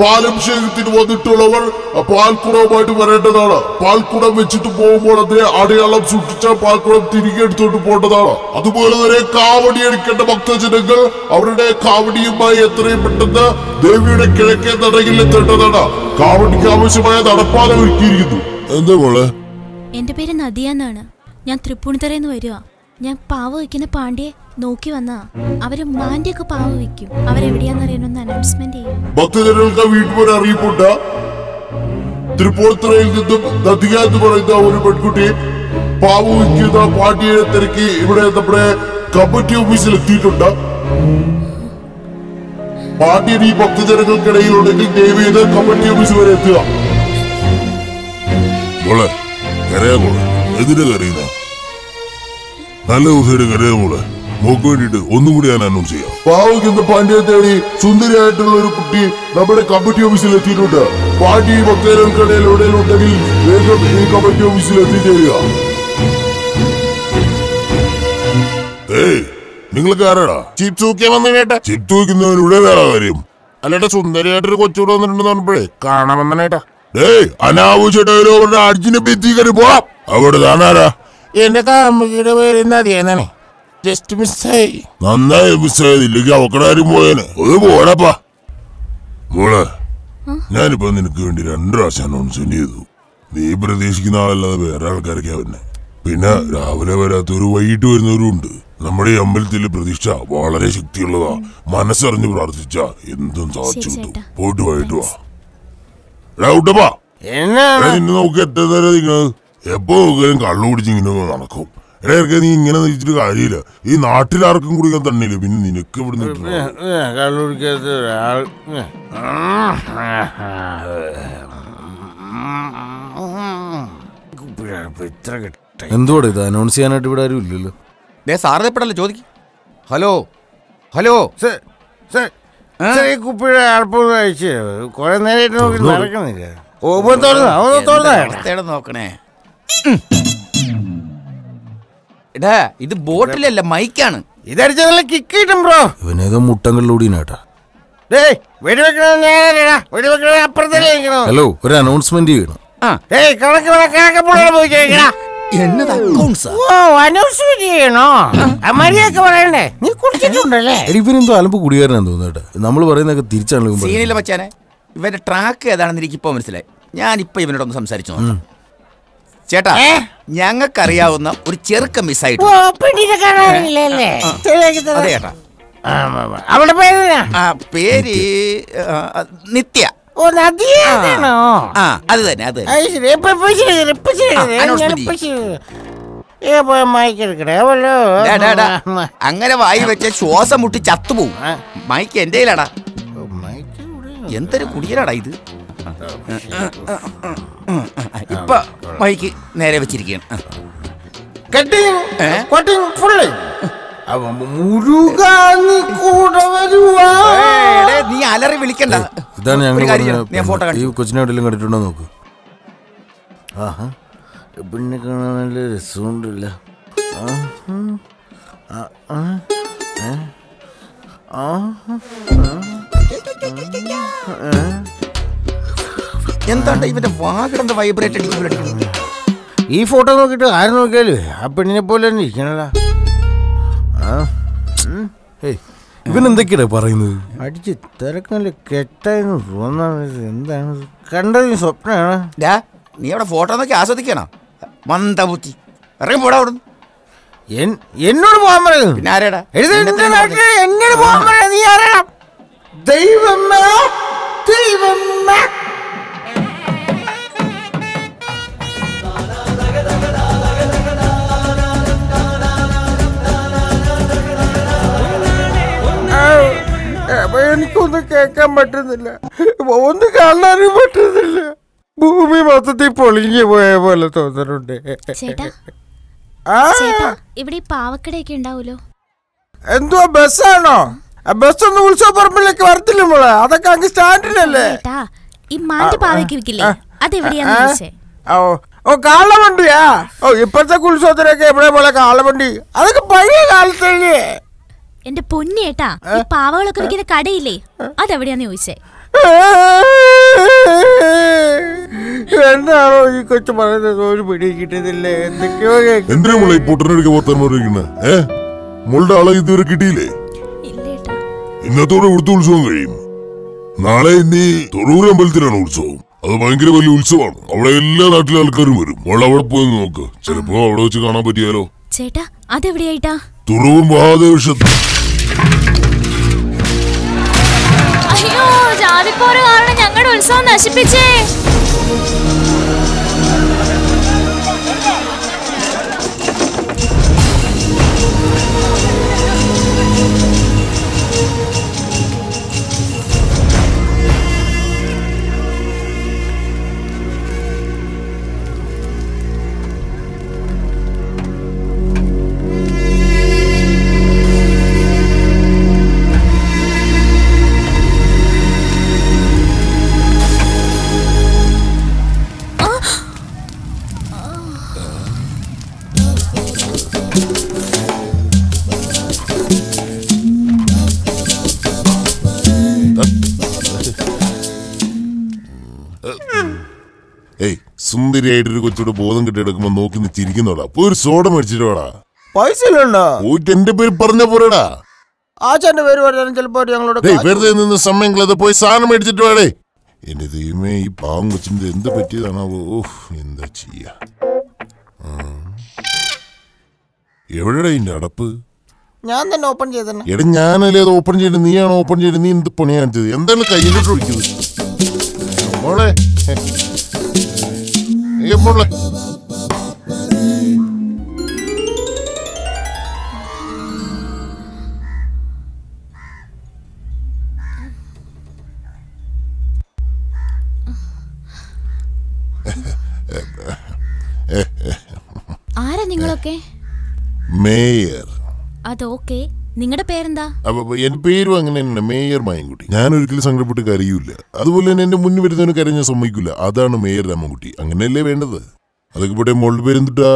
S10: പാലഭിഷേകത്തിന് വന്നിട്ടുള്ളവർ പാൽക്കുടവുമായിട്ട് വരേണ്ടതാണ്. പാൽക്കുടം വെച്ചിട്ട് പോകുമ്പോൾ അദ്ദേഹം അടയാളം സൂക്ഷിച്ച പാൽക്കുടം തിരികെ എടുത്തോട്ട് പോകേണ്ടതാണ്. അതുപോലെ തന്നെ കാവടി എടുക്കേണ്ട ഭക്തജനങ്ങൾ അവരുടെ കാവടിയുമായി എത്രയും പെട്ടെന്ന് ദേവിയുടെ കിഴക്കേ നടയിൽ എത്തേണ്ടതാണ്. കാവടിക്ക് ആവശ്യമായ നടപ്പാത ഒരുക്കിയിരിക്കുന്നു. എന്താ മോളെ?
S2: എന്റെ പേര് നദിയ എന്നാണ് ഞാൻ തൃപ്പൂണിത്തറയിൽ നിന്ന് വരിക ഞാൻ പാവ വയ്ക്കുന്ന പാണ്ഡ്യെ. നോക്കി വന്നാ അവർ മാന്റിയൊക്കെ പാവ വെക്കും അവരെവിടെയാന്നറിയാനൊന്ന് അനൗൺസ്മെന്റ് ചെയ്യും.
S10: ഭക്തജനങ്ങൾക്ക് വീട്ടുപോലെ അറിയിപ്പുണ്ട്. തൃപ്പൂണിത്തുറയിൽ നിന്നും നദിക എന്ന് പറയുന്ന ഒരു പെൺകുട്ടി പാവു വയ്ക്കുന്ന പാട്ടിയെ തിരക്കി ഇവിടെ നമ്മുടെ കമ്മിറ്റി ഓഫീസിൽ എത്തിയിട്ടുണ്ട്. പാട്ടിയൻ ഈ ഭക്തജനങ്ങൾക്കിടയിൽ ഉണ്ടെങ്കിൽ ദയവ് ചെയ്ത് കമ്മിറ്റി ഓഫീസ് വരെ എത്തുക. മോളെ കരയാ മോളെ എന്തിനാ കരയുന്ന? നല്ല ദിവസം കരയാ മോളെ മോക്ക് വേണ്ടിട്ട് ഒന്നും കൂടി ഞാൻ അനൗൺസ് ചെയ്യാം. പാവയ്ക്കുന്ന പാണ്ഡ്യയെ തേടി സുന്ദരിയായിട്ടുള്ള ഒരു കുട്ടി നമ്മുടെ കമ്മിറ്റി ഓഫീസിൽ എത്തിയിട്ടുണ്ട്. പാർട്ടി എവിടെയും ഉണ്ടെങ്കിൽ വേഗം ഈ കമ്മിറ്റി ഓഫീസിൽ എത്തിച്ചേരുക. ഏയ് നിങ്ങൾക്ക് ആരാടാ? ചിപ്സ് തൂക്കിയാ വന്നു കേട്ടാ ചീപ് തൂക്കുന്നവരുടെ വേറെ കാര്യം അല്ലേട്ടാ സുന്ദരിയായിട്ടൊരു കൊച്ചുകൂടെ വന്നിട്ടുണ്ടെന്ന് പറഞ്ഞപ്പോഴേ കാണാമെന്നേട്ടാ ഏയ് അനാവശ്യമായിട്ട് അടിച്ചിനെ ഭിത്തി കയറി പോവാം അവിടെ താനാരാ എന്റെ കാമുകിയുടെ പേര് നദിയെന്നാണ് ജസ്റ്റ് മിസ്സായി നന്നായി മിസ്സായത് ഇല്ലെങ്കിൽ അവക്കടാരും പോയേനെ. അത് പോടാപ്പാ മോളെ ഞാനിപ്പോ നിനക്ക് വേണ്ടി രണ്ടു പ്രാവശ്യം അനൗൺസ്മെന്റ് ചെയ്തു. നീ പ്രതീക്ഷിക്കുന്ന ആളല്ലാതെ വേറെ ആൾക്കാരൊക്കെ അവനെ പിന്നെ രാവിലെ വരാത്തവരും വൈകിട്ട് വരുന്നവരും ഉണ്ട്. നമ്മുടെ ഈ അമ്പലത്തിലെ പ്രതീക്ഷ വളരെ ശക്തിയുള്ളതാ. മനസ്സറിഞ്ഞ് പ്രാർത്ഥിച്ച എന്തും സാധിച്ചു കിട്ടും. പോയിട്ട് വൈകിട്ട് വാ. എടാ, നിന്നെ നോക്കി എത്ര നിങ്ങൾ എപ്പോ നോക്കിയാലും കള്ളു പിടിച്ചിങ്ങനെ നടക്കും. എടാ ഇറക്കെ നീ ഇങ്ങനെ നയിച്ചിട്ട് കാര്യമില്ല. ഈ നാട്ടിലാർക്കും കുടിക്കാൻ തണ്ണില്ല. പിന്നെ നിനക്ക് ഇവിടെ
S1: കള്ളുടിക്കാത്ത ഒരാൾ ഇത്ര കിട്ട എന്തുകൂടെ ഇത്? അനൗൺസ് ചെയ്യാനായിട്ട് ഇവിടെ ആരും ഇല്ലല്ലോ.
S4: ദേ സാറിനെപ്പെടല്ലോ ചോദിക്കും. Hello hello.
S1: ഈ കുപ്പിയുടെ അല്പം കഴിച്ച് കുറെ നേരമായിട്ട് നോക്കി നടക്കുന്നില്ല? തുറന്ന? തുറന്ന?
S4: നോക്കണേ? എടാ ഇത് ബോട്ടിലല്ല മൈക്കാണ്.
S1: ഇതടിച്ച നല്ല കിക്ക് കിട്ടും ബ്രോ ഇവനേതോ മുട്ടങ്ങളിലൂടിനാട്ടാ ഹലോ ഒരു അനൗൺസ്മെന്റ് ചെയ്യണം. ഇവനെന്തോ അലമ്പ് കുടികാരനാന്ന് തോന്നുന്നു നമ്മൾ
S4: സീനില്ല മച്ചാനെ ഇവന്റെ ട്രാക്ക് ഏതാണെന്ന് എനിക്ക് ഇപ്പൊ മനസ്സിലായി. ഞാനിപ്പോ ഇവനോടൊന്ന് സംസാരിച്ചു ചേട്ടാ ഞങ്ങൾക്കറിയാവുന്ന ഒരു ചെറുക്ക മിസ്സായിട്ട് അതെ ചേട്ടാ.
S1: അവളുടെ പേര്
S4: നിത്യ. അത് തന്നെ അത്. അങ്ങനെ വായി വെച്ച ശ്വാസം മുട്ടി ചത്തുപോകും മൈക്ക് എന്റെ എന്തൊരു കുടിയനാടാ ഇത്. ഇപ്പൊ വഴിക്ക് നേരെ വെച്ചിരിക്കുകയാണ്.
S6: കട്ടിങ് ഫുള്ള്
S4: നീ അലറി വിളിക്കണ്ട.
S1: ഇതാണ് ഞങ്ങൾ ഈ കൊച്ചിനെ എവിടെയെങ്കിലും കണ്ടിട്ടുണ്ടോ നോക്ക്. ആഹാ. പിന്നെ കാണാൻ നല്ല രസമുണ്ടല്ല
S4: എന്താണ്ട ഇവന്റെ വാകിടന്ന് വൈബ്രേറ്റ് അടിക്കുമ്പോഴടിക്കുന്നു
S6: ഈ ഫോട്ടോ നോക്കിയിട്ട് ആര് നോക്കിയാലും ആ പെണ്ണിനെ പോലെ തന്നെ ഇരിക്കണല്ല.
S1: ഇവൻ എന്തൊക്കെയാണ് പറയുന്നത്?
S6: അടിച്ച് തിരക്കല്ല കെട്ടായിരുന്നു തോന്നാണ് എന്താണ്? കണ്ടത് നീ സ്വപ്നമാണ്.
S4: ഡാ നീ അവിടെ ഫോട്ടോ നോക്കി ആസ്വദിക്കണോ? മന്ദബുദ്ധി. ഇറങ്ങി പോടാ
S6: അവിടുന്ന്. എന്നോട് പോകാൻ പറയുന്നു
S4: പിന്നെ ആരാടാ?
S6: എന്നോട് പോകാൻ പറയുന്നത് നീ ആരാടാ? ദൈവമേ ദൈവമേ. എനിക്കൊന്നും കേൾക്കാൻ പറ്റുന്നില്ല. ഒന്ന് കാണാനും പറ്റുന്നില്ല. ഭൂമി മൊത്തത്തിൽ പൊളിഞ്ഞു പോയ പോലെ തോന്നുന്നുണ്ട്.
S2: ഇവിടെ പാവക്കടയൊക്കെ ഉണ്ടാവൂലോ?
S6: എന്തുവാ ബസ്സാണോ? ബസ് ഒന്നും ഉത്സവപ്പറമ്പിലേക്ക് വരത്തില്ല മോളെ. അതൊക്കെ അങ്ങ് സ്റ്റാൻഡിലല്ലേ?
S2: ഈ മാറ്റി പാവയ്ക്ക് വിൽക്കില്ലേ അതെവിടെയാ
S6: ഓ ഓ കാളവണ്ടിയാ? ഓ ഇപ്പോഴത്തെ ഉത്സവത്തിനൊക്കെ എവിടെ പോലെ കാളവണ്ടി? അതൊക്കെ പഴയ കാലത്തല്ലേ?
S2: എന്റെ പൊന്നിയേട്ടാ ഈ പാവകളൊക്കെ വിൽക്കുന്ന കടയില്ലേ? അതെവിടെയാന്ന് ചോദിച്ചേ?
S6: എന്താണോ ഈ കൊച്ചു പറയുന്നത്? ഒരു പിടി കിട്ടുന്നില്ല എന്തൊക്കെയോ
S10: എന്തിനാ മോളെ ഈ പൊട്ടനടിക്ക് വർത്താൻ പറയുന്നത് ഏ? മോളുടെ ആളെ ഇതുവരെ കിട്ടിയില്ലേ? ഇന്നത്തോടെ ഇവിടുത്തെ ഉത്സവം കഴിയും. നാളെ ഇനി തൊഴൂർ അമ്പലത്തിലാണ് ഉത്സവം. അത് ഭയങ്കര വലിയ ഉത്സവമാണ്. അവിടെ എല്ലാ നാട്ടിലെ ആൾക്കാരും വരും. മോൾ അവിടെ പോയി നോക്ക്. ചിലപ്പോ അവിടെ വെച്ച് കാണാൻ പറ്റിയാലോ?
S2: ചേട്ടാ അതെവിടെയായിട്ടാ?
S10: തുറവ് മഹാദേവ
S2: അയ്യോ ജാതിപ്പോര് കാരണം ഞങ്ങളുടെ ഉത്സവം നശിപ്പിച്ചേ.
S10: സുന്ദരിയായിട്ടൊരു ബോധം കെട്ടിയെടുക്കുമ്പോ നോക്കി ചിരിക്കുന്നോടാ. പോയി ഒരു സോഡ മേടിച്ചിട്ട് വാടാ
S6: പൈസ ഇല്ലണ്ടോ
S10: പോയിട്ട് എന്റെ പേര് പറഞ്ഞ പോരടാ.
S6: ആചാന്റെ പേര് പറഞ്ഞാലും ചിലപ്പോ ഞങ്ങളോട്
S10: ഡേയ് വെറുതെ നിന്ന് സമയം കളത് പോയി സാധനം മേടിച്ചിട്ട് വേടേ. എന്റെ ദൈവമേ ഈ പാവം കൊച്ചിന്റെ എന്ത് പറ്റിയതാണാവോ ഓഹ് എന്താ ചെയ്യ. എവിടെടാ ഇതിന്റെ അടപ്പ്?
S6: ഞാൻ തന്നെ ഓപ്പൺ ചെയ്തന്നെ
S10: എടാ ഞാനല്ലേ അത് ഓപ്പൺ ചെയ്ത് നീയാണ് ഓപ്പൺ ചെയ്ത് നീ എന്ത് പണിയാണ് ചെയ്തത് എന്താണ് കയ്യിലിട്ട് ഒഴിക്കുന്നത്? മോളെ മോളെ
S2: ആരാ നിങ്ങളൊക്കെ?
S10: മേയർ.
S2: അതൊക്കെ നിങ്ങളുടെ പേരെന്താ?
S10: എന്റെ പേരും അങ്ങനെ തന്നെ മേയർ മായൻകുട്ടി. ഞാൻ ഒരിക്കലും സങ്കടപ്പെട്ട് കരയൂല അതുപോലെ തന്നെ എന്റെ മുന്നിൽ വരുന്നവന് ഞാൻ സമ്മതിക്കില്ല അതാണ് മേയർ രാമൻകുട്ടി. അങ്ങനെയല്ലേ വേണ്ടത്? അതൊക്കെ പോട്ടെ മോളുടെ പേരെന്തിട്ടാ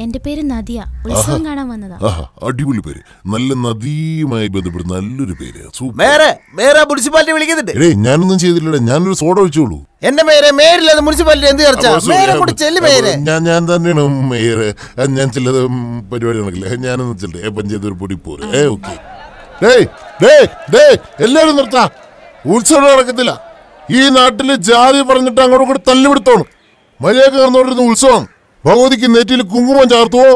S2: എന്റെ പേര് നദിയ. ഉത്സവം കാണാൻ വന്നതാ.
S10: അടിപൊളി പേര്. നല്ല നദിയുമായി ബന്ധപ്പെട്ട് നല്ലൊരു പേര്.
S6: മേരെ മേരെ മുനിസിപ്പാലിറ്റി വിളിക്കുന്നുണ്ട്.
S10: എടേ ഞാനൊന്നും ചെയ്തില്ലടാ. ഞാനൊരു സോഡ ഒഴിച്ചോളൂ.
S6: എന്റെ പേര് മേരില്ലാതെ മുനിസിപ്പാലിറ്റി എന്ത് ചർച്ച? മേരെ കൂടി ചെല്ലു മേരെ.
S10: ഞാൻ ഞാൻ തന്നെയാണ് മേയർ ഞാൻ ചിലത് പരിപാടി നടക്കില്ല. ഞാനൊന്നും ചെല്ലട്ടെ. പഞ്ചായത്ത് ഒരു പൊടി പോര്. ഏ ഓക്കെ. ഡേയ് ഡേയ് ഡേയ് എല്ലാവരും നിർത്താ. ഉത്സവം നടക്കത്തില്ല. ഈ നാട്ടിൽ ജാതി പറഞ്ഞിട്ട് അങ്ങോട്ടും കൂടി തല്ലുപിടുത്തോണം മര്യാദ നടന്നുകൊണ്ടിരുന്ന ഉത്സവം ഭഗവതിക്ക് നെറ്റിയിൽ കുങ്കുമം ചാർത്തുവോ?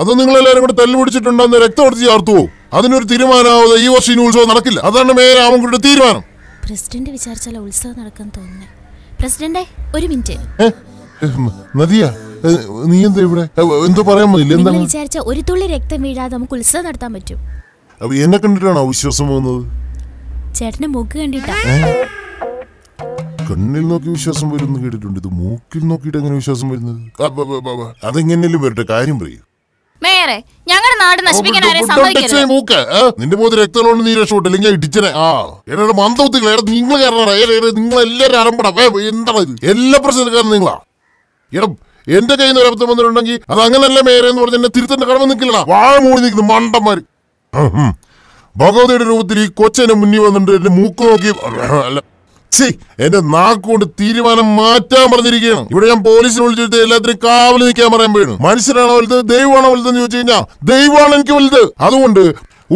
S10: അത് നിങ്ങൾ എല്ലാരും കൂടി തല്ലുപിടിച്ചിട്ടുണ്ടെന്ന് രക്തം എടുത്ത് ചാർത്തുവോ? അതിനൊരു തീരുമാനമാവാതെ ഈ വർഷം ഇനി ഉത്സവം നടക്കില്ല. അതാണ് മേയർ ആവൻകുട്ടിയുടെ തീരുമാനം.
S2: പ്രസിഡന്റ് വിചാരിച്ചാലോ ഉത്സവം നടക്കാൻ തോന്നുന്നേ. പ്രസിഡന്റെ ഒരു മിനിറ്റ്.
S10: നദിയ. നീ എന്താ ഇവിടെ? എന്തോ പറയാൻ മതില്ല എന്താ
S2: വിചാരിച്ച ഒരു തുള്ളി രക്തം വീഴാതെ നമുക്ക് ഉത്സവം നടത്താൻ പറ്റും.
S10: എന്നെ കണ്ടിട്ടാണോ വിശ്വാസം പോകുന്നത്?
S2: ചേട്ടന്റെ മൂക്ക് കണ്ടിട്ടാ.
S10: കണ്ണിൽ നോക്കി വിശ്വാസം വരുന്നു കേട്ടിട്ടുണ്ട്. ഇത് മൂക്കിൽ നോക്കിയിട്ട് എങ്ങനെ വിശ്വാസം വരുന്നത്. അതെങ്ങനെയല്ലേ വരട്ടെ? കാര്യം പറയൂ.
S7: മേയറെ ഞങ്ങളുടെ നാട് നശിപ്പിക്കാൻ ആരെ സമ്മതിക്കരുത്.
S10: മൂക്ക്. ഏ? നിന്റെ പോത്ത് നീ രക്ഷപ്പെട്ടു? അല്ലെങ്കിൽ ഇടിച്ചനെ. ആ. എടാ മന്ദബുദ്ധികൾ എടാ നിങ്ങൾ നിങ്ങൾ എല്ലാവരും അരമ്പടാ എന്താണ് ഇത്? എല്ലാ പ്രശ്നത്തിൽ കാരണം നിങ്ങളാ. എടാ എന്റെ കയ്യിൽ നിന്ന് ഒരു അബദ്ധം വന്നിട്ടുണ്ടെങ്കിൽ അത് അങ്ങനല്ല മേയറെ എന്ന് പറഞ്ഞ് എന്നെ തിരുത്തേണ്ട കടമ നിൽക്കില്ലടാ. വാഴ മൂടി നിൽക്കുന്നു മണ്ടന്മാര്. ഭഗവതിയുടെ രൂപത്തിൽ ഈ കൊച്ചനെ മുന്നിൽ വന്നിട്ട് എന്റെ മൂക്ക് നോക്കി. അല്ല. എന്റെ നാക്കുകൊണ്ട് തീരുമാനം മാറ്റാൻ പറഞ്ഞിരിക്കുകയാണ്. ഇവിടെ ഞാൻ പോലീസിനെ വിളിച്ചിട്ട് എല്ലാത്തിനും കാവൽ നിൽക്കാൻ പറയാൻ വേണം മനുഷ്യനാണോ വലുത്? ദൈവമാണോ വലുതെന്ന് ചോദിച്ചു കഴിഞ്ഞാൽ ദൈവമാണ് എനിക്ക് വലുത്. അതുകൊണ്ട്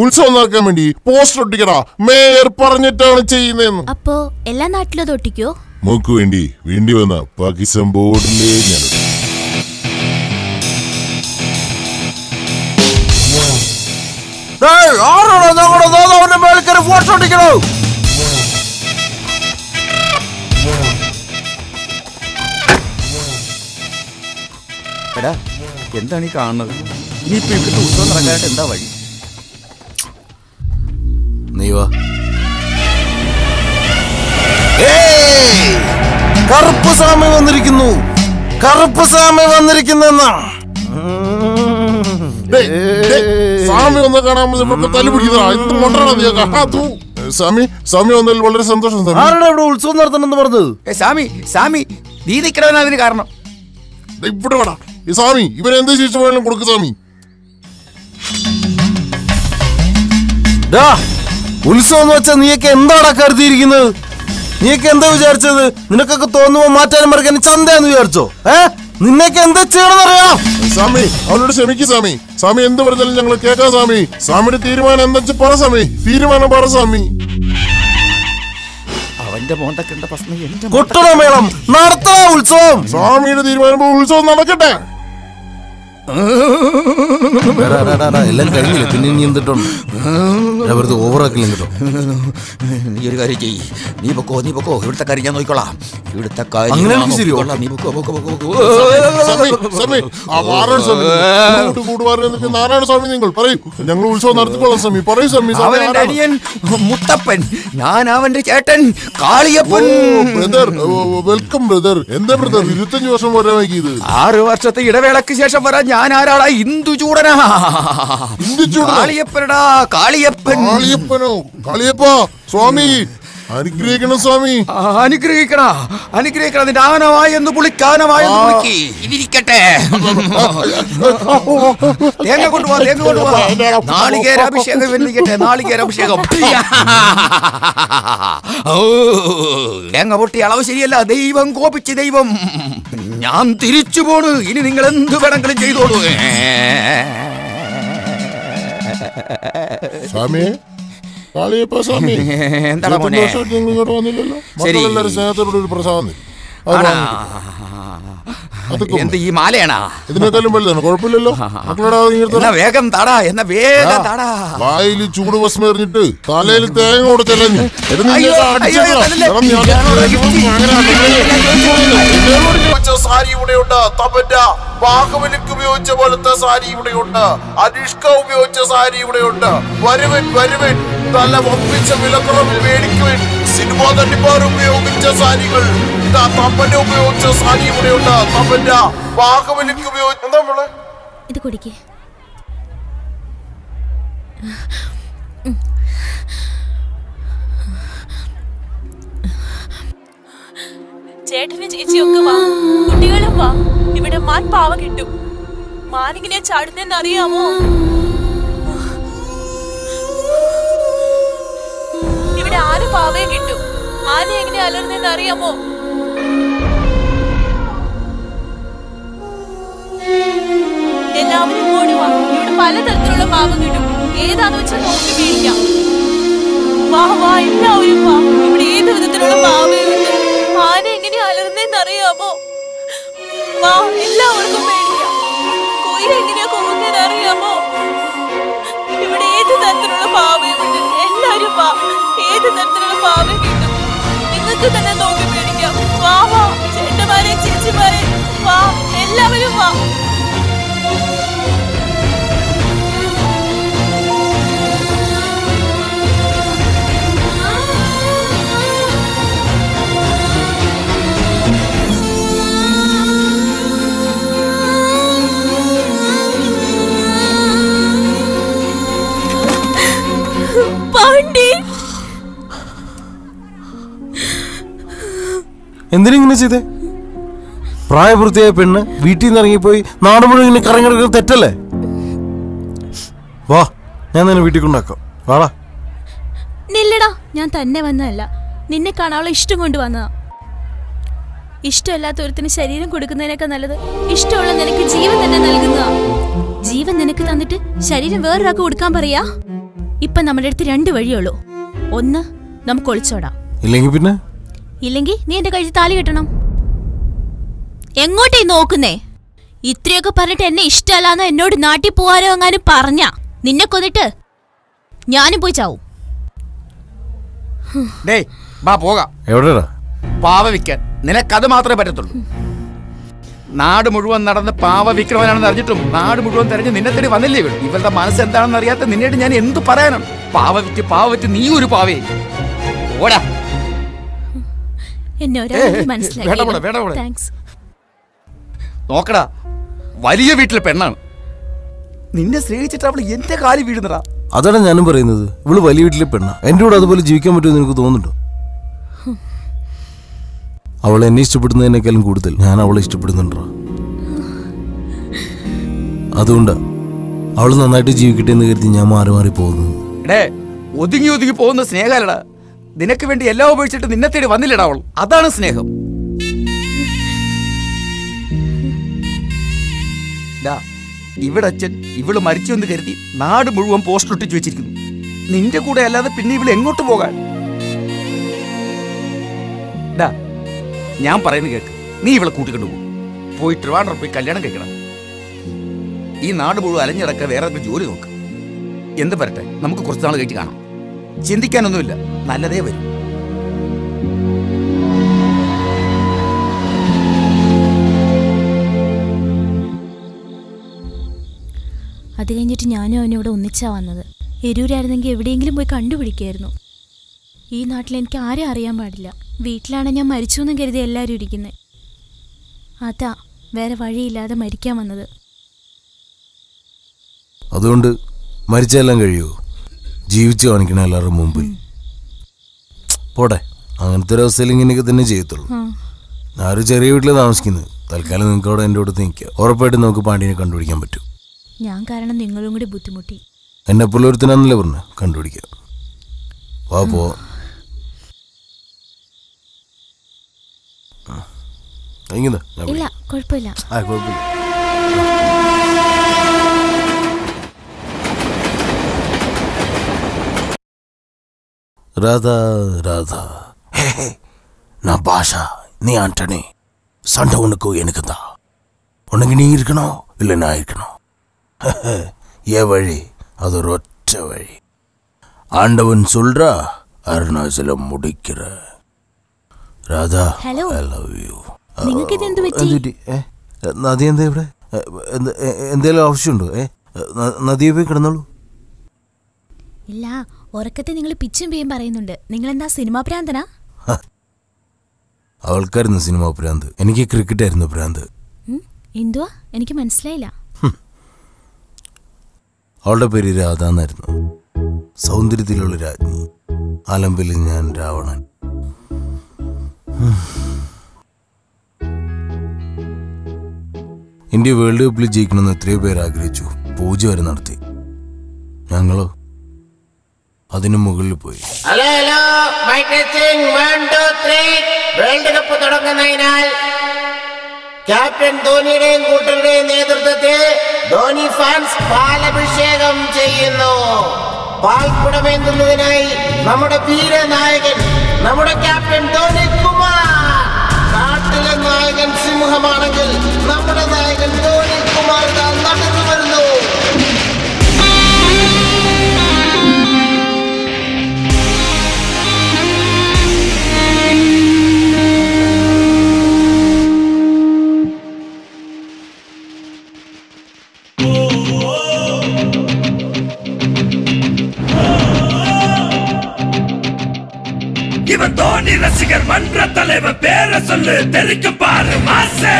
S10: ഉത്സവം നടക്കാൻ വേണ്ടി പോസ്റ്റർ ഒട്ടിക്കടാ. മേയർ പറഞ്ഞിട്ടാണ് ചെയ്യുന്നതെന്ന്.
S2: അപ്പോ എല്ലാ നാട്ടിലും ഒട്ടിക്കോ?
S10: മോക്ക് വേണ്ടി വേണ്ടി വന്ന പാകിസ്ഥാൻ ബോർഡിലേ ഞാൻ
S1: ആരാടാ ഞങ്ങളുടെ നേതാവിന്റെ മേളിൽ കയറി ഫോട്ടോ അടിക്കണോ
S4: എടാ എന്താണ് ഈ കാണുന്നത്? ഇനിയിപ്പോ ഇവിടുത്തെ ഉത്സവം നടക്കാനായിട്ട് എന്താ വഴി?
S1: നീ വാ. ഏയ്! കറുപ്പ് സാമി വന്നിരിക്കുന്നു. കറുപ്പ് സാമി വന്നിരിക്കുന്നെന്നാ.
S10: സ്വാമി ഒന്ന് കാണാൻ തല്ലു പിടിക്കുന്നതാ. സ്വാമി സ്വാമി വന്നതിൽ വളരെ സന്തോഷം സ്വാമി
S1: ആരുടെ ഇവിടെ ഉത്സവം നടത്തണമെന്ന് പറഞ്ഞത്?
S4: സ്വാമി സാമി സാമി നീ നിൽക്കണവനാ അതിന് കാരണം.
S10: ദേ, ഇവിടെ വേടാ. ഈ സ്വാമി ഇവരെന്ത് ശിക്ഷ വേണമെങ്കിലും കൊടുക്കും സ്വാമി.
S1: ഉത്സവം എന്ന് വെച്ചാൽ നീയൊക്കെ എന്താടാ കരുതിയിരിക്കുന്നത്? നീയൊക്കെ എന്താ വിചാരിച്ചത്? നിനക്കൊക്കെ തോന്നുമ്പോ മാറ്റാനും മറിക്കാൻ ചന്തയെന്ന് വിചാരിച്ചോ? ഏ? നിന്നൊക്കെ എന്താ ചെയ്യണമെന്നറിയാം
S10: സ്വാമി അവനോട് ക്ഷമിക്കും സ്വാമി. സ്വാമി എന്ത് പറഞ്ഞാലും ഞങ്ങൾ കേൾക്കാം സ്വാമി. സ്വാമിയുടെ തീരുമാനം എന്താ വെച്ചാൽ പറ സ്വാമി. തീരുമാനം പറ സ്വാമി.
S4: അവന്റെ എന്താ പ്രശ്നം
S1: കൊട്ടണ മേളം നടത്തണ ഉത്സവം.
S10: സ്വാമിയുടെ തീരുമാനം ഉത്സവം നടക്കട്ടെ.
S1: എല്ലാം കഴിഞ്ഞില്ല? പിന്നെ ഇനി എന്തിട്ടുണ്ട് ഞാൻ വെറുതെ ഓവറാക്കില്ല കേട്ടോ
S4: നീ ഒരു കാര്യം ചെയ്യ്. നീ പൊക്കോ നീ പൊക്കോ. ഇവിടുത്തെ കാര്യം ഞാൻ നോക്കിക്കോളാം. ഇവിടുത്തെ കാര്യം ഞാൻ നോക്കിക്കോളാം. നീ പൊക്കോ പൊക്കോ പൊക്കോ പൊക്കോ.
S10: സ്വാമി സ്വാമി ആ നാരായണ സ്വാമി. കൂട്ട് നാരായണ സ്വാമി നിങ്ങൾ പറയൂ. ഞങ്ങൾ ഉത്സവം നടത്തിക്കോളാം സ്വാമി. പറയൂ സ്വാമി
S4: മുത്തപ്പൻ. ഞാൻ അവന്റെ ചേട്ടൻ കാളിയപ്പൻ.
S10: Brother welcome brother. എന്താ ബ്രദർ? ഇരുപത്തഞ്ച് വർഷം വൈകിയത്.
S4: ആറ് വർഷത്തെ ഇടവേളക്ക് ശേഷം വരാൻ ഞാൻ ആരാടാ ഇന്ദുചൂടനാ.
S10: ഇന്ദുചൂടനോ?
S4: കാളിയപ്പനടാ കാളിയപ്പൻ.
S10: കാളിയപ്പനോ? കാളിയപ്പ സ്വാമി അനുഗ്രഹിക്കണം സ്വാമി.
S4: അനുഗ്രഹിക്കണ. അനുഗ്രഹിക്കണ. അതിന്റെ ആനവായ എന്ന് പുളിക്കാനവായി എന്ന് പുളിക്ക് ഇതിരിക്കട്ടെ തേങ്ങ കൊണ്ടുപോവാ തേങ്ങ കൊണ്ടുപോവാ. നാളികേരാഭിഷേകം എന്നിരിക്കട്ടെ നാളികേര അഭിഷേകം. തേങ്ങ പൊട്ടി അളവ് ശരിയല്ല. ദൈവം കോപിച്ച് ദൈവം. ഞാൻ തിരിച്ചു പോണു. ഇനി നിങ്ങൾ എന്ത് വേണമെങ്കിലും ചെയ്തോളൂ.
S10: സ്വാമി കാളിയപ്പ സ്വാമി. എന്താ ഇങ്ങോട്ട് വന്നില്ലല്ലോ. മക്കളെല്ലാരും സ്നേഹത്തോടെ ഒരു പ്രസാദം
S4: എന്ത് ഈ മാലയാണാ?
S10: ഇതിനേക്കാളും വലുതാണ്. കുഴപ്പമില്ലല്ലോ. മക്കളോട്
S4: എന്നാ വേഗം താടാ എന്നാ വേഗം താടാ.
S10: വായിൽ ചൂട് ഭസ്മം എറിഞ്ഞിട്ട് തലയിൽ തേങ്ങ കൊടുത്തല്ലേ
S11: സാരി ഇവിടെയുണ്ട്. തപന്റെ ബാഹുബലിക്ക് ഉപയോഗിച്ച പോലത്തെ സാരി ഇവിടെയുണ്ട്. അനിഷ്ക ഉപയോഗിച്ച സാരി ഇവിടെയുണ്ട്. വരുവൻ വരുവൻ. നല്ല ഒപ്പിച്ച വിലക്കുറവിൽ മേടിക്കുവൻ. സിനിമാ ഉപയോഗിച്ച സാരികൾ. ഇതാ തപ്പന്റെ ഉപയോഗിച്ച സാരി ഇവിടെയുണ്ട്. തപ്പന്റെ ബാഹുബലിക്ക് ഉപയോഗിച്ച എന്താ മോളെ?
S2: ഇത് കുടിക്കേ.
S12: ചേട്ടനും ചേച്ചിയൊക്കെ വാ. കുട്ടികളും വാ. ഇവിടെ മാൻ പാവ കിട്ടും. മാനിങ്ങനെ ചാടുന്നെന്ന് അറിയാമോ ഇവിടെ ആരും പാവയും കിട്ടും. ആന എങ്ങനെ അലർന്നെന്ന് അറിയാമോ? എല്ലാവരും ഓടുക ഇവിടെ പലതരത്തിലുള്ള പാവം കിട്ടും. ഏതാന്ന് വെച്ചാൽ നോക്കി മേടിക്കാം വാ വാ എല്ലാവരും വാ. ഇവിടെ ഏത് വിധത്തിലുള്ള പാവയുണ്ട് ആന എങ്ങനെ അലർന്നെന്ന് അറിയാമോ? വാ എല്ലാവർക്കും കൊയില എങ്ങനെയാ കൊവുന്നതെന്ന് അറിയാമോ? ഇവിടെ ഏത് തരത്തിലുള്ള പാവയുണ്ട് എല്ലാവരും വാ. ഏത് തരത്തിലുള്ള പാവ കിട്ടും നിങ്ങൾക്ക് തന്നെ നോക്കി പേടിക്കാം. വാ വാ ചേട്ടന്മാരെ ചേച്ചിമാരെ വാ എല്ലാവരും വാ.
S1: എന്തിനിങ്ങനെ ചെയ്തേ? പ്രായപൂർത്തിയായ പെണ്ണ് വീട്ടിൽ നിന്ന് ഇറങ്ങിപ്പോയി നാട് മുഴുവൻ ഇങ്ങനെ കറങ്ങി കിടക്കുന്നത് തെറ്റല്ലേ? വാ ഞാൻ നിന്നെ വീട്ടിൽ കൊണ്ടാക്കാം വാടാ.
S2: നില്ലടാ ഞാൻ തന്നെ വന്നതല്ല. നിന്നെ കാണാനുള്ള ഇഷ്ടം കൊണ്ട് വന്നതാ. ഇഷ്ടമല്ലാത്ത ഒരുത്തിന് ശരീരം കൊടുക്കുന്നതിനേക്കാൾ നല്ലത് ഇഷ്ടമുള്ള നിനക്ക് ജീവൻ തന്നെ നൽകുന്നതാ. ജീവൻ നിനക്ക് തന്നിട്ട് ശരീരം വേറൊരാൾക്ക് കൊടുക്കാൻ പറയാ? ഇപ്പൊ നമ്മുടെ അടുത്ത് രണ്ട് വഴിയുള്ളൂ ഒന്ന് നമുക്ക് ഒളിച്ചോടാം.
S1: ഇല്ലെങ്കിൽ പിന്നെ?
S2: ഇല്ലെങ്കിൽ നീ എന്റെ കഴിച്ച് താലി കെട്ടണം. എങ്ങോട്ടേ നോക്കുന്നേ? ഇത്രയൊക്കെ പറഞ്ഞിട്ട് എന്നെ ഇഷ്ടമല്ലാന്ന് എന്നോട് നാട്ടിൽ പോവാനോ എങ്ങാനും പറഞ്ഞ? നിന്നെ കൊന്നിട്ട് ഞാനും പോയി ചാവും.
S4: ഡേയ് ബാ പോകാം.
S1: എവിടെടാ?
S4: പാവ വിൽക്കാൻ. നിനക്കത് മാത്രമേ പറ്റത്തുള്ളൂ. നാട് മുഴുവൻ നടന്ന് പാവ വിക്രമനാണെന്ന് അറിഞ്ഞിട്ടും നാട് മുഴുവൻ തെരഞ്ഞ് നിന്നെ തേടി വന്നില്ലേ വീട് ഇവരുടെ മനസ്സ് എന്താണെന്ന് അറിയാത്ത നിന്നോട് ഞാൻ എന്ത് പറയാനാണ്? പാവ വിറ്റ് പാവ വിറ്റ് നീ ഒരു പാവേ ഓടാ.
S2: എന്നെ. മനസ്സിലാക്കി താങ്ക്സ്
S4: നോക്കടാ വലിയ വീട്ടിലെ പെണ്ണാണ്. നിന്നെ സ്നേഹിച്ചിട്ട് അവൾ എന്റെ കാലി വീഴുന്നടാ.
S1: അതാണ് ഞാനും പറയുന്നത്. ഇവൾ വലിയ വീട്ടിലെ പെണ്ണ. എന്റെ കൂടെ അതുപോലെ ജീവിക്കാൻ പറ്റുമെന്ന് എനിക്ക് തോന്നുന്നുണ്ടോ? അവൾ എന്നെ ഇഷ്ടപ്പെടുന്നതിനേക്കാളും കൂടുതൽ ഞാൻ അവളെ ഇഷ്ടപ്പെടുന്നുണ്ടോ? അതുകൊണ്ട് അവൾ നന്നായിട്ട് ജീവിക്കട്ടെ എന്ന് കരുതി ഞാൻ മാറി മാറി പോകുന്നു
S4: എടേ ഒതുങ്ങി ഒതുങ്ങി പോകുന്ന സ്നേഹമല്ലടാ നിനക്ക് വേണ്ടി എല്ലാം ഉപയോഗിച്ചിട്ട് നിന്നെ തേടി വന്നില്ലടാവൾ അതാണ് സ്നേഹം. ഇവിടെ അച്ഛൻ ഇവൾ മരിച്ചു എന്ന് കരുതി നാട് മുഴുവൻ പോസ്റ്റ് ഒട്ടിച്ചു വെച്ചിരിക്കുന്നു. നിന്റെ കൂടെ അല്ലാതെ പിന്നെ ഇവൾ എങ്ങോട്ട് പോകാൻ? ഞാൻ പറയുന്നത് കേക്ക്. നീ ഇവളെ കൂട്ടിക്കൊണ്ടു പോകും പോയി ട്രിവാൻഡ്രം പോയി കല്യാണം കഴിക്കണം. ഈ നാട് മുഴുവൻ അലഞ്ഞിടക്ക വേറെ ജോലി നോക്ക്. എന്ത് പറട്ടെ നമുക്ക് കുറച്ച് നാൾ കഴിഞ്ഞ് കാണാം. ചിന്തിക്കാനൊന്നുമില്ല. നല്ലതേ വരും.
S2: അത് കഴിഞ്ഞിട്ട് ഞാനും അവനും ഇവിടെ ഒന്നിച്ചാ വന്നത്. എരൂരായിരുന്നെങ്കിൽ എവിടെയെങ്കിലും പോയി കണ്ടുപിടിക്കായിരുന്നു. ഈ നാട്ടിൽ എനിക്ക് ആരും അറിയാൻ പാടില്ല. വീട്ടിലാണ് ഞാൻ മരിച്ചു എന്നും കരുതി എല്ലാവരും ഇരിക്കുന്നത് അതാ വേറെ വഴിയില്ലാതെ മരിക്കാൻ വന്നത്.
S1: അതുകൊണ്ട് മരിച്ചെല്ലാം കഴിയുമോ ജീവിച്ചു കാണിക്കണം എല്ലാവരുടെ മുമ്പിൽ. പോട്ടെ അങ്ങനത്തെ ഒരു അവസ്ഥയിൽ ഇങ്ങനെയൊക്കെ തന്നെ ചെയ്യത്തുള്ളൂ. ഞാൻ ഒരു ചെറിയ വീട്ടിൽ താമസിക്കുന്നത് തൽക്കാലം നിങ്ങൾക്ക് അവിടെ എന്റെ അടുത്ത് നിൽക്കുക ഉറപ്പായിട്ടും നമുക്ക് പാണ്ഡ്യനെ കണ്ടുപിടിക്കാൻ പറ്റും.
S2: ഞാൻ കാരണം നിങ്ങളും കൂടി ബുദ്ധിമുട്ടി.
S1: എന്നെ പുള്ളൊരുത്തനാന്നല്ലേ പറഞ്ഞു? കണ്ടുപിടിക്കാം. വാ പോ.
S2: ഇല്ല കുഴപ്പമില്ല.
S1: ആ കുഴപ്പമില്ല. രാധ രാധ ഹേ ഹേ நான் பாஷா நீ ஆண்டனி சண்டை உனக்கு எனக்கு தான் உனக்கு நீ இருக்கணும் இல்லை நான் இருக்கணும் ஏன் வழி அது ஒரு ஒற்றை வழி ஆண்டவன் சொல்றா அருணாச்சலம் முடிக்கிற രാധാ ഐ ലവ് യു
S2: നിങ്ങൾക്ക് ഇത്
S1: എന്ത് പറ്റി നദി എന്താ ഇവിടെ എന്തെങ്കിലും ആവശ്യമുണ്ടോ ഏ നദിയെ പോയി കിടന്നോളൂ
S2: ഇല്ല ഉറക്കത്തെ നിങ്ങൾ പിച്ചും പേയും പറയുന്നുണ്ട്. നിങ്ങൾ എന്താ സിനിമാ പ്രാന്തനാ?
S1: അവൾക്കായിരുന്നു സിനിമാ ഭ്രാന്ത് എനിക്ക് ക്രിക്കറ്റ് ആയിരുന്നു ഭ്രാന്ത്
S2: ഉം? എന്തുവാ? എനിക്ക് മനസ്സിലായില്ല.
S1: അവളുടെ പേര് രാധ എന്നായിരുന്നു. സൗന്ദര്യത്തിലുള്ള രാജ്ഞി. അലമ്പിൽ ഞാൻ രാവണൻ. ഇന്ത്യ വേൾഡ് കപ്പിൽ ജയിക്കണമെന്ന് എത്രയോ പേർ ആഗ്രഹിച്ചു. പൂജ വരെ നടത്തി. ഞങ്ങളോ? അതിനു മുകളിൽ പോയി.
S6: ഹലോ ഹലോ വേൾഡ് കപ്പ് തുടങ്ങുന്നതിനാൽ ക്യാപ്റ്റൻ ധോണിയുടെയും കൂട്ടരുടെയും നേതൃത്വത്തിൽ ധോണി ഫാൻസ് പാലഭിഷേകം ചെയ്യുന്നു. പാൽക്കുടമേന്തുന്നതിനായി നമ്മുടെ വീരനായകൻ നമ്മുടെ ക്യാപ്റ്റൻ ധോണി കുമാർ നാട്ടിലെ നായകൻ സിംഹമാണെങ്കിൽ നമ്മുടെ നായകൻ
S13: இவன் தோனி ரசிகர் மன்ற தலைவர் பேர சொல்லு தெரிக்க பாரு மாசே!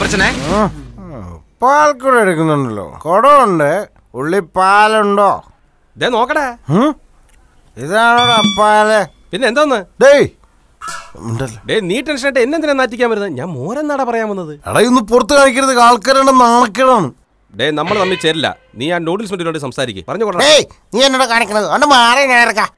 S1: പ്രശ്ന? പാൽക്കുട എടുക്കുന്നുണ്ടല്ലോ. കുടമുണ്ട് ഉള്ളി പാലുണ്ടോ
S14: നോക്കടാ.
S1: ഇതാണോ അപ്പാൽ
S14: പിന്നെ എന്തോന്ന്?
S1: ഡേയ്
S14: ഡേ നീ ടെൻഷൻ ആയിട്ട് എന്നെന്തിനാ നാറ്റിക്കാൻ വരുന്നത്? ഞാൻ മോരെന്നാടാ പറയാൻ വന്നത്?
S1: എടാ ഇന്ന് പുറത്ത് കാണിക്കരുത് ആൾക്കാരുടെ നാണക്കേടാണ്.
S14: ഡേ നമ്മൾ തമ്മിൽ ചേരില്ല. നീ ആ നൂഡിൽസ് മറ്റിനോട് സംസാരിക്കും. പറഞ്ഞു കൊള്ളേ
S6: ഏയ് നീ എന്നോട് കാണിക്കണത്? അവന്റെ മാറി ഞാൻ ഇറക്കാം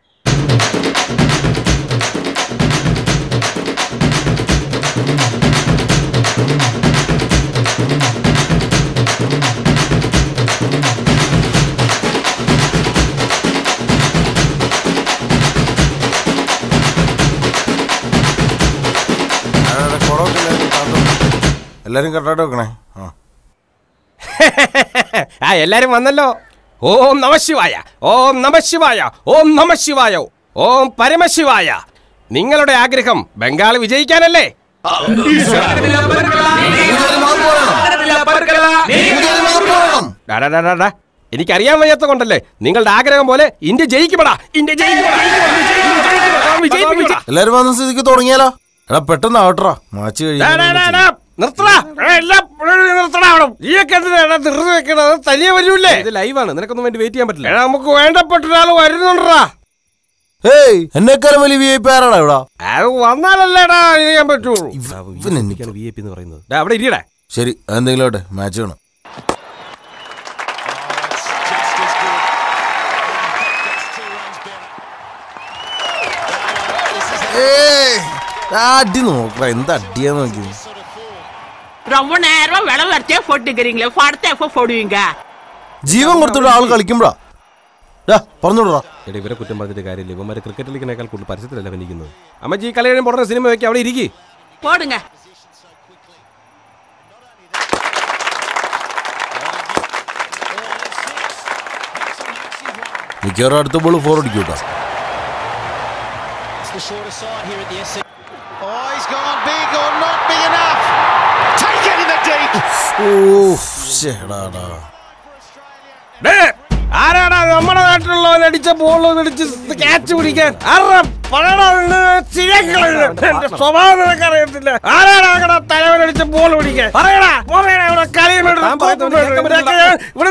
S1: എല്ലാരും കട്ടാട്ട് വെക്കണേ? ആ.
S14: എല്ലാരും വന്നല്ലോ. ഓം നമശിവായ ഓം നമശിവായ ഓം നമശിവായ ഓം പരമശിവായ നിങ്ങളുടെ ആഗ്രഹം ബംഗാൾ വിജയിക്കാനല്ലേ. എനിക്കറിയാൻ വയ്യാത്ത കൊണ്ടല്ലേ നിങ്ങളുടെ ആഗ്രഹം പോലെ ഇന്ത്യ ജയിക്കപ്പെടാ ഇന്ത്യ
S1: എല്ലാരും വന്ന സ്ഥിതിക്ക് തുടങ്ങിയാലോ? എടാ പെട്ടെന്ന് ആവട്ടറാ മാച്ച്
S14: കഴിഞ്ഞാ നിർത്തടാ. എല്ലാം ഇവിടെ നിർത്തടാ അവിടെ. നീയൊക്കെ എന്തിനാ? ധൃതി വെക്കണത്. തനിയെ വരൂല്ലേ? ഇത് ലൈവാണ്. നിനക്കൊന്നും വേണ്ടി വെയിറ്റ് ചെയ്യാൻ പറ്റില്ല. നമുക്ക് വേണ്ടപ്പെട്ട ഒരാൾ വരുന്നുണ്ടടാ.
S1: ഏയ് എന്നെക്കാളും വലിയ വി ഐ പി ആരാടാ ഇവിടെ?
S14: അത് വന്നാലല്ലേടാ ചെയ്യാൻ പറ്റുള്ളൂ വി ഐ പി എന്ന് പറയുന്നത്. അവിടെ ഇരിയടാ
S1: ശരി ആട്ടെ മാച്ച് വേണം. അടി എന്താ അടിയാ നോക്കി
S15: ரொம்ப நேரமா விளவு வரைச்சே போட்டுக்கிறீங்களே படத்தை எப்போ போடுவீங்க
S1: ജീവൻ കൊടുത്തിട്ട് ആൾ കളിക്കുമ്പോഴാ പറഞ്ഞോടാ
S14: എടാ ഇവരെ കുറ്റം പറഞ്ഞിട്ട് കാര്യമില്ല ഇവന്മാര് ക്രിക്കറ്റ് കളിക്കുന്നേക്കാൾ കൂടുതൽ പരിസരത്തിലല്ല അഭിനയിക്കുന്നത് അമ്മച്ചി ഈ കളി കഴിയുമ്പോൾ ഉടനെ സിനിമ വെക്കുക അവിടെ ഇരിക്കി
S15: போடுங்க
S1: മിക്കവാറും അടുത്ത ബോൾ ഫോർ അടിക്കൂട്ടാ
S16: It's the shorter side here at the SC. Oh, he's gone big or not big enough.
S14: ആരാടാ നമ്മുടെ നാട്ടിലുള്ളവൻ അടിച്ച ബോൾ അടിച്ച് ക്യാച്ച് പിടിക്കാൻ? ആരാ പറയടാ നിന്ന് ചിരക്കളഞ്ഞ്. എന്റെ സ്വഭാവം നിനക്ക് അറിയത്തില്ല. ആരാടാ അങ്ങനെ തലവൻ അടിച്ച ബോൾ പിടിക്കാൻ? പറയടാ പറയടാ ഇവിടെ കളിയും ഇവിടെ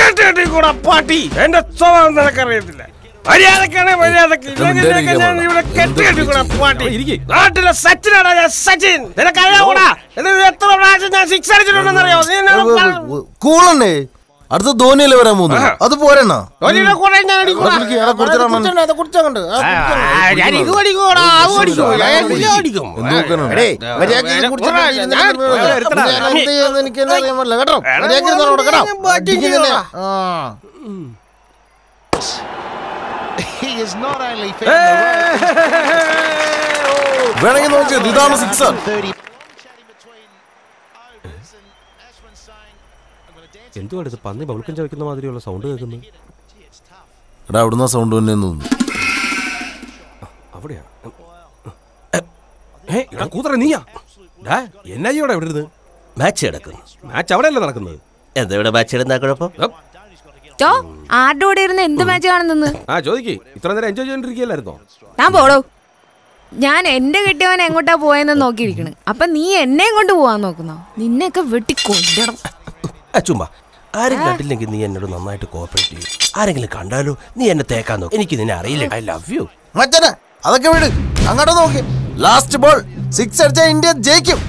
S14: കെട്ടി കെട്ടി കൂടാ പാട്ടി. എന്റെ സ്വഭാവം നിനക്കറിയത്തില്ല മര്യാദക്കാണ് മര്യാദയ്ക്ക്. ഇല്ലെങ്കിൽ ഞാൻ ഇവിടെ കെട്ടി കെട്ടി കൂടാ പാട്ടി. നാട്ടിലെ സച്ചിനാടാ ഞാൻ സച്ചിൻ. നിനക്കറിയാവൂടാ? എന്നിട്ട് എത്ര പ്രാവശ്യം ഞാൻ സിക്സ് അടിച്ചിട്ടുണ്ടെന്നറിയോ? നീ
S1: കൂളണ്ണേ അടുത്ത ധോനിയല്ലേ വരാൻ പോകുന്നു അത് പോരെണ്ണ.
S6: എനിക്ക് കേട്ടോ മര്യാദയ്ക്ക് ഇരുന്നോളൂ, കേട്ടോ ഇങ്ങനെ. ആ
S16: He is not only fitting the
S1: വേണമെങ്കിൽ നോക്കിയത് ഇതാണ് സിക്സർ.
S14: എന്തുവാണ് ഇത് പന്നി ബൗൾക്കൻ ചവയ്ക്കുന്ന മാതിരിയുള്ള സൗണ്ട് കേൾക്കുന്നത്
S1: എടാ അവിടുന്ന് സൗണ്ട് തന്നെ തോന്നുന്നു.
S14: അവിടെയാ? ഏ എടാ കൂതറ നീയാ? ഡാ എന്നാ ഇവിടെ ഇവിടെ ഇരുന്ന് മാച്ച് നടക്കുന്നു മാച്ച് അവിടെയല്ലേ നടക്കുന്നത്? എന്താ ഇവിടെ മാച്ച് ഇടുന്ന കുഴപ്പം?
S17: ചോ ആരുടെ കൂടെ ഇരുന്ന് എന്ത് മാച്ച് കാണുന്നെന്ന്
S14: ആ ചോദിക്ക്. ഇത്ര നേരം എൻജോയ് ചെയ്തോണ്ടിരിക്കുകയല്ലായിരുന്നോ?
S17: ഞാൻ പോടോ. ഞാൻ എന്റെ കെട്ടിയവൻ എങ്ങോട്ടാ പോയെന്ന് നോക്കിയിരിക്കണ്. അപ്പൊ നീ എന്നെയും കൊണ്ട് പോവാൻ നോക്കുന്നോ? നിന്നെയൊക്കെ വെട്ടി കൊല്ലണം.
S14: ചുമ്മാ.
S13: ആരും കണ്ടില്ലെങ്കിൽ നീ എന്നോട് നന്നായിട്ട് കോപ്പറേറ്റ് ചെയ്യും. ആരെങ്കിലും കണ്ടാലോ നീ എന്നെ തേക്കാൻ നോക്കും. എനിക്ക് നിന്നെ അറിയില്ല. ഐ ലവ് യു
S1: മറ്റനെ അതൊക്കെ വിട്. അങ്ങോട്ട് നോക്കി. ലാസ്റ്റ് ബോൾ സിക്സ് അടിച്ച ഇന്ത്യ ജയിക്കും.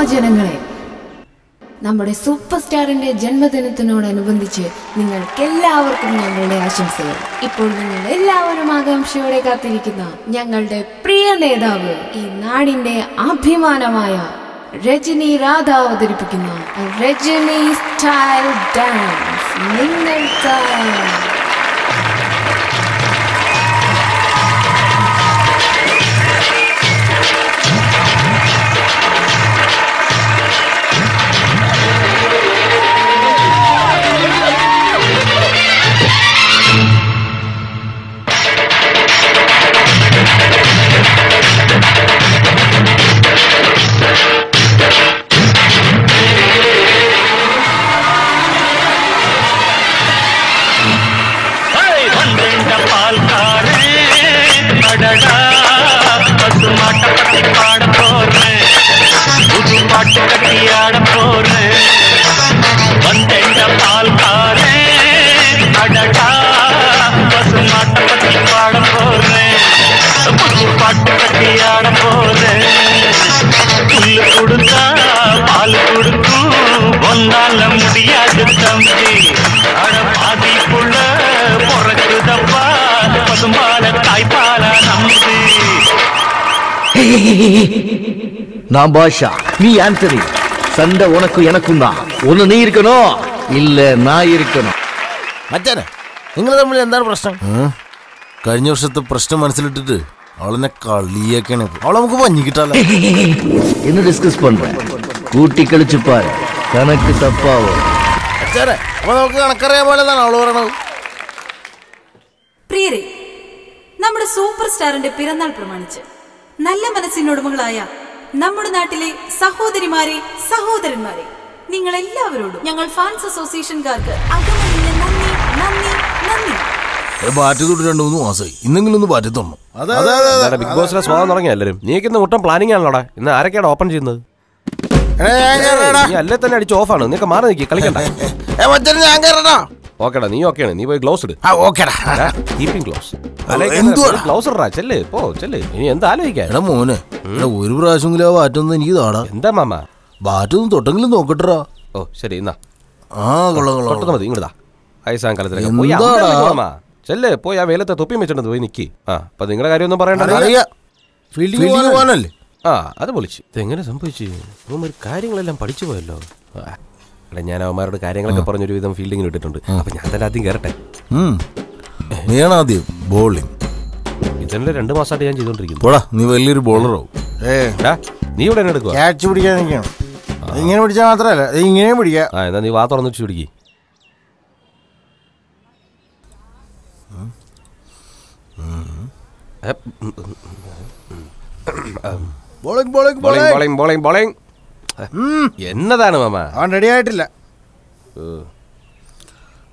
S18: മാന്യ മഹാജനങ്ങളെ നമ്മുടെ സൂപ്പർ സ്റ്റാറിന്റെ ജന്മദിനത്തിനോടനുബന്ധിച്ച് നിങ്ങൾക്ക് എല്ലാവർക്കും ഞങ്ങളുടെ ആശംസകൾ. ഇപ്പോൾ നിങ്ങൾ എല്ലാവരും ആകാംക്ഷയോടെ കാത്തിരിക്കുന്ന ഞങ്ങളുടെ പ്രിയ നേതാവ് ഈ നാടിന്റെ അഭിമാനമായ രജനി രാധ അവതരിപ്പിക്കുന്ന രജനി സ്റ്റൈൽ ഡാൻസ് നിങ്ങൾക്കായി
S19: பசுமாட்டை பத்தி பாட போறேன். புது பாட்டு கட்டி ஆட போறேன்.
S20: நான் பாஷா நீ ஆண்டனி சண்டை உனக்கும் எனக்கும் தான் ஒண்ணு நீ இருக்கணும் இல்ல நான் இருக்கணும்
S1: മച്ചാനെ നിങ്ങൾ തമ്മിൽ എന്താണ് പ്രശ്നം കഴിഞ്ഞ വർഷത്തെ പ്രശ്നം മനസ്സിലിട്ടിട്ട് അവളെന്നെ കളിയാക്കാണ് ഇപ്പൊ. അവളെ നമുക്ക് പഞ്ഞി കിട്ടാലോ
S20: என்ன டிஸ்கஸ் பண்றேன் கூட்டி கழிச்சு பாரு கணக்கு தப்பாவும்
S1: മച്ചാനെ അപ്പൊ നമുക്ക് കണക്കറിയാൻ പോലെതാണ് അവള് പറയണത്
S21: പ്രിയരെ നമ്മുടെ സൂപ്പർ സ്റ്റാറിന്റെ പിറന്നാൾ പ്രമാണിച്ച് നല്ല മനസ്സിനുടമകളായ നമ്മുടെ നാട്ടിലെ സഹോദരിമാരെ സഹോദരന്മാരെ. നിങ്ങൾ എല്ലാവരോടും ഞങ്ങൾ ഫാൻസ് അസോസിയേഷൻകാർക്ക് നന്ദി നന്ദി നന്ദി.
S13: എന്താണ് ബിഗ് സ്വാദം തുടങ്ങിയ എല്ലാരും. നീക്ക് ഇന്ന് മുട്ടം പ്ലാനിങ് ആണല്ലോടാ. ഇന്ന് ആരൊക്കെയാണ് ഓപ്പൺ ചെയ്യുന്നത്? നീ അല്ലേ തന്നെ അടിച്ച് ഓഫാണ് നീക്ക് മാറി നിൽക്കി കളിക്കണ്ട. ഓക്കേടാ നീ ഓക്കെയാണ് നീ പോയി ഗ്ലൗസ് ഇട്.
S1: ഓക്കേടാ
S13: കീപ്പിംഗ് ഗ്ലൗസ്? ഗ്ലൗസ് ഇടാ ചെല്ല് പോ ചെല്ല്. ഇനി എന്താ ആലോചിക്കാൻ?
S1: എടാ മോനെ എടാ ഒരു പ്രാവശ്യമെങ്കിലും ആ എനിക്ക് താടാ.
S13: എന്താ മാമ?
S1: ബാറ്റൊന്നും തൊട്ടെങ്കിലും നോക്കട്ടറാ
S13: ഓ ശരി എന്നാ
S1: ആ കൊള്ളാം കൊള്ളാം.
S13: തൊട്ടത് മതി ഇങ്ങോട്ടാ ഐസാൻ കാലത്തിലേക്ക് പോയി. മാമാ. ചെല്ല് പോയി ആ വെയിലത്തെ തൊപ്പി വെച്ചിട്ടുണ്ട് പോയി നിക്കി. ആ അപ്പൊ നിങ്ങളുടെ കാര്യമൊന്നും പറയണ്ട
S1: അറിയാം. ഫീൽഡിങ്
S13: ഫീൽഡിങ്
S1: പോകാനല്ലേ?
S13: ആ അത് പൊളിച്ച്. ഇതെങ്ങനെ സംഭവിച്ചു? അവന്മാർ കാര്യങ്ങളെല്ലാം പഠിച്ചു പോയല്ലോ. എടാ ഞാൻ അവന്മാരോട് കാര്യങ്ങളൊക്കെ പറഞ്ഞൊരു വിധം ഫീൽഡിങ്ങിന് ഇട്ടിട്ടുണ്ട് അപ്പൊ ഞാൻ തന്നെ ആദ്യം കയറട്ടെ.
S1: നീയാണ് ആദ്യം ബോളിംഗ്
S13: ഇതന്നെ രണ്ട് മാസമായിട്ട് ഞാൻ ചെയ്തോണ്ടിരിക്കുന്നു
S1: പോടാ നീ വലിയൊരു ബോളറാവും
S13: എടാ, നീ ഇവിടെ എന്നെ എടുക്കുക
S1: ക്യാച്ച് പിടിക്കാൻ നിൽക്കണം ഇങ്ങനെ പിടിച്ചാൽ മാത്രമല്ല ഇങ്ങനെയും ഇങ്ങനെ പിടിക്കാം
S13: ആ എന്നാ നീ വാ തുറന്നു വെച്ച് പിടിക്ക്
S1: bowling bowling
S13: bowling bowling bowling bowling എന്നതാണ് മാമ
S1: അവൻ റെഡി ആയിട്ടില്ല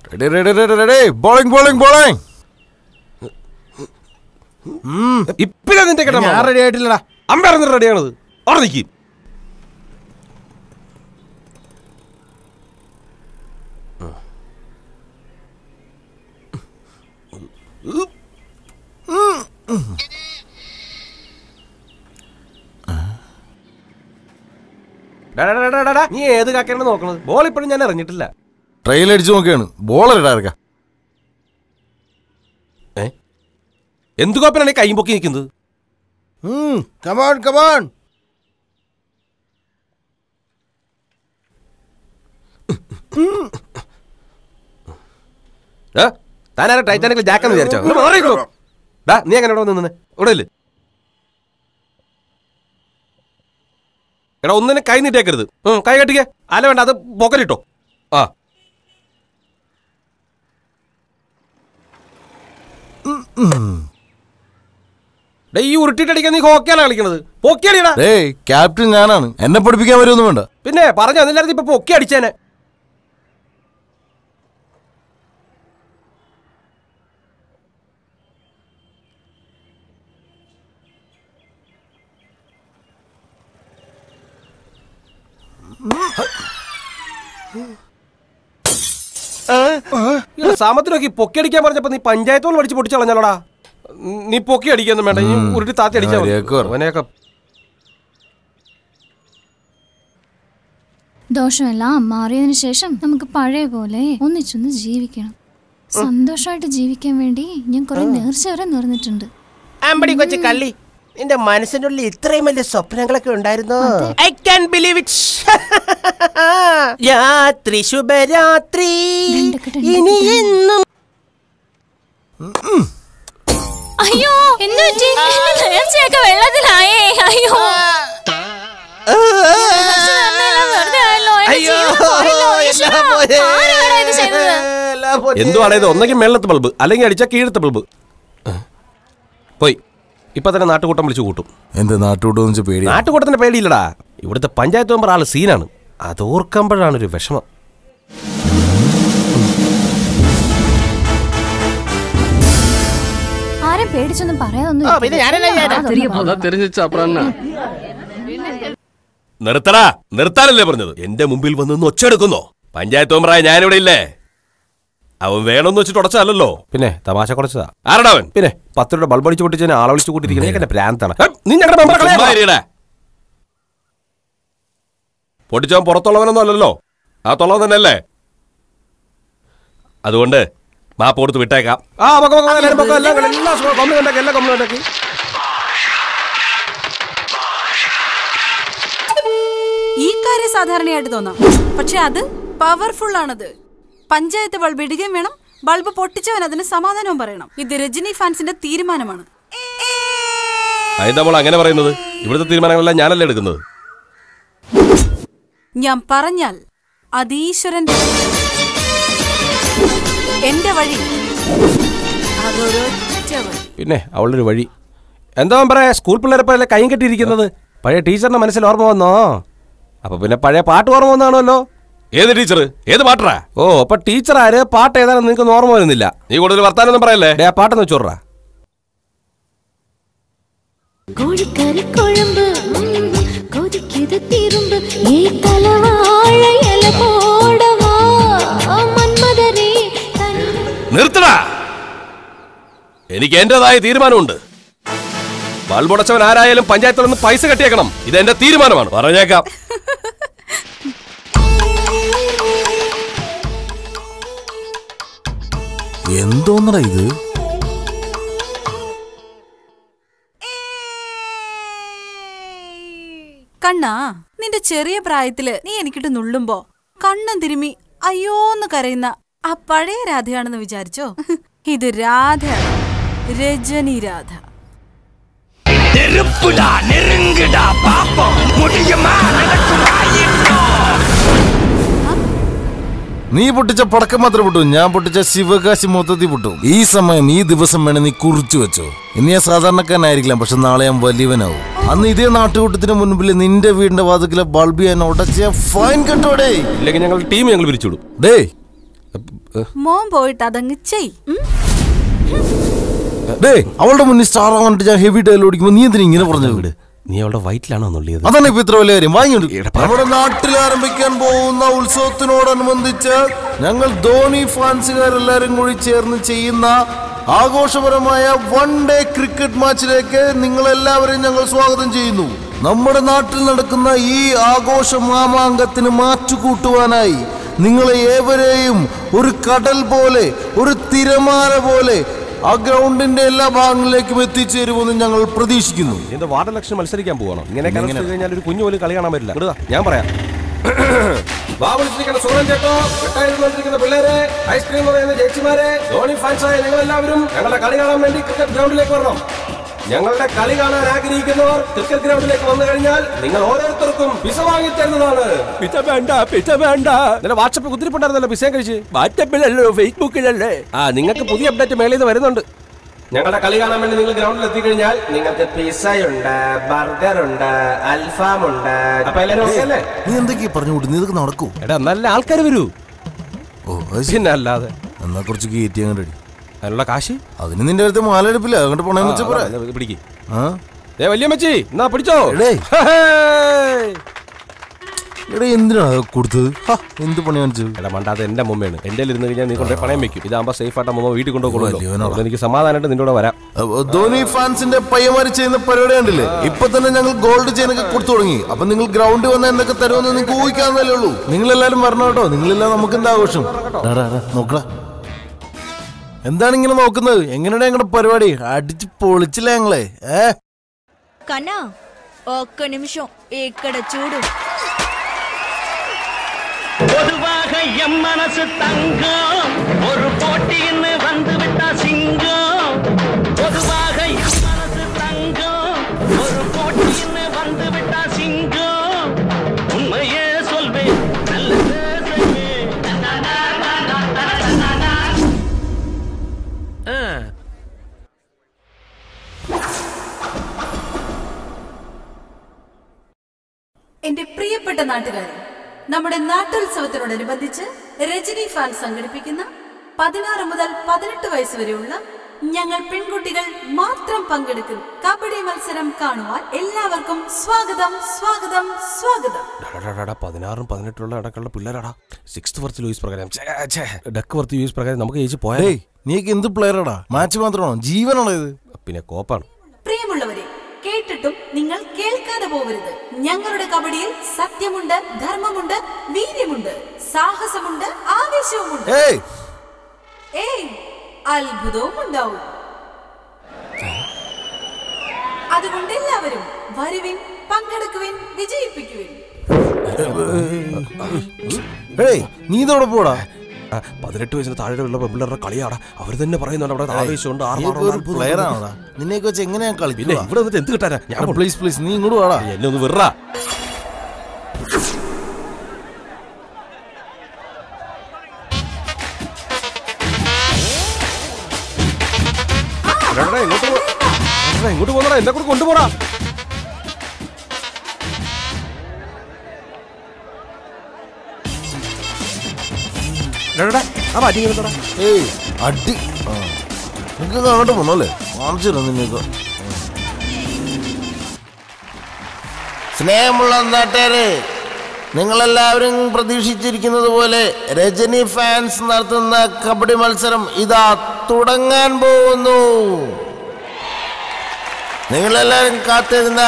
S1: ready ready ready ready bowling bowling bowling
S13: ഇപ്പില്ല നിന്റെ കേട്ടോ
S1: ഞാൻ റെഡി ആയിട്ടില്ലടാ
S13: അമ്പയർ എന്നിട്ട് റെഡിയാണത് അവിടെ നിൽക്കും നീ ഏത് കാക്കയാണ് നോക്കണത്? ബോൾ ഇപ്പോഴും ഞാൻ അറിഞ്ഞിട്ടില്ല.
S1: ട്രെയിൽ അടിച്ചു നോക്കിയാണ്. ബോൾ
S13: ഇടാറുക എന്ത് കോപ്പനാണ് ഈ കൈ പൊക്കി നിൽക്കുന്നത്?
S1: കമാൺ കമാൺ
S13: താനാരാ ടൈറ്റാനിക്കിൽ ജാക്കെന്ന് വിചാരിച്ചോ. ഡാ നീ അങ്ങനെ ഇവിടെ വന്ന് നിന്നെ? ഇവിടെ ഇല്ല? എടാ ഒന്നിനെ കൈ നീട്ടേക്കരുത് കൈ കെട്ടിക്കേ. അല്ല വേണ്ട അത് പൊക്കലിട്ടോ. ആ. ഈ ഉരുട്ടിട്ടടിക്കാൻ നീ ഹോക്കിയാണ് കളിക്കണത്. പൊക്കി അടിയടാ
S1: ക്യാപ്റ്റൻ ഞാനാണ്. എന്നെ പഠിപ്പിക്കാൻ വരുമൊന്നും വേണ്ട.
S13: പിന്നെ പറഞ്ഞു അതിന്റെ ഇപ്പൊ പൊക്കി അടിച്ചേനെ. സാമത്തിനൊക്കെ പൊക്കി അടിക്കാൻ പറഞ്ഞപ്പോ നീ പഞ്ചായത്തോട് പഠിച്ച് പൊട്ടിച്ച് കളഞ്ഞല്ലോടാ നീ പൊക്കി അടിക്കൊന്നും വേണ്ട നീ ഉരുട്ടി താത്തി അടിച്ചാൽ
S2: ദോഷമെല്ലാം മാറിയതിനു ശേഷം നമുക്ക് പഴയ പോലെ ഒന്നിച്ചൊന്ന് ജീവിക്കണം. സന്തോഷമായിട്ട് ജീവിക്കാൻ വേണ്ടി ഞാൻ കുറെ നേർച്ച വരെ നേർന്നിട്ടുണ്ട്
S14: അമ്പടി കൊച്ചു കള്ളി. നിന്റെ മനസ്സിന്റെ ഉള്ളിൽ ഇത്രയും വലിയ സ്വപ്നങ്ങളൊക്കെ ഉണ്ടായിരുന്നു? ഐ ക്യാൻ ബിലീവ് ഇറ്റ് രാത്രി ശുഭരാത്രി. ഇനി എന്നും
S7: അയ്യോ എന്ത് പറ്റി? എന്റെ നേർച്ചയൊക്കെ വെള്ളത്തിലായേ. അയ്യോ.
S13: എന്തുവാണേത് ഒന്നെങ്കിൽ മേളത്തെ ബൾബ് അല്ലെങ്കിൽ അടിച്ച കീഴത്തെ ബൾബ്. പോയി. ഇപ്പൊ തന്നെ നാട്ടുകൂട്ടം വിളിച്ചു കൂട്ടും.
S1: എന്ത് നാട്ടുകൂട്ടം പേടി
S13: നാട്ടുകൂട്ടത്തിന്റെ പേടിയില്ലടാ. ഇവിടുത്തെ പഞ്ചായത്ത് മെമ്പർ ആൾ സീനാണ്. അതോർക്കുമ്പോഴാണ് ഒരു വിഷമം.
S2: പേടിച്ചൊന്നും
S13: നിർത്തടാ. നിർത്താനല്ലേ പറഞ്ഞത്. എന്റെ മുമ്പിൽ വന്ന് ഒച്ചെടുക്കുന്നു? പഞ്ചായത്ത് മെമ്പറായ ഞാനിവിടെ ഇല്ലേ? അവൻ വേണമെന്ന് വെച്ചിട്ട് ഉടച്ചതല്ലോ പിന്നെ തമാശ കുറച്ചതാ. ആരടാവൻ പിന്നെ പത്ത് രൂപ ബൾബ് അടിച്ച് പൊട്ടിച്ച് ആളെ വിളിച്ചു കൂട്ടിയിരിക്കണേ പ്രാന്താണ്. നീ ഞങ്ങളുടെ പൊട്ടിച്ചവൻ പുറത്തുള്ളവനൊന്നും അല്ലല്ലോ. ആ തൊള്ളവൻ തന്നെയല്ലേ? അതുകൊണ്ട് മാപ്പ് കൊടുത്ത് വിട്ടേക്കാം. ആ എല്ലാം
S21: ഈ കാര്യം സാധാരണയായിട്ട് തോന്നാം. പക്ഷെ അത് പവർഫുൾ ആണത്. പഞ്ചായത്ത് ബൾബ് ഇടുകയും വേണം. ബൾബ് പൊട്ടിച്ചവൻ അതിന് സമാധാനവും പറയണം. ഇത് രജനി ഫാൻസിന്റെ തീരുമാനമാണ്.
S13: അങ്ങനെ പറയുന്നത്. ഇവിടുത്തെ തീരുമാനങ്ങളെല്ലാം ഞാനല്ലേ എടുക്കുന്നത്.
S21: ഞാൻ പറഞ്ഞാൽ അതീശ്വരൻ എന്റെ വഴി. അതൊരൊറ്റ വഴി.
S13: പിന്നെ അവളുടെ ഒരു വഴി. എന്താ പറയാ? സ്കൂൾ പിള്ളേരെ പോലെ കൈയും കെട്ടിയിരിക്കുന്നത്. പഴയ ടീച്ചറിന്റെ മനസ്സിൽ ഓർമ്മ വന്നോ? അപ്പൊ പിന്നെ പഴയ പാട്ട് ഓർമ്മ വന്നാണല്ലോ. ഏത് ടീച്ചർ ഏത് പാട്ടറാ ഓ അപ്പൊ ടീച്ചർ ആര് പാട്ട് ഏതാണെന്ന് നിങ്ങൾക്ക് ഓർമ്മ വരുന്നില്ല. നീ കൂടുതൽ വർത്താനൊന്നും പറയല്ലേ? ഡേ, ആ പാട്ടെന്ന് വെച്ചോറാ
S22: കോഴിക്കറി കുഴമ്പ് കൊതിക്കത് തിരുമ്പ് ഈ തലവാഴ ഇല പോടവാ മന്മദരേ
S13: നിർത്തടാ. എനിക്ക് എന്റേതായ തീരുമാനമുണ്ട്. ബൾബുടച്ചവൻ ആരായാലും പഞ്ചായത്തിൽ നിന്ന് പൈസ കെട്ടിയേക്കണം. ഇത് എന്റെ തീരുമാനമാണ്. പറഞ്ഞേക്കാം.
S1: എന്തോന്നടാ ഇത്
S21: കണ്ണാ നിന്റെ ചെറിയ പ്രായത്തില് നീ എനിക്കിട്ട് നുള്ളുമ്പോ കണ്ണും തിരുമ്മി അയ്യോന്ന് കരയുന്ന ആ പഴയ രാധയാണെന്ന് വിചാരിച്ചോ ഇത് രാധ രജനി രാധ
S23: நெருப்புடா நெருங்குடா பாப்போம் முடியுமா நடக்குமா
S1: നീ പൊട്ടിച്ച പടക്കം മാത്രം പൊട്ടു. ഞാൻ പൊട്ടിച്ച ശിവകാശി മൊത്തത്തിൽ പൊട്ടും. ഈ സമയം ഈ ദിവസം വേണേ നീ കുറിച്ചു വെച്ചോ. ഇനി ഞാൻ സാധാരണക്കാരനായിരിക്കില്ല പക്ഷെ നാളെ ഞാൻ വലിയവനാവും. അന്ന് ഇതേ നാട്ടുകൂട്ടത്തിന് മുൻപിൽ നിന്റെ വീടിന്റെ വാതിക്കലെ ബൾബ് ഞാൻ ഉടച്ച ഫൈൻ കെട്ടോടേ
S13: ഇല്ലെങ്കിൽ ഞങ്ങൾ ടീം ഞങ്ങൾ പിരിച്ചുവിടും.
S1: ഡേ
S21: മോൻ പോയിട്ട് അതങ്ങ് ചെയ്?
S1: ഡേ അവളുടെ മുന്നിൽ സ്റ്റാർ ആവാൻ ഞാൻ ഹെവി ഡയലോഗ് ഓടിക്കുമ്പോ നീ എന്തിനാ ഇങ്ങനെ പറഞ്ഞത്?
S13: നീ അവളുടെ വയറ്റിലാണോ നുള്ളിയത്?
S1: അതാണ് ഇപ്പൊ ഇത്ര വലിയ കാര്യം? വാങ്ങിയുണ്ട് നമ്മുടെ നാട്ടിൽ ആരംഭിക്കാൻ പോകുന്ന ഉത്സവത്തിനോടനുബന്ധിച്ച് ഞങ്ങൾ ധോണി ഫാൻസുകാരെല്ലാരും കൂടി ചേർന്ന് ചെയ്യുന്ന ആഘോഷപരമായ വൺ ഡേ ക്രിക്കറ്റ് മാച്ചിലേക്ക് നിങ്ങളെല്ലാവരെയും ഞങ്ങൾ സ്വാഗതം ചെയ്യുന്നു. നമ്മുടെ നാട്ടിൽ നടക്കുന്ന ഈ ആഘോഷ മാമാങ്കത്തിന് മാറ്റുകൂട്ടുവാനായി നിങ്ങളെ ഏവരെയും ഒരു കടൽ പോലെ ഒരു തിരമാല പോലെ ആ ഗ്രൗണ്ടിന്റെ എല്ലാ ഭാഗങ്ങളിലേക്കും എത്തിച്ചേരുമെന്ന് ഞങ്ങൾ പ്രതീക്ഷിക്കുന്നു.
S13: എന്റെ വാർഡ് ഇലക്ഷൻ മത്സരിക്കാൻ പോകണം ഇങ്ങനെ കഴിഞ്ഞാൽ ഒരു കുഞ്ഞു പോലും കളി കാണാൻ പറ്റില്ല. ഇടുക, ഞാൻ പറയാം. പിള്ളേരെ ഐസ്ക്രീം പറയുന്ന ചേച്ചിമാരെ ധോണി ഫാൻസായ നിങ്ങൾ എല്ലാവരും ഞങ്ങളുടെ കളി കാണാൻ വേണ്ടി ക്രിക്കറ്റ് ഗ്രൗണ്ടിലേക്ക് വരണം. ഞങ്ങളുടെ കളി കാണാൻ ആഗ്രഹിക്കുന്നവർ ക്രിക്കറ്റ് ഗ്രൗണ്ടിലേക്ക് വന്നു കഴിഞ്ഞാൽ നിങ്ങൾ ഓരോരുത്തർക്കും പിസ വാങ്ങി തരുന്നതാണ്. പിസ വേണ്ട പിസ വേണ്ട. നിന്റെ വാട്സപ്പ് കുത്തിരിപ്പുണ്ടായിരുന്നല്ലോ പിസയും കഴിച്ച്. വാട്സപ്പിലല്ലോ ഫേസ്ബുക്കിലല്ലേ? ആ നിങ്ങൾക്ക് പുതിയ അപ്ഡേറ്റ് മേളിൽ നിന്ന് വരുന്നുണ്ട്. ഞങ്ങളുടെ കളി കാണാൻ വേണ്ടി നിങ്ങൾ ഗ്രൗണ്ടിൽ എത്തി കഴിഞ്ഞാൽ നിങ്ങൾക്ക് പിസയുണ്ട് ബർഗർ ഉണ്ട് അൽഫാം ഉണ്ട് അപ്പൊ എല്ലാവരും
S1: നീ എന്തൊക്കെയാ പറഞ്ഞു കൂട്ടി നീ ഇതൊക്കെ നടക്കൂ.
S13: എടാ നല്ല ആൾക്കാർ വരൂ.
S1: ഓ
S13: പിന്നെ അല്ലാതെ
S1: എന്നാ കുറച്ച് കയറ്റി അങ്ങനെ റെഡി
S13: അതിനുള്ള കാശ്?
S1: അതിന് നിന്റെ അടുത്ത് മാലെടുപ്പില്ല. അങ്ങോട്ട് പണയം വെച്ച പോരാ.
S13: പിടിക്ക്. ഏ വലിയ മച്ചി എന്നാ പിടിച്ചോ?
S1: എടേ. എന്തിനാ കൊടുത്തത്? എന്ത് പണി കാണിച്ചു
S13: എടാ മണ്ടാത്ത എന്റെ മുമ്മയാണ് എന്റെ ഇരുന്ന് കഴിഞ്ഞാൽ നീ കൊണ്ടേ പണയം വെക്കും. ഇതാകുമ്പോ സേഫ് ആയിട്ട് മുമ്പ് വീട്ടിൽ കൊണ്ടുപോകുള്ളൂ എനിക്ക് സമാധാനമായിട്ട് നിന്റെ കൂടെ വരാം.
S1: ധോനി ഫാൻസിന്റെ പയ്യമാര് ചെയ്യുന്ന പരിപാടി കണ്ടില്ലേ? ഇപ്പൊ തന്നെ ഞങ്ങൾ ഗോൾഡ് ചെയിനൊക്കെ കൊടുത്തു തുടങ്ങി. അപ്പൊ നിങ്ങൾ ഗ്രൗണ്ട് വന്ന എന്തൊക്കെ തരുമെന്ന് നിങ്ങൾക്ക് ഊഹിക്കാന്നല്ലേ ഉള്ളൂ. നിങ്ങൾ എല്ലാരും വരണം കേട്ടോ. നിങ്ങളെല്ലാം നമുക്ക് എന്താ ആഘോഷം നോക്കടാ എന്താണ് ഇങ്ങനെ നോക്കുന്നത്? എങ്ങനെയാണ് ഞങ്ങളുടെ പരിപാടി? അടിച്ച് പൊളിച്ചില്ല ഞങ്ങളെ? ഏ?
S19: കന്ന ഒക്കെ നിമിഷം ഏക്കട മനസ്സ് തങ്കം. ഒരു പോട്ടി വന്നു വിട്ട സിംഗം.
S21: എന്റെ പ്രിയപ്പെട്ട നാട്ടുകാരെ നമ്മുടെ നാട്ടുത്സവത്തിനോടനുബന്ധിച്ച് രജനി ഫാൻ സംഘടിപ്പിക്കുന്ന പതിനാറ് മുതൽ പതിനെട്ട് വയസ്സ് വരെയുള്ള ഞങ്ങൾ പെൺകുട്ടികൾ മാത്രം പങ്കെടുക്കും കബഡി മത്സരം കാണുവാൻ എല്ലാവർക്കും സ്വാഗതം സ്വാഗതം സ്വാഗതം.
S13: പതിനാറും പതിനെട്ടുള്ള അടക്കമുള്ള പിള്ളേരാടാ. സിക്സ് വർത്ത് ലൂയിസ് പ്രകാരം. ഡക്ക് വർത്ത് ലൂയിസ് പ്രകാരം നമുക്ക് ചേച്ചി
S1: പോയാലേ? നീക്ക് എന്ത് പ്ലെയറാടാ മാച്ച് മാത്രമാണോ? ജീവനാണോ ഇത്?
S13: പിന്നെ കോപ്പാണ്.
S21: നിങ്ങൾ കേൾക്കാതെ പോകരുത് ഞങ്ങളുടെ കബഡിയിൽ സത്യമുണ്ട് ധർമ്മമുണ്ട് വീര്യമുണ്ട് സാഹസമുണ്ട് ആവേശവുമുണ്ട്.
S1: ഏയ്!
S21: അത്ഭുതവും ഉണ്ടാവും അതുകൊണ്ട് എല്ലാവരും വരുവിൻ പങ്കെടുക്കുവിൻ വിജയിപ്പിക്കുവിൻ.
S1: നീ ഇതോടെ പോടാ.
S13: പതിനെട്ട് വയസ്സിന് താഴെയുള്ള പെമ്പിള്ളേരുടെ കളിയാടാ അവർ തന്നെ പറയുന്നുണ്ട് അവിടെ ആവേശമുണ്ട്.
S1: പ്ലെയർ നിന്നെയൊക്കെ വെച്ച് എങ്ങനെയാ
S13: പിന്നെ ഇവിടെ വന്നിട്ട് എന്ത് കിട്ടാനാ? ഞാൻ
S1: പ്ലീസ് പ്ലീസ് നീ ഇങ്ങോട്ട് വാടാ.
S13: എന്നെ ഒന്ന് വെറാ ഇങ്ങോട്ട് പോന്നടാ? എന്നെ കൂടെ ആ
S1: ഏയ് അടി. അങ്ങോട്ട് സ്നേഹമുള്ള നാട്ടുകാരെ നിങ്ങളെല്ലാവരും പ്രതീക്ഷിച്ചിരിക്കുന്നത് പോലെ രജനി ഫാൻസ് നടത്തുന്ന കബഡി മത്സരം ഇതാ തുടങ്ങാൻ പോകുന്നു. നിങ്ങളെല്ലാവരും കാത്തിരുന്ന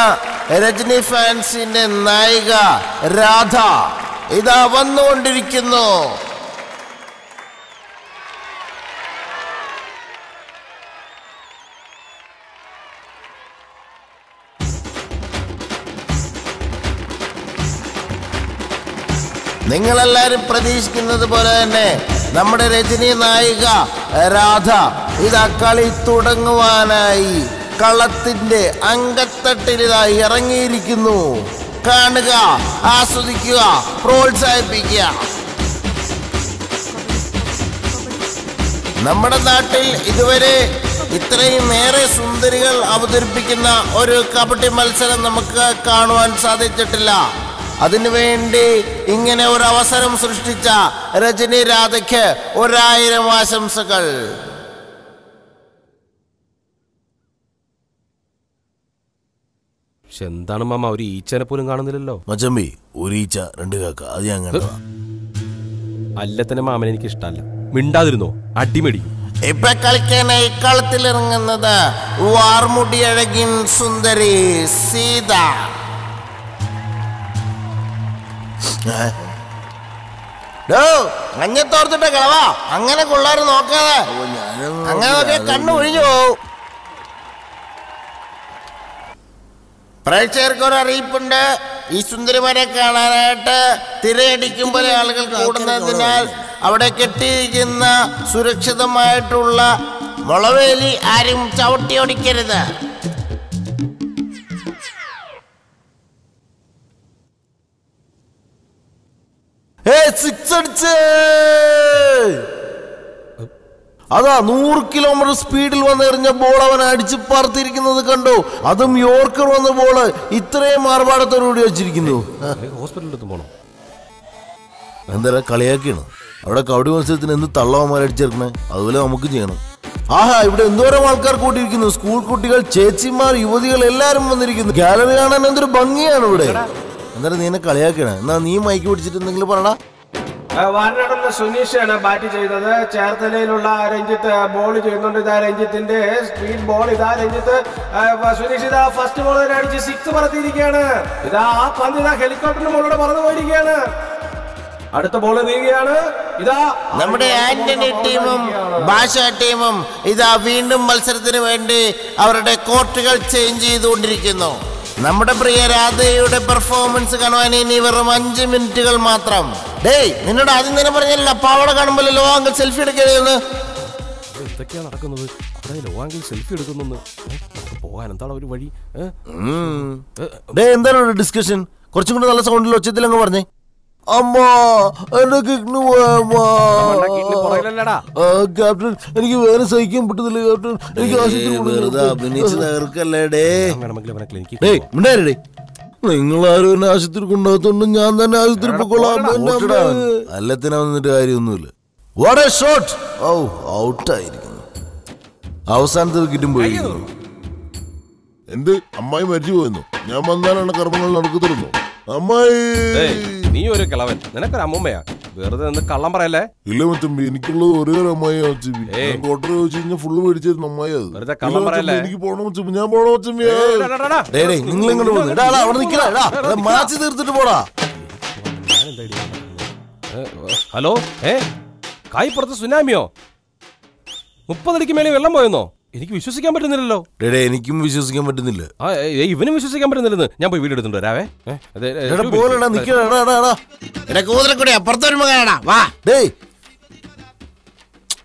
S1: രജനി ഫാൻസിന്റെ നായിക രാധ ഇതാ വന്നുകൊണ്ടിരിക്കുന്നു. നിങ്ങളെല്ലാരും പ്രതീക്ഷിക്കുന്നത് പോലെ തന്നെ നമ്മുടെ രജനി നായിക രാധ ഇതാ കളി തുടങ്ങുവാനായി കളത്തിന്റെ അങ്കത്തട്ടിലിതായി ഇറങ്ങിയിരിക്കുന്നു. കാണുക ആസ്വദിക്കുക പ്രോത്സാഹിപ്പിക്കുക.
S6: നമ്മുടെ നാട്ടിൽ ഇതുവരെ ഇത്രയും ഏറെ സുന്ദരികൾ അവതരിപ്പിക്കുന്ന ഒരു കബഡി മത്സരം നമുക്ക് കാണുവാൻ സാധിച്ചിട്ടില്ല. അതിനുവേണ്ടി ഇങ്ങനെ ഒരു അവസരം സൃഷ്ടിച്ച രജനി രാധയ്ക്ക് ഒരായിരം ആശംസകൾ.
S13: പക്ഷെ എന്താണ് മാമ ഒരു ഈച്ചനെ പോലും കാണുന്നില്ലല്ലോ?
S1: മച്ചമ്പി ഒരു ഈച്ച രണ്ട് കാക്ക അത് ഞാൻ കണ്ടതാ.
S13: അല്ലത്തന്നെ മാമൻ എനിക്ക് ഇഷ്ടമല്ല മിണ്ടാതിരുന്നോ? അടിമടി.
S6: ഇപ്പൊ കളിക്കാനായി കളത്തിൽ ഇറങ്ങുന്നത് വാർമുടിയഴകിൻ സുന്ദരി സീത. മഞ്ഞത്തോർത്തിട്ട കളവാ അങ്ങനെ കൊള്ളാരും നോക്കാതെ. അങ്ങനെ കണ്ണു ഒഴിഞ്ഞു പോവും. പ്രേക്ഷകർക്ക് ഒരു അറിയിപ്പുണ്ട്. ഈ സുന്ദരിമാരെ കാണാനായിട്ട് തിരയടിക്കുമ്പോൾ ആളുകൾ കൂടുന്നതിനാൽ അവിടെ കെട്ടിയിരിക്കുന്ന സുരക്ഷിതമായിട്ടുള്ള മുളവേലി ആരും ചവിട്ടിയൊടിക്കരുത്
S1: അതാ നൂറ് കിലോമീറ്റർ സ്പീഡിൽ വന്നെറിഞ്ഞ ബോൾ അവൻ അടിച്ച് പറത്തിരിക്കുന്നത് കണ്ടു. അതും യോർക്കർ വന്ന ബോൾ ഇത്രയും മാർപാടത്തോടുകൂടി വെച്ചിരിക്കുന്നു.
S13: ഹോസ്പിറ്റലിൽ എടുത്ത് പോണോ.
S1: എന്തായാലും കളിയാക്കിയാണ്. അവിടെ കബഡി മത്സരത്തിന് എന്ത് തള്ളവന്മാരടിച്ചേർക്കണേ അതുപോലെ നമുക്ക് ചെയ്യണം. ആഹാ ഇവിടെ എന്തോരം ആൾക്കാർ കൂട്ടിയിരിക്കുന്നു. സ്കൂൾ കുട്ടികൾ ചേച്ചിമാർ യുവതികൾ എല്ലാരും വന്നിരിക്കുന്നു. ഗാലറി കാണാൻ എന്തൊരു ഭംഗിയാണ് ഇവിടെ. എന്തായാലും നീ എന്നെ കളിയാക്കണേ. എന്നാ നീ മൈക്ക് പിടിച്ചിട്ട് എന്തെങ്കിലും പറയടാ.
S14: വാരനാടുള്ള സുനീഷാണ് ബാറ്റ് ചെയ്തത്. ചേർത്തലയിലുള്ള രഞ്ജിത്ത് ബോൾ ചെയ്യുന്നുണ്ട് ഇതാ രഞ്ജിത്തിന്റെ. സ്പീഡ് ബോൾ ഇതാ രഞ്ജിത്ത്. സുനീഷ് ഇതാ ഫസ്റ്റ് ബോൾ തന്നെ അടിച്ച് സിക്സ് പറത്തിയിരിക്കുകയാണ്. ഇതാ ആ പന്ത് ഇതാ ഹെലികോപ്റ്ററിന് മുകളിലൂടെ പറന്നു പോയിരിക്കുകയാണ്. അടുത്ത ബോൾ നീങ്ങുകയാണ്. ഇതാ
S6: നമ്മുടെ ആന്റണി ടീമും ഭാഷ ടീമും ഇതാ വീണ്ടും മത്സരത്തിന് വേണ്ടി അവരുടെ കോർട്ടുകൾ ചേഞ്ച് ചെയ്തുകൊണ്ടിരിക്കുന്നു. നമ്മുടെ പ്രിയ രാധയുടെ പെർഫോമൻസ് കാണുവാൻ ഇനി വെറും അഞ്ച് മിനിറ്റുകൾ മാത്രം. ഡേയ് നിന്നോട് ആദ്യം തന്നെ പറഞ്ഞല്ലോ പാവട കാണുമ്പോൾ ലോ ആംഗിൾ സെൽഫി എടുക്കരുതെന്ന്
S13: എന്തൊക്കെയാ നടക്കുന്നത്? അവിടെ ലോവാങ്കിൽ സെൽഫി എടുക്കുന്നു നമുക്ക് പോകാൻ എന്താണ് ഒരു വഴി?
S1: ഡേ എന്താണ് ഡിസ്കഷൻ കുറച്ചും കൂടെ നല്ല സൗണ്ടിൽ ഒച്ചത്തിൽ അങ്ങ് പറഞ്ഞേ. അമ്മ എന്റെ കിഡ്നി ക്യാപ്റ്റൻ എനിക്ക് വേറെ സഹിക്കാൻ പറ്റുന്നില്ല ക്യാപ്റ്റൻ. എനിക്ക് ആശുപത്രി
S6: അഭിനയിച്ച്
S1: നിങ്ങൾ ആരും എന്നെ ആശുപത്രി കൊണ്ടുപോകത്തോണ്ട് ഞാൻ തന്നെ ആശുപത്രി പൊക്കോളാം അല്ലത്തിനാ വന്നിട്ട് കാര്യമൊന്നുമില്ല. വാട്ട് എ ഷോട്ട് ഓ ഔട്ടായിരിക്കുന്നു. അവസാനത്തെ വിക്കറ്റും പോയിരിക്കുന്നു
S11: എന്ത്? അമ്മായി മരിച്ചു പോയിരുന്നു ഞാൻ വന്നാലാണ് കർമ്മങ്ങൾ നടക്കത്തിരുന്നു അമ്മായി.
S13: നീ ഒരു കിളവൻ. നിനക്കൊരു അമ്മൂമ്മയാ. വെറുതെ നിന്ന് കള്ളം പറയല്ലേ?
S11: ഇല്ല മച്ചമ്പി എനിക്കുള്ളത് ഒരേ ഒരു അമ്മായി മച്ചമ്പി
S13: ഏയ്.
S11: ഞാൻ കോട്ടർ ചോദിച്ചു കഴിഞ്ഞാൽ ഫുള്ള് മേടിച്ചിരുന്നു അമ്മായി അത്.
S13: വെറുതെ കള്ളം പറയല്ലേ?
S11: എനിക്ക് പോണം ഞാൻ പോണം
S1: നിങ്ങൾ ഇങ്ങോട്ട് അവിടെ മാച്ച് തീർത്തിട്ട് പോടാ.
S13: ഹലോ? ഏ? കായ്പുറത്ത് സുനാമിയോ? മുപ്പതടിക്ക് മേലെ വെള്ളം പോയെന്നോ? എനിക്ക് വിശ്വസിക്കാൻ പറ്റുന്നില്ലല്ലോ.
S1: ഡേ ഡേ എനിക്കും വിശ്വസിക്കാൻ പറ്റുന്നില്ല.
S13: ആ ഏ, ഇവനും വിശ്വസിക്കാൻ പറ്റുന്നില്ലെന്ന് ഞാൻ പോയി വീട് എടുത്തിട്ട് രാവേ ഏ, അതെ, ഏ,
S1: എടാ പോലെടാ നിക്കടാ എടാ എടാ എടാ.
S6: എടാ കൂതറക്കൂടി അപ്പുറത്ത് വരുമ്പോ കാണാ വാ.
S1: ഡേയ്.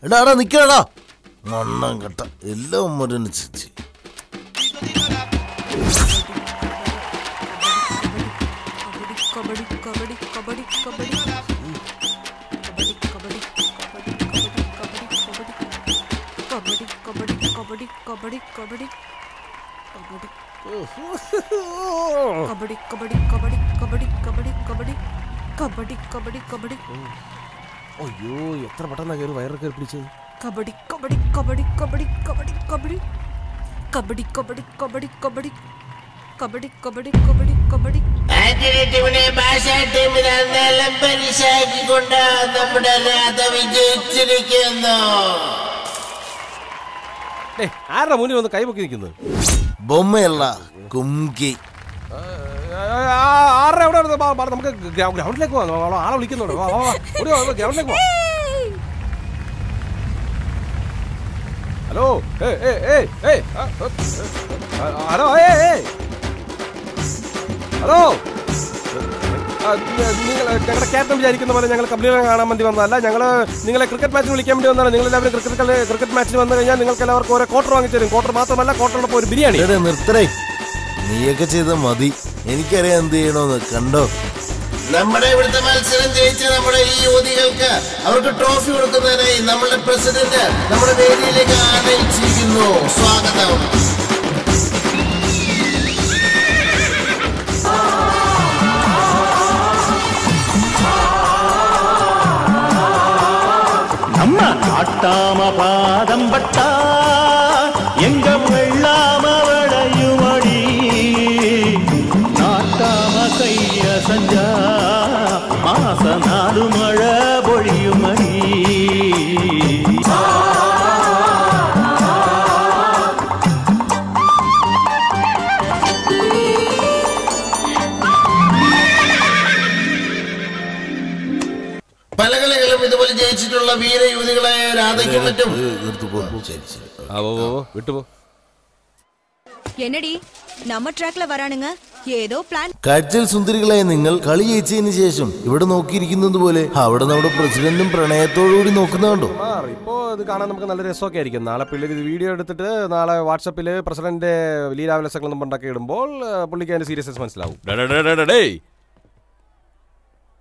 S1: എടാ എടാ നിക്കടാ മണ്ണം കെട്ട എല്ലാം മരുന്നനുസരിച്ച്
S21: കബഡി കബഡി കബഡി കബഡി കബഡി. കബഡി കബഡി കബഡി കബഡി കബഡി കബഡി കബഡി കബഡി കബഡി കബഡി കബഡി കബഡി കബഡി
S13: അയ്യോ എത്ര പെട്ടെന്നാ കയറി വയറൊക്കെ പിടിച്ചത്
S21: കബഡി കബഡി കബഡി കബഡി കബഡി കബഡി കബഡി കബഡി കബഡി കബഡി കബഡി കബഡി കബഡി കബഡി
S6: ടീമിനെ ഭാഷ ടീമിനെ നിലം പരിശാക്കിക്കൊണ്ട് നമ്മുടെ രാധ വിജയിച്ചിരിക്കുന്നു
S13: ആരുടെ മുന്നിൽ വന്ന് കൈപൊക്കി നിൽക്കുന്നത്
S1: ബൊമ്മയല്ല കുംകി
S13: ആരുടെ എവിടെ നമുക്ക് ഗ്രൗണ്ടിലേക്ക് പോകാം ആളെ വിളിക്കുന്നുണ്ട്. ഗ്രൗണ്ടിലേക്ക് പോവാം. Hello hello hello. നിങ്ങൾ ഞങ്ങളുടെ ക്യാപ്റ്റൻ വിചാരിക്കുന്ന പോലെ ഞങ്ങൾ കമ്പനികളെ കാണാൻ വേണ്ടി വന്നതല്ല. ഞങ്ങൾ നിങ്ങളെ ക്രിക്കറ്റ് മാച്ചിന് വിളിക്കാൻ വേണ്ടി വന്നതാണ്. നിങ്ങൾ എല്ലാവരും ക്രിക്കറ്റ് കളി ക്രിക്കറ്റ് മാച്ചിന് വന്നു കഴിഞ്ഞാൽ നിങ്ങൾക്ക് എല്ലാവർക്കും ഓരോ ക്വാർട്ടർ വാങ്ങിച്ചു തരും. ക്വാർട്ടർ മാത്രമല്ല ക്വാർട്ടറിനൊപ്പം ഒരു ബിരിയാണി.
S1: എടാ നിർത്തരേ നീയൊക്കെ ചെയ്ത മതി. എനിക്കറിയാം എന്ത് ചെയ്യണോന്ന്. കണ്ടോ?
S6: നമ്മുടെ ഇവിടുത്തെ മത്സരം ജയിച്ച നമ്മുടെ ഈ യുവതികൾക്ക് അവർക്ക് ട്രോഫി കൊടുക്കുന്നതിനായി നമ്മുടെ പ്രസിഡന്റ് നമ്മുടെ വേദിയിലേക്ക് ആനയിച്ചിരിക്കുന്നു. സ്വാഗതം.
S24: ஆட்டாம பாதம் பட்டா
S6: മറ്റുള്ള വീരയുവതികളെ രാധയ്ക്കും മറ്റും.
S13: വിട്ടുപോ
S2: എന്നടി നമ്മ ട്രാക്കിൽ വരാണുങ്ങ. ഏതോ പ്ലാൻ
S1: കജ്ജൽ സുന്ദരികളെ നിങ്ങൾ കളി ജയിച്ചതിന് ശേഷം ഇവിടെ നോക്കിയിരിക്കുന്നത് പോലെ അവിടെ നമ്മുടെ പ്രസിഡന്റും പ്രണയത്തോടുകൂടി നോക്കുന്നുണ്ടോ
S13: ഇപ്പോ ഇത് കാണാൻ നമുക്ക് നല്ല രസമൊക്കെ ആയിരിക്കും. നാളെ പിള്ളേർ ഇത് വീഡിയോ എടുത്തിട്ട് നാളെ വാട്സപ്പിൽ പ്രസിഡന്റ് ലീലാവിലാസങ്ങളും പണ്ടൊക്കെ ഇടുമ്പോൾ പുള്ളിക്ക് അതിന്റെ സീരിയസ്നെസ് മനസ്സിലാവും.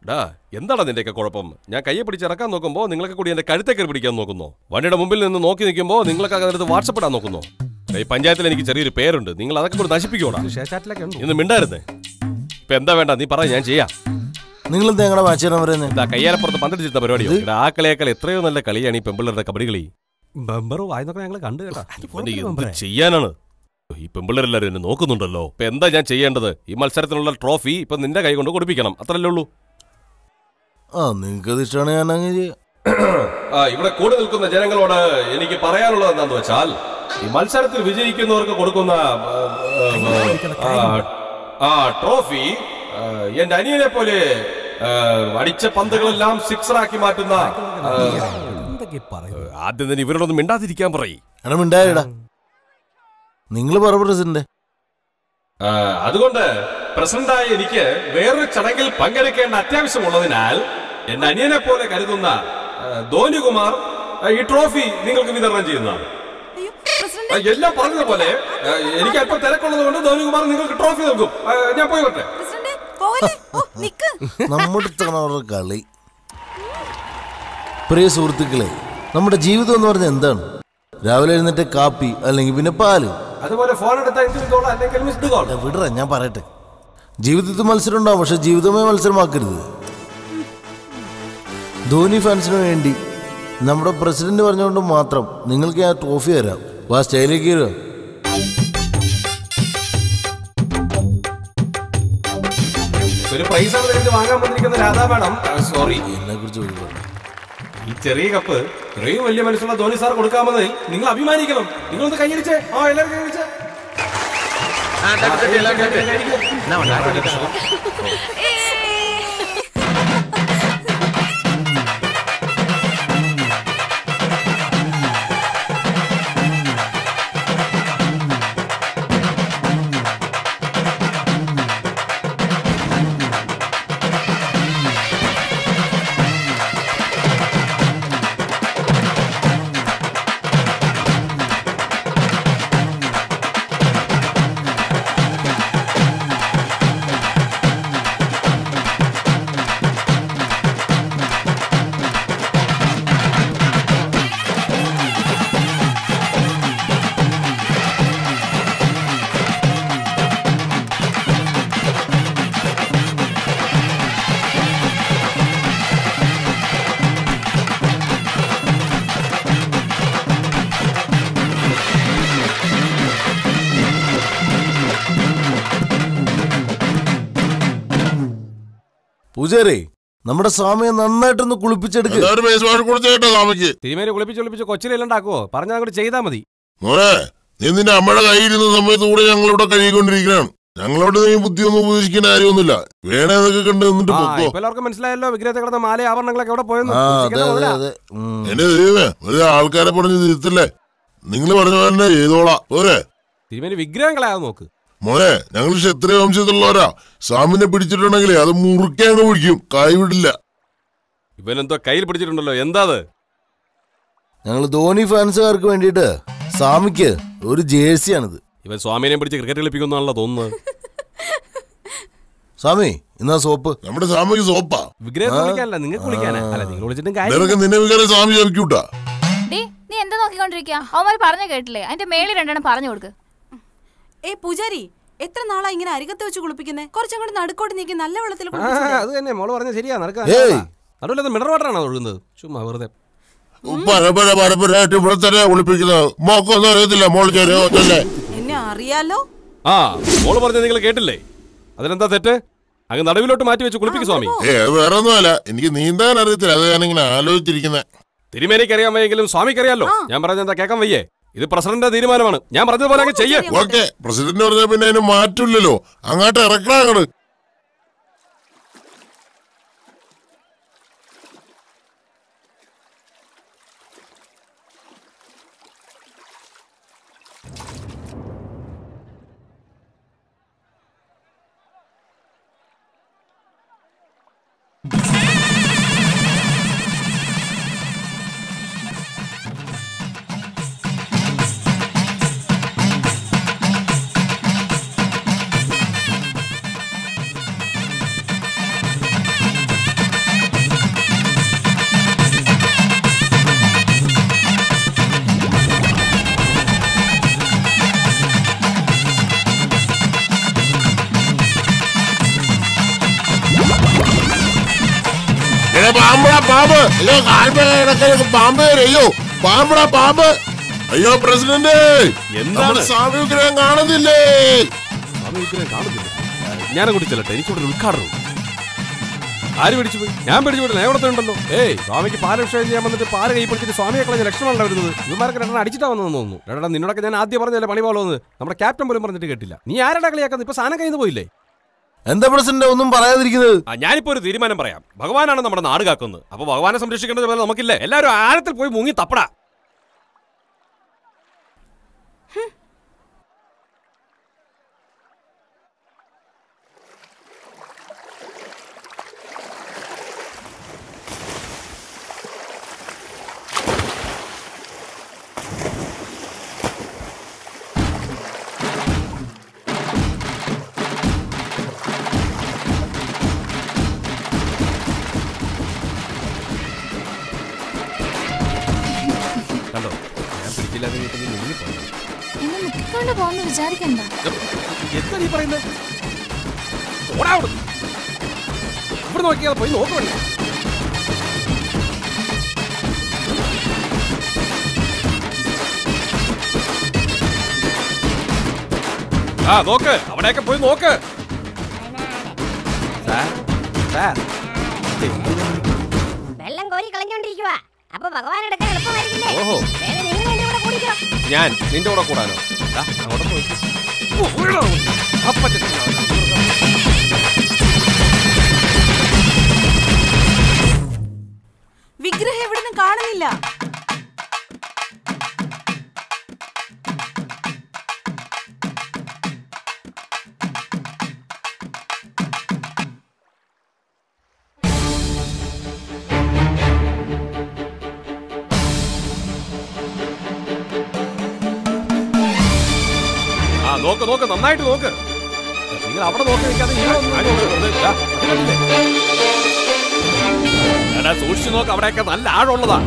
S13: ഡേ, എന്താണ് നിന്റെയൊക്കെ കുഴപ്പം? ഞാൻ കയ്യെ പിടിച്ച് ഇറക്കാൻ നോക്കുമ്പോൾ നിങ്ങളൊക്കെ കൂടി എന്റെ കഴുത്തേക്ക് പിടിക്കാൻ നോക്കുന്നു. വണ്ടിയുടെ മുമ്പിൽ നിന്ന് നോക്കി നിൽക്കുമ്പോൾ നിങ്ങളൊക്കെ അതിനകത്ത് വാട്സപ്പ് ഇടാൻ നോക്കുന്നു. ഈ പഞ്ചായത്തിൽ എനിക്ക് ചെറിയൊരു പേരുണ്ട്. നിങ്ങൾ അതൊക്കെ കൂടി നശിപ്പിക്കോടാ ഇന്ന് മിണ്ടായിരുന്നേ? ഇപ്പൊ എന്താ വേണ്ട നീ പറ ഞാൻ ചെയ്യാം.
S1: നിങ്ങൾ എന്താ ഞങ്ങളുടെ വാച്ചാരം പറയുന്നത്
S13: കയ്യാലപ്പുറത്ത് പന്തടിച്ചിരുന്ന പരിപാടിയോ? ഇവിടെ ആ കളിയേക്കാൾ എത്രയോ നല്ല കളിയാണ് ഈ പെമ്പിള്ളേരുടെ കബഡി കളി ബമ്പർ വായനൊക്കെ ഞങ്ങൾ കണ്ടു കേട്ടാ. ചെയ്യാനാണ്? ഈ പെമ്പിള്ളേരെല്ലാരും എന്നെ നോക്കുന്നുണ്ടല്ലോ. ഇപ്പൊ എന്താ ഞാൻ ചെയ്യേണ്ടത്? ഈ മത്സരത്തിനുള്ള ട്രോഫി ഇപ്പൊ നിന്റെ കൈ കൊണ്ട് കൊടുപ്പിക്കണം. അത്രല്ലേ ഉള്ളൂ.
S1: ആ നിങ്ങൾക്ക് അത് ഇഷ്ടമാണ് ഞാൻ അങ്ങനെ ചെയ്യാം.
S13: ആ ഇവിടെ കൂടെ നിൽക്കുന്ന ജനങ്ങളോട് എനിക്ക് പറയാനുള്ളത് എന്താന്ന് വെച്ചാൽ ഈ മത്സരത്തിൽ വിജയിക്കുന്നവർക്ക് കൊടുക്കുന്ന ആ, ആ, ആ ട്രോഫി ആ, എന്റെ അനിയനെ പോലെ ആ, അടിച്ച പന്തുകളെല്ലാം സിക്സറാക്കി മാറ്റുന്ന ആ, ആദ്യം തന്നെ ഇവരോടൊന്നും മിണ്ടാതിരിക്കാൻ പറയും.
S1: എടാ മിണ്ടായിടാ നിങ്ങൾ പറ പ്രസിഡന്റ്.
S13: ആ, അതുകൊണ്ട് പ്രസന്റായ എനിക്ക് വേറൊരു ചടങ്ങിൽ പങ്കെടുക്കേണ്ട അത്യാവശ്യമുള്ളതിനാൽ എന്റെ അനിയനെ പോലെ കരുതുന്ന ധോനികുമാർ ഈ ട്രോഫി നിങ്ങൾക്ക് വിതരണം ചെയ്യുന്നതാണ് എല്ലാം പറഞ്ഞതുപോലെ പോലെ എനിക്ക് അല്പം തിരക്കുള്ളത് കൊണ്ട് ധോനികുമാർ നിങ്ങൾക്ക് ട്രോഫി നൽകും. ഞാൻ പോയി വട്ടെ
S1: നമ്മുടെ കളി. പ്രിയ സുഹൃത്തുക്കളെ നമ്മുടെ ജീവിതം എന്ന് പറഞ്ഞാൽ എന്താണ്? രാവിലെ എഴുന്നേറ്റ് കാപ്പി അല്ലെങ്കിൽ പിന്നെ പാൽ.
S13: അതുപോലെ ഫോൺ എടുത്താൽ എന്ത് കോൾ അല്ലെങ്കിൽ മിസ്ഡ് കോൾ
S1: വിടറ ഞാൻ പറയട്ടെ. ജീവിതത്തിൽ മത്സരം ഉണ്ടാവും പക്ഷെ ജീവിതമേ മത്സരമാക്കരുത്. ധോനി ഫാൻസിന് വേണ്ടി നമ്മുടെ പ്രസിഡന്റ് പറഞ്ഞുകൊണ്ട് മാത്രം നിങ്ങൾക്ക് ഞാൻ ട്രോഫി തരാം. വാ സ്റ്റൈലേക്ക് കയറുക.
S13: ഒരു പ്രൈസ് ആണ് നിങ്ങൾക്ക് വാങ്ങാൻ വന്നിരിക്കുന്ന രാധാ മാഡം. സോറി
S1: എന്നെ കുറിച്ച്
S13: ഈ ചെറിയ കപ്പ് ഇത്രയും വലിയ മനസ്സുള്ള ധോനി സാർ കൊടുക്കാമെന്നതിൽ നിങ്ങൾ അഭിമാനിക്കണം. നിങ്ങൾ ഒന്ന് കൈയടിച്ചേ. ആ എല്ലാവരും കൈയടിച്ചേ
S1: പൂജാരേ നമ്മുടെ സ്വാമിയെ നന്നായിട്ടൊന്ന് കുളിപ്പിച്ചെടുക്കുക
S13: തിരുമേനി കുളിപ്പിച്ച് കുളിപ്പിച്ച് കൊച്ചിലെല്ലാണ്ടാക്കുവോ പറഞ്ഞാൽ അങ്ങോട്ട് ചെയ്താൽ മതി.
S10: മോനെ നീ നിന്റെ അമ്മയുടെ കയ്യിരുന്ന സമയത്ത് കൂടെ ഞങ്ങളിവിടെ കഴുകിക്കൊണ്ടിരിക്കുകയാണ്. ഞങ്ങളോട് നീ ബുദ്ധിയൊന്നും ഉപദേശിക്കുന്ന കാര്യമൊന്നുമില്ല. വേണേ എന്നൊക്കെ കണ്ട് നിന്നിട്ട് പൊക്കോ.
S13: എല്ലാവർക്കും മനസ്സിലായല്ലോ വിഗ്രഹത്തെ കിടന്ന മാല ആഭരണങ്ങളൊക്കെ എവിടെ പോയെന്ന്.
S10: എന്റെ ദൈവമേ ഒരു ആൾക്കാരെ പറഞ്ഞ് തിരുത്തല്ലേ നിങ്ങൾ പറഞ്ഞ പോലെ തന്നെ ചെയ്തോളാം. പോരെ.
S13: തിരുമേനി വിഗ്രഹം കളയാതെ നോക്ക്.
S10: മോനെ ഞങ്ങൾ ക്ഷത്രിയ വംശത്തിലുള്ളവരാ സാമിനെ പിടിച്ചിട്ടുണ്ടെങ്കിലേ അത് മുറുക്കാണ്ട് പിടിക്കും. കൈ കൈവിടില്ല
S13: ഇവനെന്തോ കയ്യിൽ പിടിച്ചിട്ടുണ്ടല്ലോ. എന്താ അത്
S1: ഞങ്ങൾ ധോണി ഫാൻസുകാർക്ക് വേണ്ടിയിട്ട് സ്വാമിക്ക് ഒരു ജേഴ്സിയാണിത്.
S13: ഇവൻ സ്വാമിനെ പിടിച്ച് ക്രിക്കറ്റ് കളിപ്പിക്കുന്നാണല്ലോ തോന്നുന്നത്.
S1: സ്വാമി എന്നാ സോപ്പ്.
S10: നമ്മുടെ സ്വാമിക്ക് സോപ്പാ.
S13: വിഗ്രഹം നിങ്ങൾക്ക് കുളിക്കാനാ. അല്ല നിങ്ങൾ വിളിച്ചിട്ടും
S10: നിനക്ക്
S13: കാര്യം
S10: നിന്നെ വിഗ്രഹം സ്വാമി ജപിക്കൂട്ടാ.
S7: നീ എന്താ നോക്കിക്കൊണ്ടിരിക്കുക അവന്മാര് പറഞ്ഞു കേട്ടില്ലേ? അതിന്റെ മേളിൽ രണ്ടെണ്ണം പറഞ്ഞു കൊടുക്ക്.
S21: ഏ പൂജാരി എത്ര നാളാ ഇങ്ങനെ അരികത്ത് വെച്ച് കുളിപ്പിക്കുന്നേ? കുറച്ചങ്ങോട്ട് നടുക്കോട്ട് നീക്കി നല്ല വെള്ളത്തിൽ
S13: അത് തന്നെ. മോൾ പറഞ്ഞ ശരിയാ. നടക്കാൻ. നടുവിലത് മിനറൽ ആണോ ഒഴുകുന്നത്? ചുമ്മാ വെറുതെ.
S10: പരമ്പര പരമ്പരയായിട്ട് ഇവിടെ തന്നെ ഒളിപ്പിക്കുന്നത് മോക്കൊന്നും അറിയത്തില്ല
S21: എന്നെ അറിയാലോ?
S13: ആ മോൾ പറഞ്ഞത് നിങ്ങൾ കേട്ടില്ലേ? അതിനെന്താ തെറ്റ്? അങ്ങ് നടുവിലോട്ട് മാറ്റി വെച്ച് കുളിപ്പിക്കും സ്വാമി.
S10: ഏ അത് വേറെ ഒന്നുമല്ല എനിക്ക് നീന്താൻ അറിയത്തില്ല. അത് ഞാനിങ്ങനെ ആലോചിച്ചിരിക്കുന്നത്
S13: തിരുമേനിക്ക് അറിയാൻ വയ്യെങ്കിലും സ്വാമിക്ക് അറിയാലോ ഞാൻ പറഞ്ഞ എന്താ കേൾക്കാൻ വയ്യേ? ഇത് പ്രസിഡന്റിന്റെ തീരുമാനമാണ്. ഞാൻ പറഞ്ഞതുപോലെ ചെയ്യേ.
S10: പ്രസിഡന്റ് പറഞ്ഞ പിന്നെ അതിന് മാറ്റില്ലല്ലോ അങ്ങോട്ട് ഇറക്കണം പാമ്പ് അയ്യോ പാമ്പടാ പാമ്പ്. അയ്യോ പ്രസിഡന്റ്.
S13: എന്താണ്?
S10: വിഗ്രഹം കാണുന്നില്ലേ?
S13: സ്വാമി കാണുന്നില്ല. കൂടി ചെല്ലട്ടെ. എനിക്കിവിടെ ഉദ്ഘാടനം ആര് പിടിച്ചു പോയി? ഞാൻ പിടിച്ചു പോയി ഞാൻ ഇവിടെ ഉണ്ടല്ലോ. ഏയ് സ്വാമിക്ക് പാലഭിഷേകം ചെയ്യാൻ വന്നിട്ട് പാല കൈ പിടിച്ചിട്ട് സ്വാമിയെ കളഞ്ഞ ലക്ഷണമല്ല വരുന്നത്. ഇവന്മാരൊക്കെ രണ്ടെണ്ണം അടിച്ചിട്ടാ വന്നതെന്ന് തോന്നുന്നു. രണ്ടെണ്ണം നിന്നോടൊക്കെ ഞാൻ ആദ്യം പറഞ്ഞല്ലേ പണി പോലെ നമ്മുടെ ക്യാപ്റ്റൻ പോലും പറഞ്ഞിട്ട് കേട്ടില്ല. നീ ആരുടെ കളിയാക്കുന്നത്? ഇപ്പൊ സാധനം കയ്യിൽ പോയില്ലേ?
S1: എന്താ പ്രസിഡന്റ് ഒന്നും പറയാതിരിക്കുന്നത്?
S13: ഞാനിപ്പോ ഒരു തീരുമാനം പറയാം. ഭഗവാനാണ് നമ്മുടെ നാട് കാക്കുന്നത്. അപ്പൊ ഭഗവാനെ സംരക്ഷിക്കേണ്ടത് നമുക്കില്ലേ? എല്ലാവരും ആഴത്തിൽ പോയി മുങ്ങി തപ്പടാ.
S7: മുക്കിക്കൊണ്ട് പോകുന്ന വിചാരിക്കണ്ട.
S13: എന്താ നീ പറയുന്നത്. ഇവിടെ നോക്കിയാൽ പോയി നോക്കുവല്ലേ ആ നോക്ക്. അവിടെയൊക്കെ പോയി നോക്ക്.
S25: വെള്ളം കോരി കളഞ്ഞോണ്ടിരിക്കുക അപ്പൊ ഭഗവാൻ എടുക്കാൻ എളുപ്പമായിരിക്കില്ലേ?
S13: ഞാൻ നിന്റെ കൂടെ കൂടാനോ? അവിടെ പോയി.
S21: വിഗ്രഹം എവിടുന്നും കാണുന്നില്ല.
S13: നോക്ക് നന്നായിട്ട് നോക്ക്. നിങ്ങൾ അവിടെ നോക്കി നിൽക്കാതെ സൂക്ഷിച്ചു നോക്ക് അവിടെയൊക്കെ നല്ല ആഴമുള്ളതാ.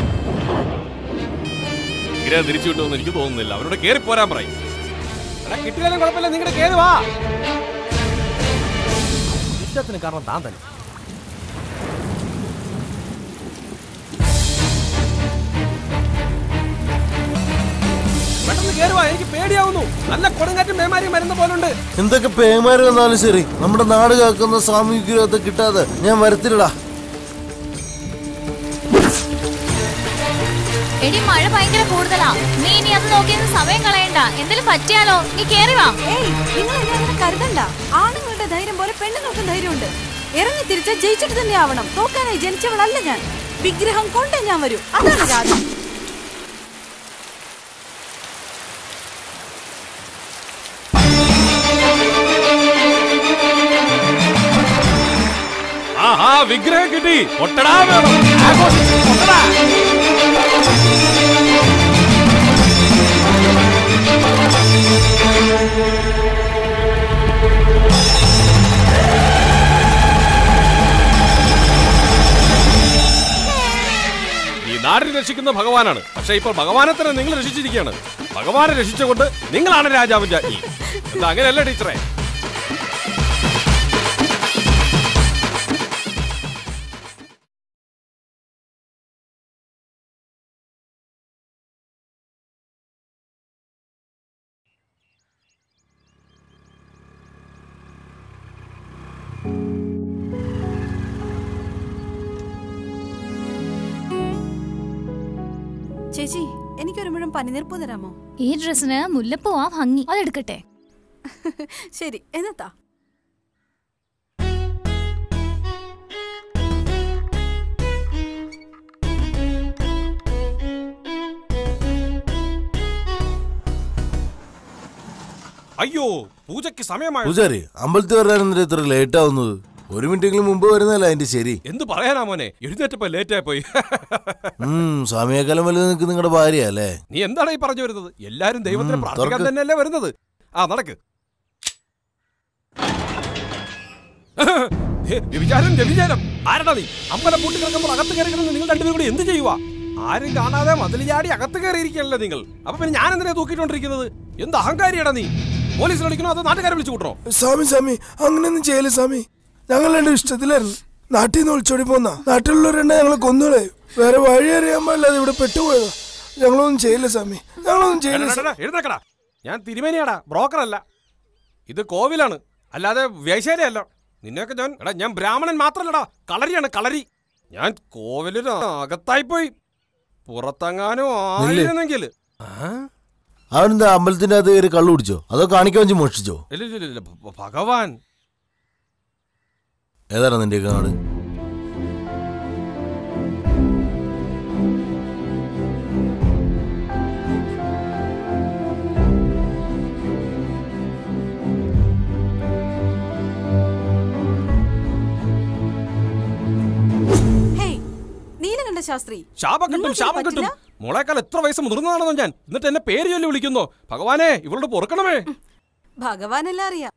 S13: ഇങ്ങനെ തിരിച്ചു കിട്ടുമെന്ന് എനിക്ക് തോന്നുന്നില്ല. അവരോട് കേറി പോരാൻ പറയും. കിട്ടിയാലും കുഴപ്പമില്ല നിങ്ങളുടെ കേറി വാ. ഇഷ്ടത്തിന് കാരണം താൻ തന്നെ. പെട്ടെന്ന് കേറുവാ എനിക്ക് പേടിയാവുന്നു. നല്ല കൊടുങ്കാറ്റും പോലുണ്ട്.
S1: എന്തൊക്കെ പേമാര് വന്നാലും ശരി. നമ്മുടെ നാട് കാക്കുന്ന സ്വാമി കിട്ടാതെ ഞാൻ വരത്തില്ലടാ.
S7: എടി മഴ ഭയങ്കര കൂടുതലാ. നീ ഇനി അത് നോക്കിയെന്ന് സമയം കളയണ്ട. എന്തെങ്കിലും പറ്റിയാലോ? നീ കേറി വാ.
S21: ഏയ് നിങ്ങൾ എന്നെ അങ്ങനെ കരുതണ്ട. ആണുങ്ങളുടെ ധൈര്യം പോലെ പെണ്ണുങ്ങൾക്ക് ധൈര്യമുണ്ട്. ഇറങ്ങി തിരിച്ച ജയിച്ചിട്ട് തന്നെ ആവണം. തോക്കാനായി ജനിച്ചവളല്ല ഞാൻ. വിഗ്രഹം കൊണ്ടേ ഞാൻ വരൂ. അതാണ് രാജ
S13: വിഗ്രഹം കിട്ടി. ഒട്ടടാ ഈ നാടിനെ രക്ഷിക്കുന്ന ഭഗവാനാണ്. പക്ഷെ ഇപ്പോൾ ഭഗവാനെ തന്നെ നിങ്ങൾ രക്ഷിച്ചിരിക്കുകയാണ്. ഭഗവാനെ രക്ഷിച്ചുകൊണ്ട് നിങ്ങളാണ് രാജാവിന്റെ അങ്ങനെയല്ല ടീച്ചറെ?
S21: പനിനീർപ്പൂ തരാമോ?
S7: ഈ ഡ്രസ്സിന് മുല്ലപ്പൂ ആ ഭംഗി. അതെടുക്കട്ടെ.
S21: ശരി എന്നത്താ.
S13: അയ്യോ പൂജയ്ക്ക് സമയമായി?
S1: പൂജാരി അമ്പലത്തിൽ വരാനെന്തിനാ ഇത്ര ലേറ്റ് ആവുന്നത്? ഒരു മിനിറ്റെങ്കിലും മുമ്പ് വരുന്നല്ല അതിന്റെ ശരി?
S13: എന്ത് പറയാനാ മോനെ? എഴുന്നേറ്റപ്പോ ലേറ്റായി ആയി പോയി.
S1: സമയകാലം സമയക്കാലം വലുത് നിൽക്കുന്ന നിങ്ങളുടെ ഭാര്യ അല്ലേ?
S13: നീ എന്താണ് ഈ പറഞ്ഞു വരുന്നത്? എല്ലാരും ദൈവത്തിനെ പ്രാർത്ഥിക്കാൻ. തന്നെയല്ലേ വരുന്നത്? ആ നടക്ക്. വ്യഭിചാരം വ്യഭിചാരം. ആരടാ നീ? അമ്പലം പൂട്ടി കിടക്കുമ്പോൾ അകത്ത് കയറി കിടന്ന് നിങ്ങൾ രണ്ടുപേരും കൂടി എന്ത് ചെയ്യുക ആരും കാണാതെ മതിൽ ചാടി അകത്ത് കയറിയിരിക്കണല്ലോ നിങ്ങൾ. അപ്പൊ പിന്നെ ഞാൻ എന്തിനാ തൂക്കിക്കൊണ്ടിരിക്കുന്നത്? എന്ത് അഹങ്കാരിയാടാ നീ? പോലീസ് വിളിക്കണോ അതോ നാട്ടുകാരെ വിളിച്ചു കൂട്ടണോ?
S26: സ്വാമി സ്വാമി അങ്ങനെയൊന്നും ചെയ്യല്ലേ സ്വാമി? ഞങ്ങൾ രണ്ടും ഇഷ്ടത്തിലായിരുന്നു. നാട്ടിൽ നിന്ന് ഒളിച്ചോടി പോന്ന. നാട്ടിലുള്ളവരെന്നെ ഞങ്ങളെ കൊന്നുകളെ വേറെ വഴി അറിയാൻ പാടില്ലാതെ ഇവിടെ പെട്ടുപോയതാ. ഞങ്ങളൊന്നും ചെയ്യില്ല സ്വാമി. ഞങ്ങളൊന്നും ചെയ്യില്ല
S13: എടാ, എടാ, എഴുന്നേക്കടാ. ഞാൻ തിരുമേനിയാടാ ബ്രോക്കർ അല്ല ഇത് കോവിലാണ്. അല്ലാതെ വേശ്യാലയല്ല. നിന്നെയൊക്കെ ഞാൻ എടാ ഞാൻ ബ്രാഹ്മണൻ മാത്രല്ലടാ. കളരിയാണ് കളരി. ഞാൻ കോവിലിന് അകത്തായി പോയി പുറത്തെങ്ങാനും. ആയിരുന്നെങ്കിൽ.
S1: അവനെന്താ അമ്പലത്തിന്റെ അകത്ത് കയറി കള്ളു കുടിച്ചോ? അതോ കാണിക്കാൻ മോഷിച്ചോ മോഷ്ടിച്ചോ?
S13: ഇല്ല ഇല്ല, ഇല്ല. ഭ- ഭഗവാൻ.
S1: ഏതാണ് നിന്റെ നാട്
S21: നീലകണ്ഠ ശാസ്ത്രി.
S13: ശാപം കിട്ടും ശാപം കിട്ടും. മോളേക്കാൾ എത്ര വയസ്സ് മുതിർന്നതാണെന്നോ ഞാൻ. എന്നിട്ട് എന്നെ പേര് ചൊല്ലി വിളിക്കുന്നു. ഭഗവാനെ ഇവളോട് പൊറുക്കണമേ.
S21: ഭഗവാനെല്ലാം അറിയാം.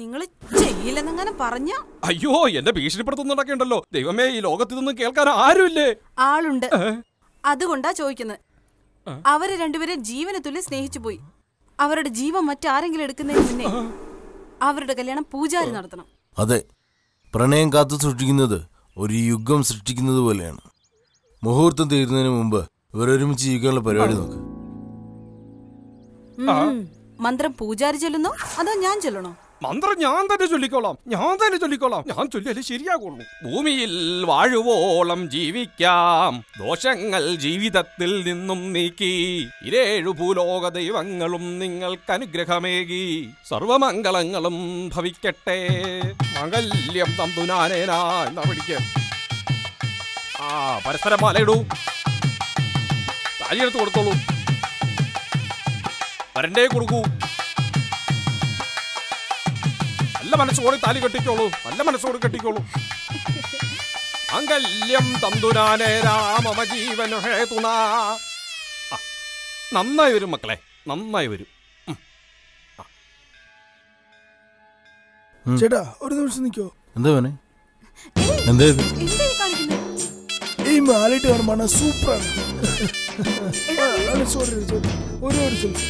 S21: നിങ്ങൾ ചെയ്യില്ലെന്നെങ്ങനെ പറഞ്ഞ?
S13: അയ്യോ എന്നെ ഭീഷണിപ്പെടുത്തുന്നതൊക്കെ ഉണ്ടല്ലോ ദൈവമേ ഈ ലോകത്ത് ഇതൊന്നും കേൾക്കാൻ ആരുമില്ലേ?
S21: ആളുണ്ട്. അതുകൊണ്ടാ ചോദിക്കുന്നത് അവർ രണ്ടുപേരെ ജീവന തുല്യ സ്നേഹിച്ചു പോയി. അവരുടെ ജീവൻ മറ്റാരെങ്കിലും എടുക്കുന്നതിന് മുന്നേ അവരുടെ കല്യാണം പൂജാരി നടത്തണം.
S1: അതെ പ്രണയം കാത്തു സൂക്ഷിക്കുന്നത് ഒരു യുഗം സൃഷ്ടിക്കുന്നത് പോലെയാണ്. മുഹൂർത്തം തീരുന്നതിന് മുമ്പ് ഇവരൊരുമിച്ച് ജീവിക്കാനുള്ള പരിപാടി നോക്ക്.
S21: മന്ത്രം പൂജാരി ചൊല്ലുന്നോ? അതോ ഞാൻ ചൊല്ലണോ?
S13: മന്ത്രം ഞാൻ തന്നെ ചൊല്ലിക്കോളാം. ഞാൻ തന്നെ ചൊല്ലിക്കോളാം. ഞാൻ ചൊല്ലിയാലേ ശരിയാകുള്ളൂ. ഭൂമിയിൽ വാഴുവോളം ജീവിക്കാം. ദോഷങ്ങൾ ജീവിതത്തിൽ നിന്നും നീക്കി. ഇരേഴു ഭൂലോക ദൈവങ്ങളും നിങ്ങൾക്ക് അനുഗ്രഹമേകി സർവമംഗളങ്ങളും ഭവിക്കട്ടെ. മംഗല്യം തമ്പുനാനേനാ എന്നാ പിടിക്ക? ആ പരസ്പരം മലയിടൂ താലിയെടുത്ത് കൊടുത്തോളൂ. വരണ്ടേ കൊടുക്കൂ. നല്ല മനസ്സോടെ താലി കെട്ടിക്കോളൂ. നല്ല മനസ്സോട് കെട്ടിക്കോളൂ. മംഗല്യം തന്തുരാനേ രാമമ ജീവന ഹേതുനാ നന്നായി വരും മക്കളെ നന്നായി വരും.
S26: ചേട്ടാ ഒരു നിമിഷം നിൽക്കോ.
S1: എന്താ ഇത്?
S21: ഈ
S26: മാലിട്ട് കാണുമ്പോൾ സൂപ്പറാണ്. ഒരു ഒരു സെൽഫി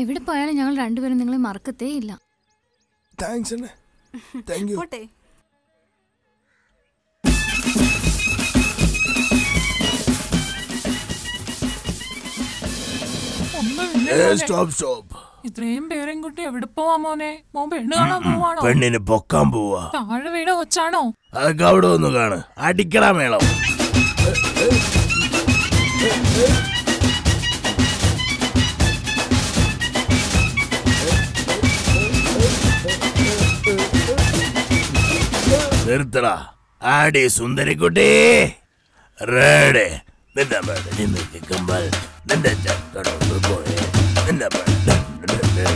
S7: എവിടെ പോയാലും ഞങ്ങൾ രണ്ടുപേരും നിങ്ങളെ മറക്കത്തേ ഇല്ല.
S26: താങ്ക്സ് അണ്ണേ. താങ്ക് യു
S21: പോട്ടെ.
S26: സ്റ്റോപ്പ് സ്റ്റോപ്പ്
S27: ഇത്രയും കുട്ടി എവിടെ പോവാ മോനെ? മോൻ പെണ്ണ് കാണാൻ പോവാണോ?
S26: പെണ്ണിന് പൊക്കാൻ പോവാ.
S27: താഴെ വീട് കൊച്ചാണോ?
S26: അതൊക്കെ അവിടെ ഒന്ന് കാണ്. അടിക്കടാ മേളം. നിർത്തടാ. ആടി സുന്ദരിക്കുട്ടി. റേഡേ. നിന്റെ പേട് നിന്നക്ക് കമ്പൽ നിന്റെ ചക്കടൊന്ന് പോയെ നിന്റെ നിന്റെ.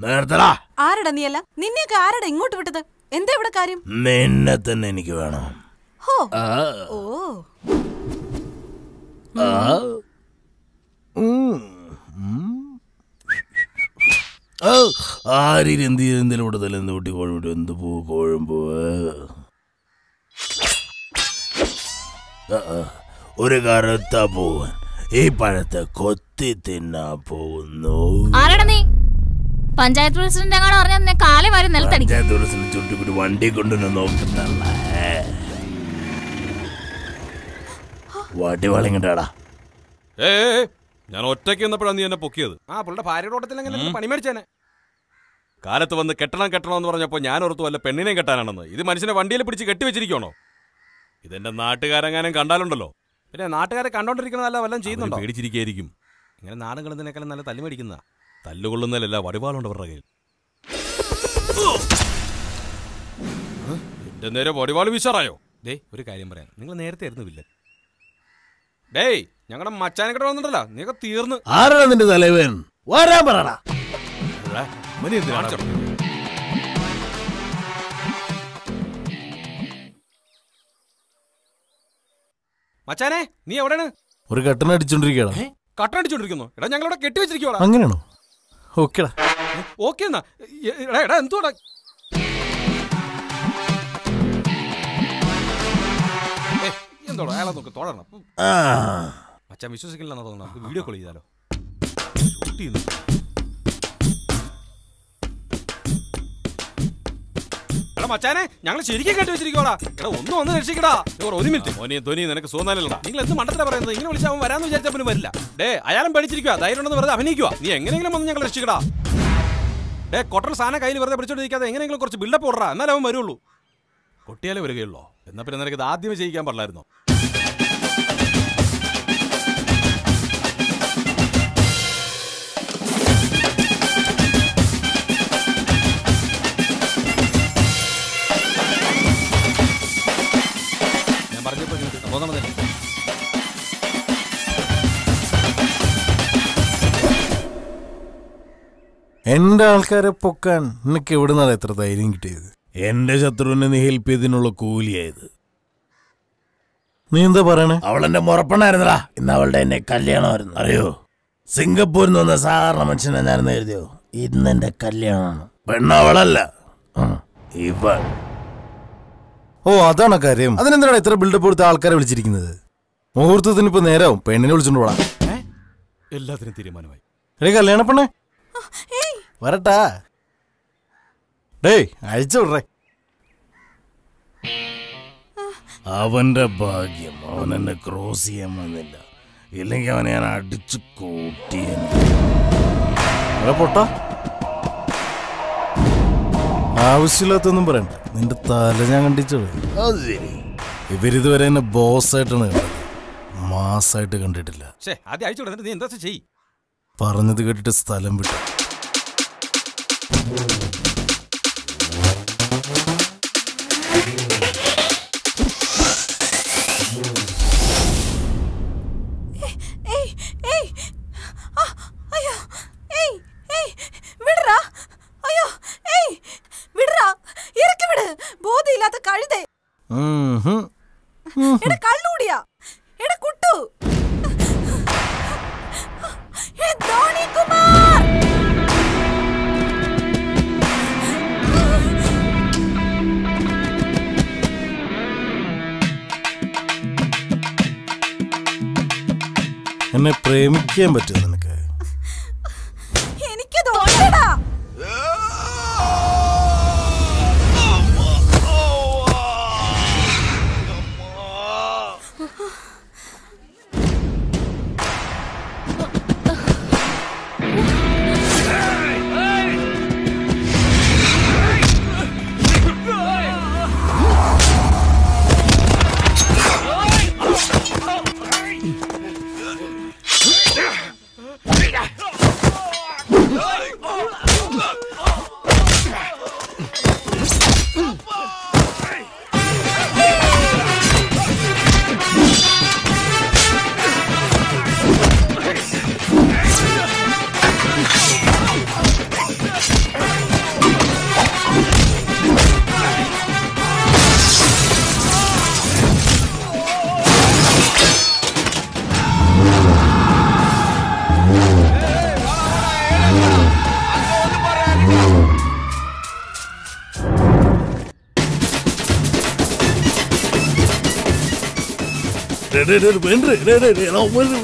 S26: നിർത്തടാ.
S21: ആരടാ നീയല്ല? നിന്നെയൊക്കെ ആരടാ ഇങ്ങോട്ട് വിട്ടത്? എന്താ ഇവിടെ കാര്യം?
S26: നിന്നെ തന്നെ എനിക്ക് വേണം.
S21: ഹോ. ഓ.
S26: ആ.
S1: ആരും എന്ത് എന്തെങ്കിലും ഇവിടെ തല എന്ത് കൂട്ടി വിട്ടു എന്ത് പൂ കോഴുമ്പോ? ഒരു കറുത്ത പൂവൻ ഈ പഴത്തെ കൊത്തി തിന്നാ പോകുന്നു.
S7: ആരാടാ നീ? പഞ്ചായത്ത് പ്രസിഡന്റ് അങ്ങാണ് പറഞ്ഞ നിന്നെ വരെ വാരി നിലത്തടിക്കും.
S1: പഞ്ചായത്ത് പ്രസിഡന്റ് ചുട്ടിക്കൂടി വണ്ടി കൊണ്ടുവന്ന് നോക്കുന്നല്ല? വടി വളങ്ങട്ടാടാ
S13: ഏ ഞാൻ ഒറ്റയ്ക്ക് വന്നപ്പോഴാണ് നീ എന്നെ പൊക്കിയത്. ആ പുള്ളിയുടെ ഭാര്യയുടെ ഓട്ടത്തിൽ എങ്ങനെ പണി മേടിച്ചേനെ. കാലത്ത് വന്ന് കെട്ടണം കെട്ടണം എന്ന് പറഞ്ഞപ്പോൾ ഞാൻ ഓർത്തു വല്ല പെണ്ണിനെയും കെട്ടാനാണെന്ന്. ഇത് മനുഷ്യനെ വണ്ടിയിൽ പിടിച്ച് കെട്ടിവെച്ചിരിക്കണോ ഇതെന്റെ നാട്ടുകാരെങ്ങാനും കണ്ടാലുണ്ടല്ലോ. പിന്നെ നാട്ടുകാരെ കണ്ടോണ്ടിരിക്കണതല്ല വല്ലതും ചെയ്യുന്നുണ്ടോ? പേടിച്ചിരിക്കും ഇങ്ങനെ നാടും കളത്തിനേക്കാളും നല്ല തല്ലു മേടിക്കുന്ന തല്ലുകൊള്ളുന്നതിലല്ല വടിവാളുണ്ട് അവരുടെ കയ്യിൽ. എന്റെ നേരെ വടിവാൾ വീശാറായോ? ദേ ഒരു കാര്യം പറയാം. നിങ്ങൾ നേരത്തെ ആയിരുന്നു വില്ലൻ. ഡേയ് ഞങ്ങളുടെ മച്ചാനക്കട വന്നിട്ടല്ലോ നീക്ക തീർന്നു.
S1: ആരാണ് നിന്റെ തലവൻ? വരാൻ പറടാ.
S13: ഇവിടെ, മച്ചാനെ നീ എവിടെയാണ്?
S1: ഒരു കട്ടൻ അടിച്ചോണ്ടിരിക്കടാ
S13: കട്ടടിച്ചോണ്ടിരിക്കുന്നു എടാ ഞങ്ങളിവിടെ കെട്ടിവെച്ചിരിക്കുവാടാ.
S1: അങ്ങനെയാണോ? ഓക്കേടാ.
S13: ഓക്കെ എന്നാ. എടാ എടാ എന്തുവാടാ? ഏ, എന്തോടാ അയാളെ നോക്ക് തോടണം. മച്ചാൻ വിശ്വസിക്കില്ലെന്നാ തോന്നുന്നു നമുക്ക് വീഡിയോ കോൾ ചെയ്താലോ? ഷൂട്ട് ചെയ്യുന്നു. എടാ മച്ചാനെ ഞങ്ങൾ ശരിക്കും കേട്ട് വെച്ചിരിക്കോടാ എടാ ഒന്ന് വന്ന് രക്ഷിക്കടാ. ഒരു മിനിറ്റ് മോനെ ധോനി നിനക്ക് സോന്നാലല്ലടാ നിങ്ങൾ എന്ത് മണ്ടത്തിലാ പറയുന്നത്? ഇങ്ങനെ വിളിച്ചാൽ അവൻ വരാന്ന് വിചാരിച്ചാൽ പോലും വരില്ല. ഡേ അയാളും പഠിച്ചിരിക്കുക ധൈര്യം ഉണ്ടെന്ന് വെറുതെ അഭിനയിക്കുക നീ എങ്ങനെയെങ്കിലും വന്ന് ഞങ്ങൾ രക്ഷിക്കടാ. ഡേ കൊട്ടൻ സാധനം കയ്യിൽ വെറുതെ പിടിച്ചോണ്ടിരിക്കാതെ എങ്ങനെയെങ്കിലും കുറച്ച് ബിൽഡപ്പ് ഓടാ എന്നാലും അവൻ വരുള്ളൂ. കൊട്ടിയാലേ വരികയുള്ളൂ. എന്നാ പിന്നെ നിനക്ക് ഇത് ആദ്യമേ ചെയ്യിക്കാൻ പാടില്ലായിരുന്നോ?
S1: എന്റെ ആൾക്കാരെ പൊക്കാൻ നിനക്ക് എവിടെ നിന്നാണ് എത്ര ധൈര്യം കിട്ടിയത്? എന്റെ ശത്രുവിനെ നീ ഹെൽപ്പ് ചെയ്തതിനുള്ള കൂലിയായത്. നീ എന്താ പറയണേ? അവൾ എന്റെ മുറപ്പണായിരുന്നടാ ഇന്ന് അവളുടെ എന്നെ കല്യാണമായിരുന്നു. അറിയോ? സിംഗപ്പൂരിൽ നിന്ന് വന്ന സാധാരണ മനുഷ്യനെ ഞാൻ എഴുതിയോ ഇന്ന് എന്റെ കല്യാണമാണ്. പെണ്ണവളല്ല. ഇവൾ. ഓ അതാണ് കാര്യം. അതിനെന്തിനാണ് ഇത്ര ബിൽഡപ്പ് കൊടുത്ത ആൾക്കാരെ വിളിച്ചിരിക്കുന്നത്? മുഹൂർത്തത്തിന് ഇപ്പൊ നേരാവും. പെണ്ണിനെ വിളിച്ചോണ്ട് പോടാ.
S13: എല്ലാത്തിനും തീരുമാനമായി.
S1: കല്യാണ പെണ്ണേ വരട്ടാ. ഡേയ് അഴിച്ചു വിടറേ. അവന്റെ ഭാഗ്യം അവൻ എന്നെ ക്രോസ് ചെയ്യാൻ വന്നില്ല. ഇല്ലെങ്കിൽ അവനെ ഞാൻ അടിച്ചു കൂട്ടിയ പൊട്ട. ആവശ്യമില്ലാത്തൊന്നും പറയണ്ട. നിന്റെ തല ഞാൻ കണ്ടിച്ചത്. ഇവരിതുവരെ എന്നെ ബോസായിട്ടാണ് കണ്ടത്. മാസായിട്ട് കണ്ടിട്ടില്ല. പറഞ്ഞത് കേട്ടിട്ട് സ്ഥലം വിട്ടു. പ്രേമിക്കാൻ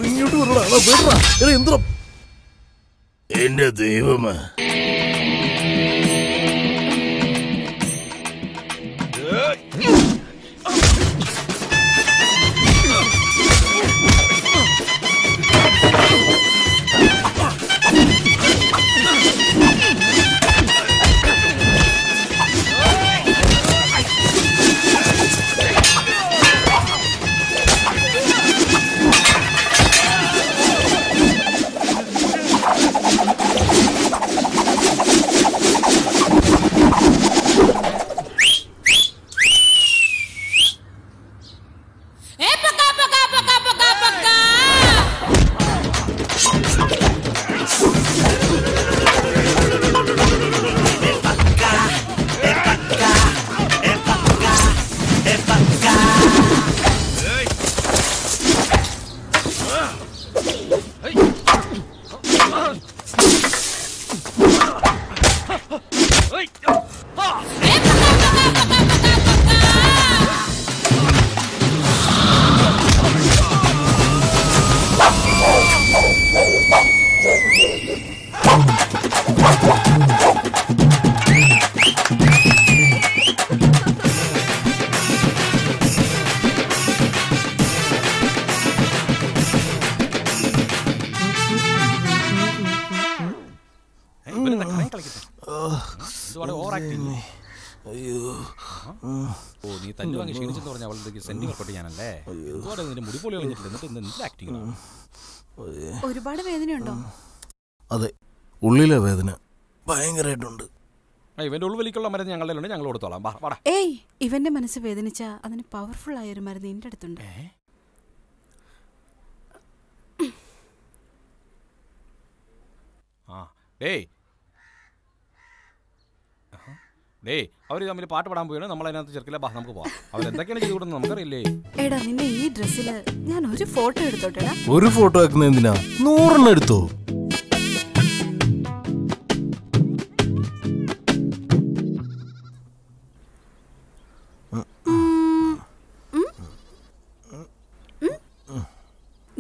S1: ഇങ്ങോട്ട് വരടാ വേണ്ടാ യന്ത്രം എന്റെ ദൈവമേ
S13: എന്തുവാടെ നിന്റെ മുടി പൊളി കളഞ്ഞിട്ടില്ല എന്നിട്ട് ഇന്ന് എന്ത് ആക്ടിങ്
S21: ഒരുപാട് വേദനയുണ്ടോ?
S1: അതെ. ഉള്ളിലെ വേദന ഭയങ്കരമായിട്ടുണ്ട്
S13: ഇവന്റെ ഉൾവലിക്കുള്ള മരുന്ന് ഞങ്ങളുടെ ഉണ്ട് ഞങ്ങൾ കൊടുത്തോളാം. വാടാ.
S21: ഏയ് ഇവന്റെ മനസ്സ് വേദനിച്ച അതിന് പവർഫുൾ ആയ ഒരു മരുന്ന് എന്റെ അടുത്തുണ്ട്.
S13: ആ ഡേയ് ഡേയ് അവർ തമ്മിൽ പാട്ട് പാടാൻ പോയാണ്. നമ്മൾ അതിനകത്ത് ചെറുക്കില്ല ബാ നമുക്ക് പോവാം. അവർ എന്തൊക്കെയാണ് ചെയ്തു കൊടുക്കുന്നത് നമുക്കറിയില്ലേ?
S21: എടാ നിന്നെ ഈ ഡ്രസ്സിൽ ഞാൻ ഒരു ഫോട്ടോ എടുത്തോട്ടെടാ.
S1: ഒരു ഫോട്ടോ വെക്കുന്നത് എന്തിനാ? നൂറെണ്ണം എടുത്തോ?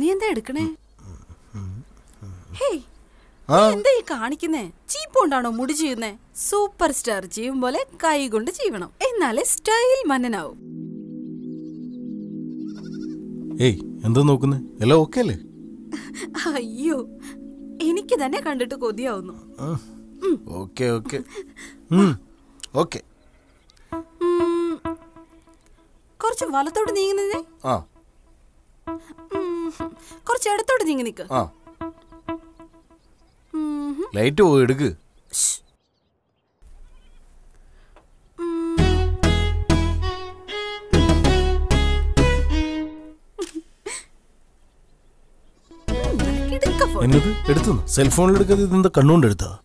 S21: നീ എന്താ എടുക്കണേ? ഹേയ് എന്താ ഈ കാണിക്കുന്നേ? ചീപ്പോണ്ടാണോ മുടി ചെയ്യുന്നേ? സൂപ്പർ സ്റ്റാർ ചെയ്യും പോലെ കൈ കൊണ്ട് ചെയ്യണം. എന്നാലേ സ്റ്റൈൽ മന്നനാവും.
S1: ഏയ് എന്താ നോക്കുന്നേ? എല്ലാം ഓക്കെ അല്ലേ?
S21: അയ്യോ എനിക്ക് തന്നെ കണ്ടിട്ട് കൊതിയാവുന്നു.
S1: ഓക്കെ ഓക്കെ ഓക്കെ
S21: കുറച്ച് വലത്തോട്ട് നീങ്ങുന്നേ കുറച്ച് ഇടത്തോട്ട് നീങ്ങി ഉം,
S1: ലൈറ്റ് പോയി എടുക്ക്. എന്നത്? എടുത്തു. സെൽഫോണിൽ എടുക്കാതെ ഇതെന്താ കണ്ണുകൊണ്ട് എടുത്താ?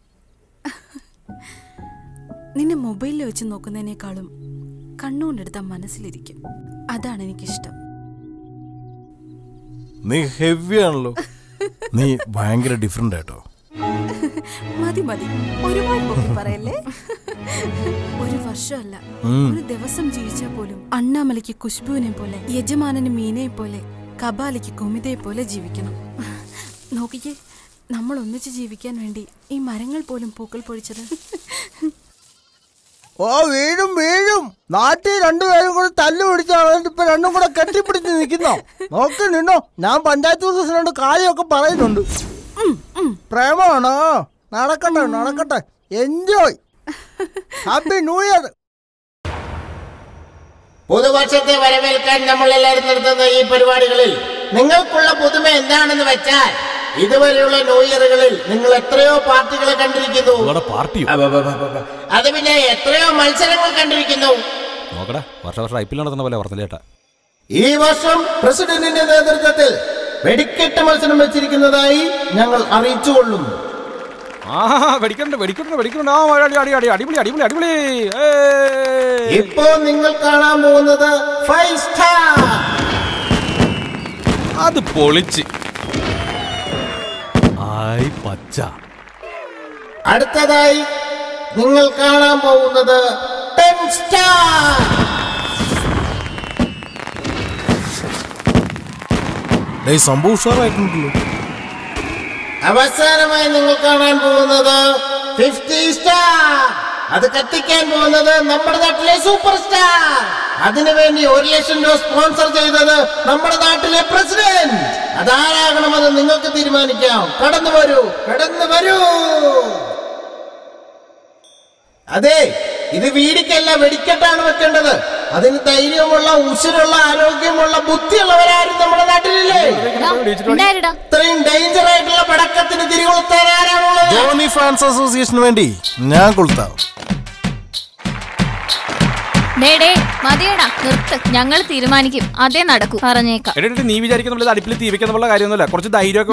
S21: നിന്നെ മൊബൈലിൽ വെച്ച് നോക്കുന്നതിനേക്കാളും കണ്ണുകൊണ്ടെടുത്ത മനസ്സിലിരിക്കും. അതാണ് എനിക്കിഷ്ടം.
S1: നീ ഹെവി ആണല്ലോ. നീ ഭയങ്കര ഡിഫറെന്റ് ആയിട്ടോ
S21: മതി മതി. ഒരുപാട് പൊക്കി പറയല്ലേ? ഒരു വർഷമല്ല. ഒരു ദിവസം ജീവിച്ചാൽ പോലും അണ്ണാമലയ്ക്ക് കുശ്ബുവിനെ പോലെ യജമാനന് മീനയെ പോലെ കബാലിക്ക് കുമിതയെ പോലെ ജീവിക്കണം. നോക്കിക്കേ നമ്മൾ ഒന്നിച്ച് ജീവിക്കാൻ വേണ്ടി ഈ മരങ്ങൾ പോലും പൂക്കൾ പൊഴിച്ചത്.
S14: ഓ വീഴും വീഴും. നാട്ടിൽ രണ്ടുപേരും കൂടെ തല്ലു പിടിച്ചാണ് ഇപ്പൊ രണ്ടും കൂടെ കെട്ടിപ്പിടിച്ച് നിൽക്കുന്നോ? നോക്ക് നിന്നോ. ഞാൻ പഞ്ചായത്ത് പ്രസിഡന്റ് കാര്യമൊക്കെ പറയുന്നുണ്ട്. പ്രേമമാണോ? നടക്കട്ടെ നടക്കട്ടെ. എൻജോയ് ഹാപ്പി ന്യൂ ഇയർ
S6: പുതുവർഷത്തെ വരവേൽക്കാൻ നമ്മൾ എല്ലാവരും നടത്തുന്ന ഈ പരിപാടികളിൽ നിങ്ങൾക്കുള്ള പുതുമ എന്താണെന്ന് വെച്ചാൽ ഇതുവരെയുള്ള ന്യൂ ഇയറുകളിൽ നിങ്ങൾ എത്രയോ പാർട്ടികളെ കണ്ടിരിക്കുന്നു.
S13: പാർട്ടിയോ?
S6: അത് പിന്നെ എത്രയോ മത്സരങ്ങൾ കണ്ടിരിക്കുന്നു.
S13: നോക്കടാ വർഷ വർഷം ഐ പി എൽ നടത്തുന്ന പോലെ പറഞ്ഞില്ല
S6: ഈ വർഷം പ്രസിഡന്റിന്റെ നേതൃത്വത്തിൽ വെടിക്കെട്ട് മത്സരം വെച്ചിരിക്കുന്നതായി ഞങ്ങൾ അറിയിച്ചുകൊള്ളുന്നു. ഇപ്പോ നിങ്ങൾ കാണാൻ പോകുന്നത് ഫൈവ് സ്റ്റാർ
S13: അത് പൊളിച്ച്. ആയി പച്ച.
S6: അടുത്തതായി നിങ്ങൾ കാണാൻ പോകുന്നത് ടെൻ സ്റ്റാർ
S1: സംഭവം ഉഷാറായിട്ടുണ്ടല്ലോ
S6: അവസാനമായി നിങ്ങൾ കാണാൻ പോകുന്നത് ഫിഫ്റ്റി സ്റ്റാർ അത് കത്തിക്കാൻ പോകുന്നത് നമ്മുടെ നാട്ടിലെ സൂപ്പർ സ്റ്റാർ അതിനുവേണ്ടി ഒരു ലക്ഷം രൂപ സ്പോൺസർ ചെയ്തത് നമ്മുടെ നാട്ടിലെ പ്രസിഡന്റ് അതാരാകണമെന്ന് നിങ്ങൾക്ക് തീരുമാനിക്കാം. കടന്നു വരൂ കടന്നു വരൂ. അതെ ഇത് വീടിക്കല്ല വെടിക്കെട്ടാണ് വെക്കേണ്ടത്. അതിന് ധൈര്യമുള്ള ഉശിരുള്ള ആരോഗ്യമുള്ള ബുദ്ധിയുള്ളവരാരും നമ്മുടെ നാട്ടിലില്ലേ? ഇത്രയും ഡേഞ്ചർ ആയിട്ടുള്ള പടക്കത്തിന് തിരികൊളുത്താൻ ആരാണുള്ളത്?
S1: ഫാൻസ് അസോസിയേഷന് വേണ്ടി ഞാൻ
S7: കൊളുത്താവും. മതിയടാ നിർത്ത്. ഞങ്ങൾ തീരുമാനിക്കും. അതേ നടക്കൂ. പറഞ്ഞേക്കാം.
S13: എടേ നീ വിചാരിക്കുന്ന അടുപ്പിൽ തീ കാര്യമൊന്നുമില്ല. കുറച്ച് ധൈര്യമൊക്കെ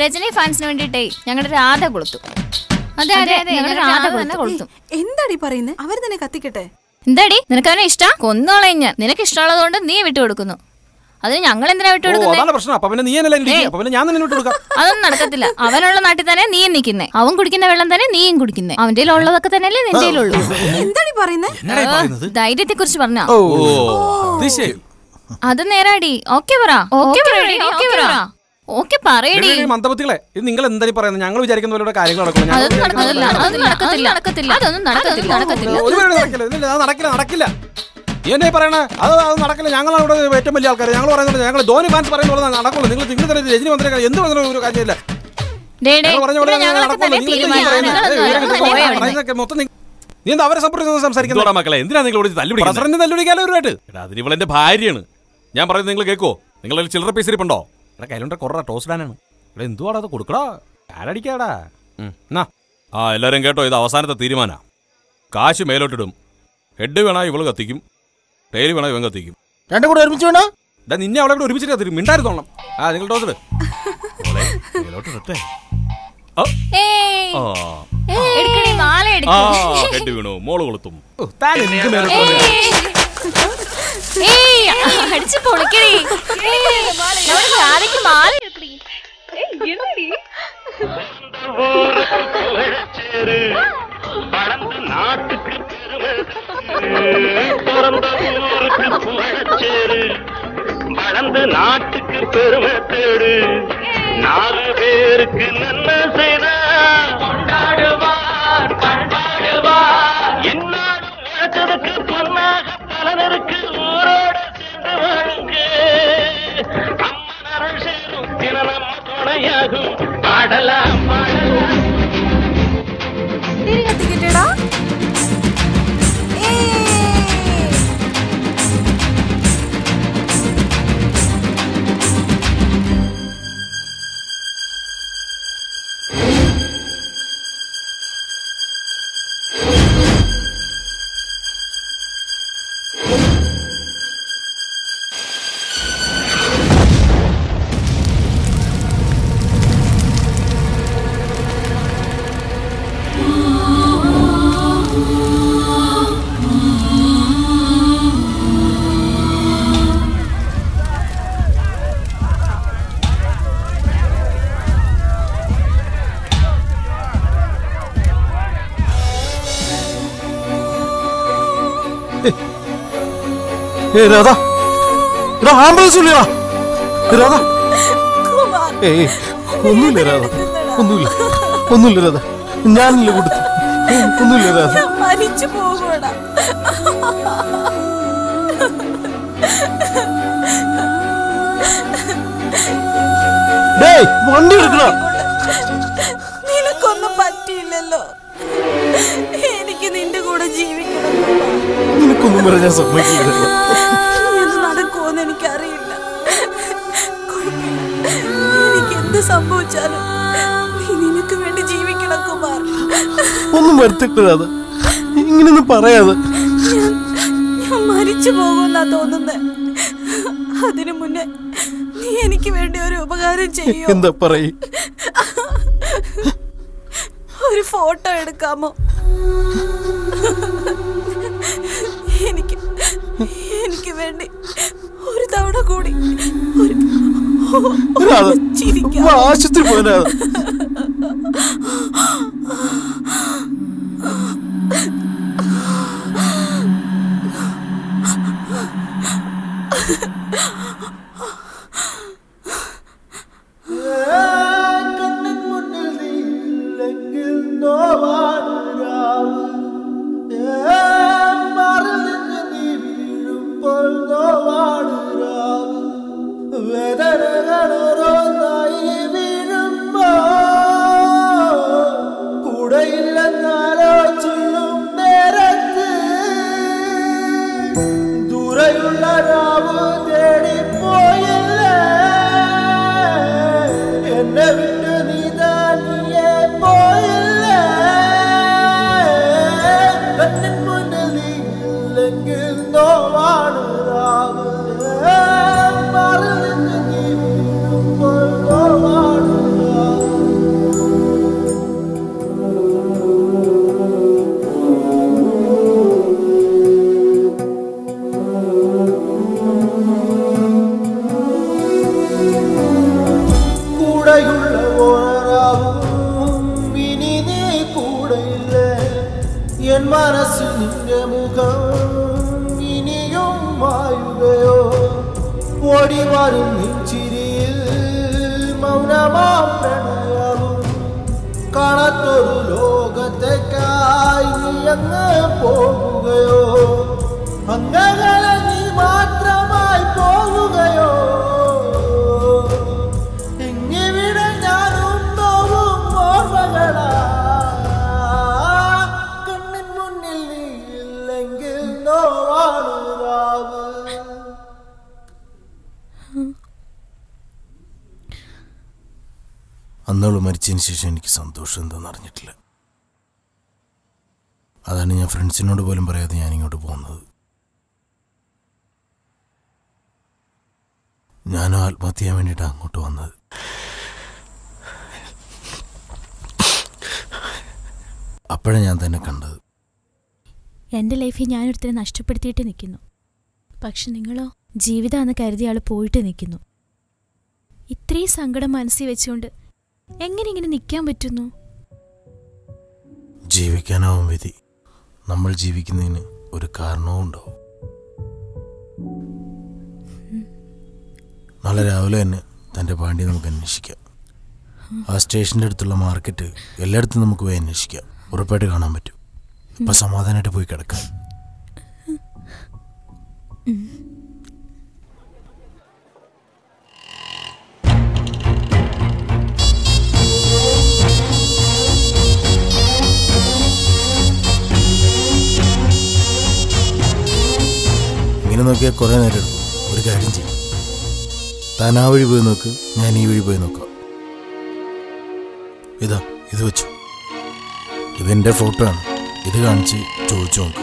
S7: രജനി ഫാൻസിന് വേണ്ടിട്ടേ ഞങ്ങളുടെ രാധ കൊളുത്തു. അതെ അതെ അതെ. ഞങ്ങളുടെ തന്നെ കൊളുത്തും
S21: എന്താടി പറയുന്നത് അവർ തന്നെ കത്തിക്കട്ടെ?
S7: എന്താടി? നിനക്ക് അവനെ ഇഷ്ടം? കൊന്നോളയും ഞാൻ നിനക്ക് ഇഷ്ടമുള്ളത് കൊണ്ട് നീ വിട്ടുകൊടുക്കുന്നു അതിന് ഞങ്ങൾ എന്തിനാ വിട്ടുകൊടുക്കുന്നത്
S13: പ്രശ്നം. അപ്പൊ പിന്നെ നീ എന്നല്ല എനിക്ക് അപ്പൊ പിന്നെ ഞാൻ തന്നെ വിട്ടു കൊടുക്കാം.
S7: അതൊന്നും നടക്കത്തില്ല. അവനുള്ള നാട്ടിൽ തന്നെ നീ നിൽക്കുന്നേ. അവൻ കുടിക്കുന്ന വെള്ളം തന്നെ നീയും കുടിക്കുന്നേ. അവന്റെ ഉള്ളതൊക്കെ തന്നെയല്ലേ നിന്റെ ഉള്ളൂ
S21: പറയുന്നത്?
S7: ധൈര്യത്തെ കുറിച്ച് പറഞ്ഞ?
S13: ഓ ഇത് ശരി.
S7: അത് നേരാടി. ഓക്കെ പറ. ഓക്കെ പറ ഓക്കെ പറ. ഓക്കെ
S13: എടേ, മന്ദബുദ്ധികളെ ഇത് നിങ്ങൾ എന്തായാലും പറയുന്നത്? ഞങ്ങൾ വിചാരിക്കുന്ന പോലെ കാര്യങ്ങൾ ഒരു നടക്കില്ല. നടക്കില്ല എന്നെ പറയണ അത് അത് നടക്കില്ല. ഞങ്ങളാണ് ഇവിടെ ഏറ്റവും വലിയ ആൾക്കാർ ഞങ്ങൾ പറയുന്നത് ഞങ്ങൾ ധോനി ഫാൻസ് പറയുന്ന പോലെ നടക്കുള്ളൂ. നിങ്ങൾ നിങ്ങൾ തന്നെ രജനി മന്ത്രി എന്ത് പറഞ്ഞാലും ഒരു കാര്യമില്ല നി- എന്താ അവരെ സംബന്ധിച്ച് സംസാരിക്കുന്നത്?
S28: മക്കളെ? എന്തിനാ നിങ്ങൾ ഇവിടെ
S13: തല്ലുപിടിക്കുന്നത് തല്ലുപിടിക്കാലോ ഒരുപായിട്ട്
S28: അതിന് ഇവളെന്റെ ഭാര്യയാണ്. ഞാൻ പറയുന്നത് നിങ്ങൾ കേൾക്കോ നിങ്ങളൊരു ചില്ലറ പീസ് ഇരിപ്പുണ്ടോ?
S13: എടാ കയ്യിലുണ്ട കൊറ ടോസ്റ്റ് ഇടാനാണ് എടാ എന്തുവാടാ അത് കൊടുക്കടാ. ആരടിക്കാടാ എന്നാ
S28: ആ എല്ലാരും കേട്ടോ ഇത് അവസാനത്തെ തീരുമാന. കാശ് മേലോട്ടിടും. ഹെഡ് വേണ ഇവൾ കത്തിക്കും. ടൈൽ വേണ ഇവൻ കത്തിക്കും.
S6: രണ്ടും കൂടെ ഒരുമിച്ച് വേണോ?
S13: ഇതാ നിന്നെ അവളെ കൂടെ ഒരുമിച്ചിട്ട് കത്തിരും തോന്നണം ആ നിങ്ങൾ ടോസ്റ്റ്
S7: മേലോട്ടിട്ടെ
S28: ഹെഡ് വീണു. മോൾ കൊളുത്തും.
S13: താൻ എന്ത് മേലോട്ട്
S7: ஏய் அடிச்சு பொளக்கிறே ஏய் நமக்கு நாளைக்கு மால் இருக்குடி
S19: ஏய் என்னடி? பழந்து நாட்டுக்கு பிறந்த ஊருக்கு புகழச்சேரு வளர்ந்து நாட்டுக்கு பெருமை தேடு. நாலு பேருக்கு நன்மை செய்த கொண்டாடுவார் பண்பாடுவார் என்னாலும் உழைச்சதுக்கு பொன்னாக அமரருக்கு ஊரோட சென்றவனுக்கு அம்மன் அருள் சேரும் தினம் துணையாகும். பாடலாம் பாடலாம்.
S1: ഏ രാധ. എടാ ആംബുലൻസ് വിളിയടാ. രാധ. ഏ ഒന്നുമില്ല രാധ. ഒന്നുമില്ല. ഒന്നുമില്ല രാധ. ഞാനില്ല കൊടുത്തു ഒന്നുമില്ല രാധ.
S21: മരിച്ചു പോകൂടാ
S1: വണ്ടി എടുക്കടാ.
S21: നിനക്കൊന്നും പറ്റിയില്ലല്ലോ. എനിക്ക് നിന്റെ കൂടെ ജീവിക്കണം.
S1: നിനക്കൊന്നും വരെ ഞാൻ സമ്മതിക്കില്ല
S21: എന്ത് സംഭവിച്ചാലും നീ നിനക്ക് വേണ്ടി ജീവിക്കണം കുമാർ.
S1: ഒന്നും വരുത്തിട്ടത് ഇങ്ങനൊന്നും പറയാതെ.
S21: ഞാൻ മരിച്ചു പോകുമെന്നാ തോന്നുന്നത് അതിനു മുന്നേ നീ എനിക്ക് വേണ്ടി ഒരു ഉപകാരം ചെയ്യൂ.
S1: എന്താ പറയ്?
S21: ഒരു ഫോട്ടോ എടുക്കാമോ? എനിക്ക് എനിക്ക് വേണ്ടി ഒരു തവണ കൂടി ഒരു ചിരിക്കാം
S1: ആശുപത്രി പോയി ഫ്രണ്ട്സിനോട് പോലും പറയാതെ ഞാൻ ഇങ്ങോട്ട് പോകുന്നത്. ഞാനും ആത്മഹത്യ ചെയ്യാൻ വേണ്ടിയിട്ടാണ് അങ്ങോട്ട് വന്നത്. അപ്പോഴാണ് ഞാൻ തന്നെ കണ്ടത്.
S2: എന്റെ ലൈഫിൽ ഞാനൊരുത്തരെ നഷ്ടപ്പെടുത്തിയിട്ട് നിൽക്കുന്നു. പക്ഷെ നിങ്ങളോ ജീവിതമെന്ന് കരുതി ആൾ പോയിട്ട് നിൽക്കുന്നു. ഇത്രയും സങ്കടം മനസ്സിൽ വെച്ചുകൊണ്ട് എങ്ങനെ ഇങ്ങനെ നിൽക്കാൻ പറ്റുന്നു?
S1: ജീവിക്കാനാവും വിധി. നമ്മൾ ജീവിക്കുന്നതിന് ഒരു കാരണവും ഉണ്ടാവും. നാളെ രാവിലെ തന്നെ തന്റെ പാണ്ടി നമുക്ക് അന്വേഷിക്കാം. ആ സ്റ്റേഷന്റെ അടുത്തുള്ള മാർക്കറ്റ് എല്ലായിടത്തും നമുക്ക് പോയി അന്വേഷിക്കാം. ഉറപ്പായിട്ട് കാണാൻ പറ്റും. ഇപ്പം സമാധാനമായിട്ട് പോയി കിടക്കാം. ഇങ്ങനെ നോക്കിയാൽ കുറേ നേരം എടുക്കും. ഒരു കാര്യം ചെയ്യും. താൻ ആ വഴി പോയി നോക്ക് ഞാൻ ഈ വഴി പോയി നോക്കാം. ഇതാ ഇത് വെച്ചു. ഇതെന്റെ ഫോട്ടോ ആണ്. ഇത് കാണിച്ച് ചോദിച്ചു നോക്ക്.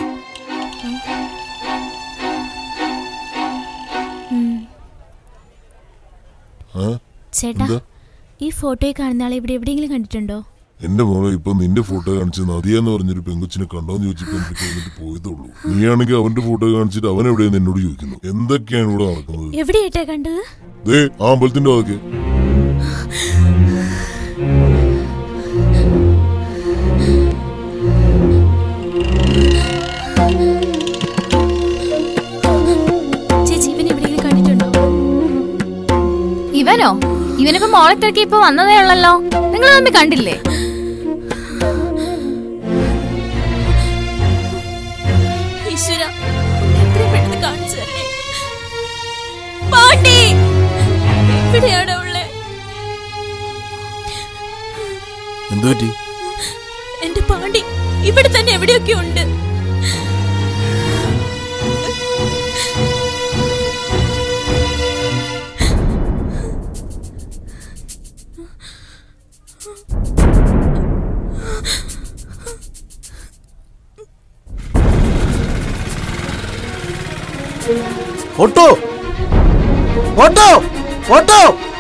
S2: ചേട്ടാ ഈ ഫോട്ടോയിൽ കാണുന്ന ആളെ ഇവിടെ എവിടെയെങ്കിലും കണ്ടിട്ടുണ്ടോ?
S11: എന്റെ മോളെ ഇപ്പൊ നിന്റെ ഫോട്ടോ കാണിച്ച് നദിയെന്ന് പറഞ്ഞൊരു പെങ്കൊച്ചിനെ കണ്ടോന്ന് ചോദിച്ചപ്പോ എനിക്ക് നീ ആണെങ്കിൽ നീയാണെങ്കിൽ അവന്റെ ഫോട്ടോ കാണിച്ചിട്ട് അവൻ എവിടെയെന്ന് എന്നോട് ചോദിക്കുന്നു. എന്തൊക്കെയാണ് ഇവിടെ നടക്കുന്നത്?
S2: എവിടെയായിട്ടാ കണ്ടത്?
S11: ദേ ആ അമ്പലത്തിന്റെ അതൊക്കെ
S7: ഇവനോ ഇവനിപ്പോ മോളെ തിരക്കി ഇപ്പൊ വന്നതേ ഉള്ളല്ലോ. നിങ്ങൾ തമ്മിൽ കണ്ടില്ലേ?
S2: ഈശ്വര എത്രയും പെട്ടെന്ന് കാണിച്ചു തരണേ. എന്റെ പാണ്ടി ഇവിടെ തന്നെ എവിടെയൊക്കെ ഉണ്ട്. ఒట్టు. ఒట్టు.
S1: ఒట్టు.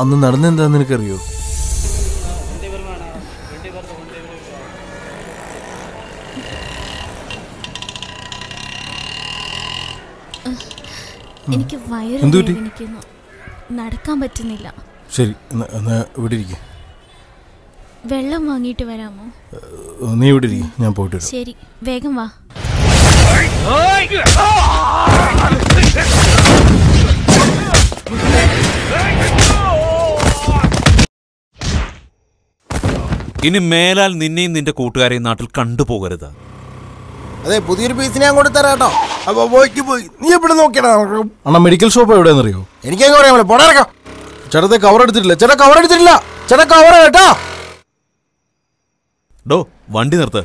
S1: അന്ന് നടന്നെന്താന്ന് നിനക്കറിയോ?
S2: എനിക്ക് വയറ്? വേദനിക്കുന്നു. നടക്കാൻ പറ്റുന്നില്ല.
S1: ശരി ഇവിടെ ഇരിക്കും.
S2: വെള്ളം വാങ്ങിയിട്ട് വരാമോ?
S1: നീ ഇവിടെ ഇരിക്കും ഞാൻ പോയിട്ട് വരാം.
S2: ശരി വേഗം വാ.
S13: ഇനി മേലാൽ നിന്നെയും നിന്റെ കൂട്ടുകാരെയും നാട്ടിൽ കണ്ടുപോകരുത്.
S29: അതെ പുതിയൊരു പീസ് ഞാൻ കൊടുത്തു തരാം കേട്ടോ അപ്പൊ പോയിക്ക് പോയി. നീ എവിടെ നോക്കിയടാ
S1: അണ്ണാ മെഡിക്കൽ ഷോപ്പ് എവിടെയാണെന്നറിയോ?
S29: എനിക്ക് എങ്ങനെ പറയാൻ പോടാറക്കാം
S1: ചേട്ടത്തെ കവർ എടുത്തിട്ടില്ല. ചേട്ടാ കവർ എടുത്തിട്ടില്ല. ചേട്ടാ കവർ കേട്ടോ.
S13: ഡോ വണ്ടി നിർത്ത്.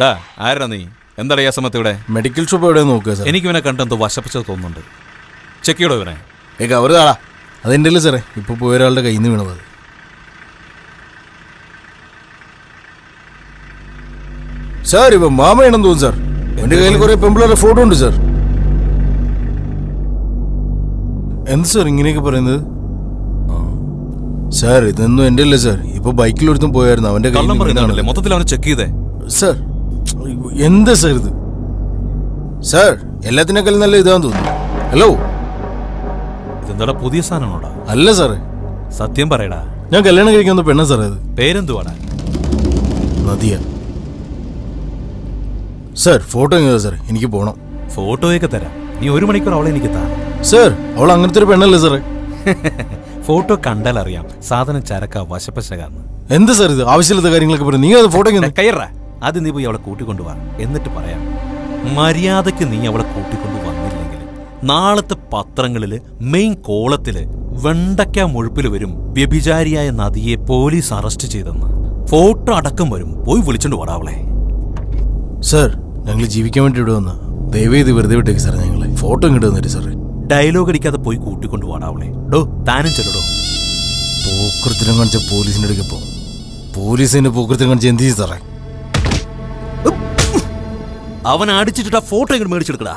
S13: ഡാ ആരാ നീ? എന്താ ഈ സമയത്ത് ഇവിടെ?
S1: മെഡിക്കൽ ഷോപ്പ് എവിടെ നോക്കുക സാർ
S13: എനിക്ക് ഇവനെ കണ്ടെന്തോ വശപ്പിച്ചത് തോന്നുന്നുണ്ട്. ചെക്ക് ചെയ്യടോ ഇവനെ.
S1: ഏ കവർ താടാ. അതെന്റെ അല്ലേ സാറേ ഇപ്പൊ പോയ ഒരാളുടെ കയ്യിൽ നിന്ന് വീണത്. സാർ ഇവ മാമയാണെന്ന് തോന്നുന്നു സാർ എന്റെ കയ്യിൽ കുറെ പെമ്പിളറുടെ ഫോട്ടോ ഉണ്ട് സാർ എന്ത് സാർ ഇങ്ങനെയൊക്കെ പറയുന്നത്. സാർ ഇതൊന്നും എന്റെ അല്ലേ സാർ ഇപ്പൊ ബൈക്കിൽ ഒരുത്തും പോയായിരുന്നു അവന്റെ കയ്യിൽ.
S13: മൊത്തത്തിൽ അവനെ ചെക്ക് ചെയ്തേ?
S1: സാർ എന്താ സാർ ഇത്? സാർ എല്ലാത്തിനേക്കാളും നല്ല ഇതാന്ന് തോന്നുന്നു. ഹലോ
S13: ഇതെന്താടാ പുതിയ സാധനമാണോടാ?
S1: അല്ല സാറേ
S13: സത്യം പറയടാ.
S1: ഞാൻ കല്യാണം കഴിക്കാൻ വന്ന പെണ്ണ സാറേ അത്.
S13: പേരെന്തുവാടാ?
S1: നദിയ. Sir photo sir. എനിക്ക് പോണം.
S13: ഫോട്ടോയൊക്കെ തരാം. നീ ഒരു മണിക്കൂർ അവളെ എനിക്ക് താ.
S1: സർ അവൾ അങ്ങനത്തെ ഒരു പെണ്ണല്ലേ സർ?
S13: ഫോട്ടോ കണ്ടാൽ അറിയാം. സാധനം ചരക്ക വശപ്പശകാന്ന്.
S1: എന്ത് സർ ഇത്? ആവശ്യമില്ലാത്ത കാര്യങ്ങളൊക്കെ പറയും. നീ അത് ഫോട്ടോ
S13: കയറ. അത് നീ പോയി അവളെ കൂട്ടിക്കൊണ്ടുവാ എന്നിട്ട് പറയാം. മര്യാദയ്ക്ക് നീ അവളെ കൂട്ടിക്കൊണ്ടു വന്നില്ലെങ്കിൽ നാളത്തെ പത്രങ്ങളിൽ മെയിൻ കോളത്തിൽ വെണ്ടയ്ക്ക മുഴുപ്പിൽ വരും വ്യഭിചാരിയായ നദിയെ പോലീസ് അറസ്റ്റ് ചെയ്തെന്ന്. ഫോട്ടോ അടക്കം വരും. പോയി വിളിച്ചോണ്ട് വാടാ അവളെ.
S1: സാർ ഞങ്ങൾ ജീവിക്കാൻ വേണ്ടി ഇവിടെ വന്ന ദയവേ ഇത് വെറുതെ വിട്ടേക്ക് സാർ ഞങ്ങളെ ഫോട്ടോ ഇങ്ങോട്ട് തന്നിട്ട് സാറേ
S13: ഡയലോഗ് അടിക്കാതെ പോയി കൂട്ടിക്കൊണ്ട് വാടാ അവളെ ഡോ താനും ചെല്ലടോ
S1: പൂക്കൃത്തിനും കാണിച്ച പോലീസിന്റെ അടുക്ക് പോകും പോലീസിന്റെ പൂക്കൃത്തിനും കാണിച്ച എന്ത് ചെയ്യും സാറേ
S13: അവൻ അടിച്ചിട്ട് ആ ഫോട്ടോ ഇങ്ങോട്ട് മേടിച്ചെടുക്കടാ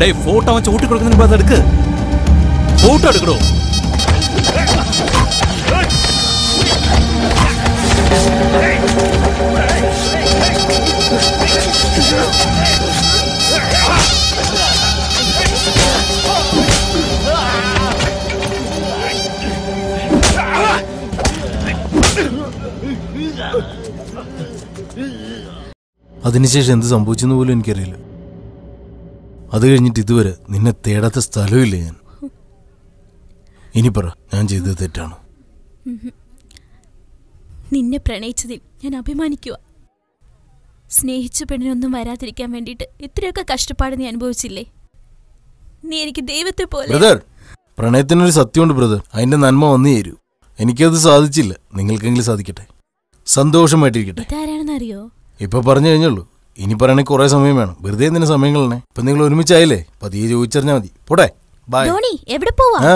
S13: ഡേയ് ഫോട്ടോ അവൻ ചൂട്ടി കൊടുക്കുന്നതിന് മുമ്പ് അതെടുക്ക്. ഫോട്ടോ എടുക്കണോ
S1: അതിനുശേഷം എന്ത് സംഭവിച്ചെന്ന് പോലും എനിക്കറിയില്ല. അത് കഴിഞ്ഞിട്ട് ഇതുവരെ നിന്നെ തേടാത്ത സ്ഥലമില്ല ഞാൻ. ഇനി പറ ഞാൻ ചെയ്തത് തെറ്റാണ്?
S2: നിന്നെ പ്രണയിച്ചതിൽ ഞാൻ അഭിമാനിക്കുക സ്നേഹിച്ച പെണ്ണിനൊന്നും വരാതിരിക്കാൻ വേണ്ടിയിട്ട് ഇത്രയൊക്കെ കഷ്ടപ്പാട് നീ അനുഭവിച്ചില്ലേ? നീ എനിക്ക് ദൈവത്തെ പോലെ
S1: ബ്രദർ പ്രണയത്തിനൊരു സത്യമുണ്ട് ബ്രദർ. അതിന്റെ നന്മ വന്നു തരൂ എനിക്കത് സാധിച്ചില്ല. നിങ്ങൾക്കെങ്കിലും സാധിക്കട്ടെ. സന്തോഷമായിട്ടിരിക്കട്ടെ.
S2: ഇതാരാണെന്ന് അറിയോ
S1: ഇപ്പൊ പറഞ്ഞു കഴിഞ്ഞുള്ളൂ. ഇനി പറയണെങ്കിൽ കുറെ സമയം വേണം. വെറുതെ എന്തിനു സമയം കളണേ ഇപ്പൊ നിങ്ങൾ ഒരുമിച്ചായില്ലേ? പതിയെ ചോദിച്ചറിഞ്ഞാ മതി. പോട്ടെ ബൈ
S2: ധോണി എവിടെ പോവാ?
S1: ആ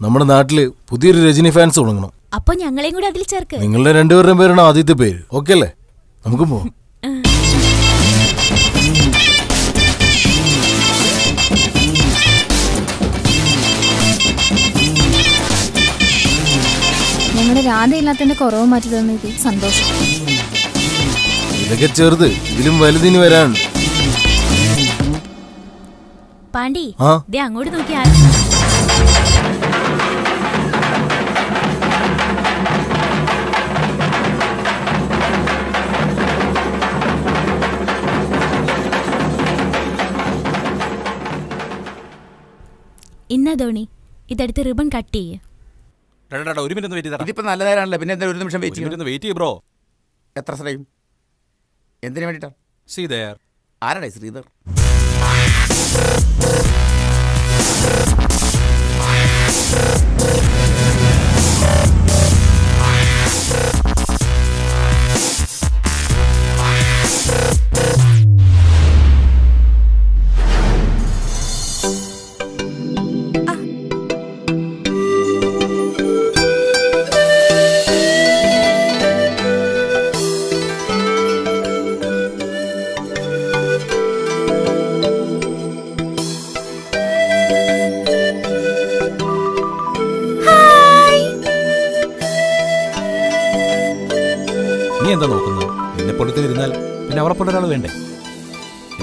S1: നമ്മുടെ നാട്ടിൽ പുതിയൊരു രജനി ഫാൻസ് തുടങ്ങണം.
S2: അപ്പൊ ഞങ്ങളെയും കൂടി അതിൽ ചേർക്ക്.
S1: നിങ്ങളുടെ രണ്ടുപേരുടെയും പേരാണ് ആദ്യത്തെ പേര്. ഓക്കെ അല്ലേ? നമുക്ക് പോവാം.
S7: ഞങ്ങളുടെ രാധയില്ലാത്തതിന്റെ കുറവ് മാറ്റി തന്നത് സന്തോഷം.
S1: ഇതൊക്കെ ചെറുത്. ഇതിലും വലുതിന് വരാൻ.
S2: പാണ്ടി ദേ അങ്ങോട്ട് നോക്കിയാ ഇന്നാ ധോണി ഇതെടുത്ത് റിബൺ കട്ട് ചെയ്യ്.
S13: ഒരു മിനിറ്റ് വെയിറ്റ് ചെയ്താ
S4: ഇതിപ്പോ നല്ല നേരമാണല്ലോ. പിന്നെ എന്താ ഒരു നിമിഷം വെയിറ്റ്
S13: ചെയ്യും. minute wait ബ്രോ
S4: എത്ര സമയം എന്തിനു വേണ്ടിട്ടാ?
S13: ശ്രീധർ.
S4: ആരാടേ ശ്രീധർ?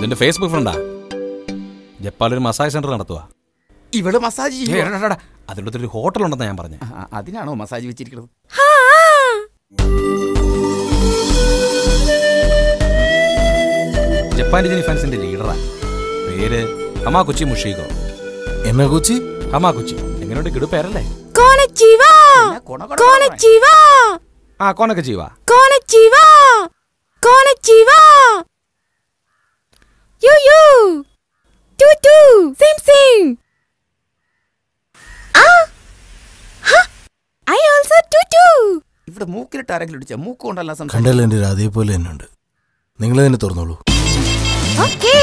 S13: ഇതിന്റെ ഫേസ്ബുക്ക് ഫ്രണ്ടാ? ജപ്പാനിൽ ഒരു മസാജ് സെന്റർ നടത്തുക
S4: ഇവിടെ മസാജ്
S13: അതിലൂടെ ഒരു ഹോട്ടൽ ഉണ്ടെന്ന് ഞാൻ പറഞ്ഞു.
S4: അതിനാണോ മസാജ് വെച്ചിരിക്കുന്നത്
S13: ജപ്പാൻ ഫാൻസിന്റെ ലീഡറാ. പേര് ഹമാകുച്ചി മുഷീകോ
S1: എമകുച്ചി കൊച്ചി?
S13: ഹമാകുച്ചി എങ്ങനെയുണ്ട് കിടു പേരല്ലേ?
S17: കോണച്ചിവാ. കോണച്ചിവാ.
S13: ആ കോനൊക്കെ ജീവാ
S17: കോണച്ചിവാ. കോണച്ചിവാ. You you. Too too. Same same ആ. ഐ ഓൾസോ ടു
S4: ഇവിടെ മൂക്കിലിട്ട് ആരെങ്കിലും ഇടിച്ച? മൂക്ക് കൊണ്ടല്ല സംസാരിക്കുന്നത്.
S1: കണ്ടല്ലോ എന്റെ രാധയെ പോലെ തന്നെ ഉണ്ട്. നിങ്ങൾ തന്നെ തുറന്നോളൂ.
S17: ഓക്കേ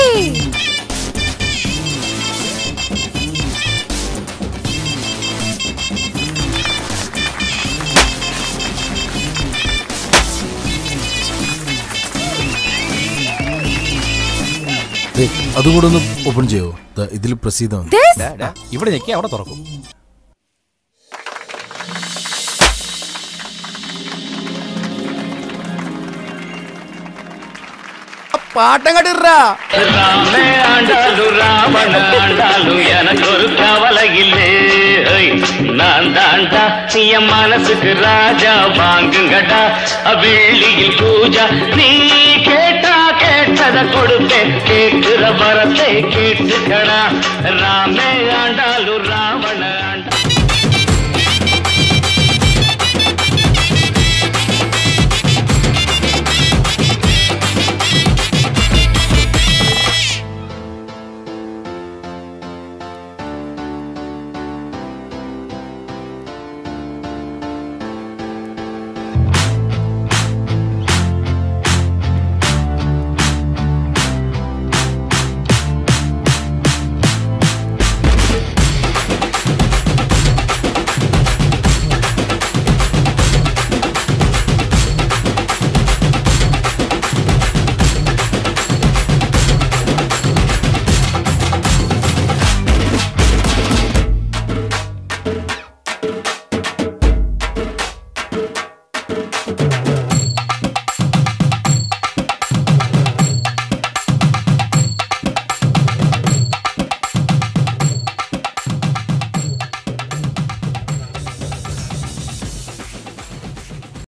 S1: ദേ, അതും കൂടെ ഒന്ന് ഓപ്പൺ ചെയ്യോ? ദാ, ഇതിൽ പ്രസിദ്ധമാണ്
S13: ഇവിടെ ഞെക്കി അവിടെ തുറക്കും.
S19: பாட்டம் கட்டுறா எனக்கு ஒரு கவலை இல்லை. நான் தாண்டா நீ என் மனசுக்கு ராஜா வாங்குங்கடா. வெள்ளியில் பூஜா நீ கேட்டா கேட்டத கொடுப்பேன் கேட்கிற வரத்தை கேட்டுக்கடா. ராமே ஆண்டாலும் ராவண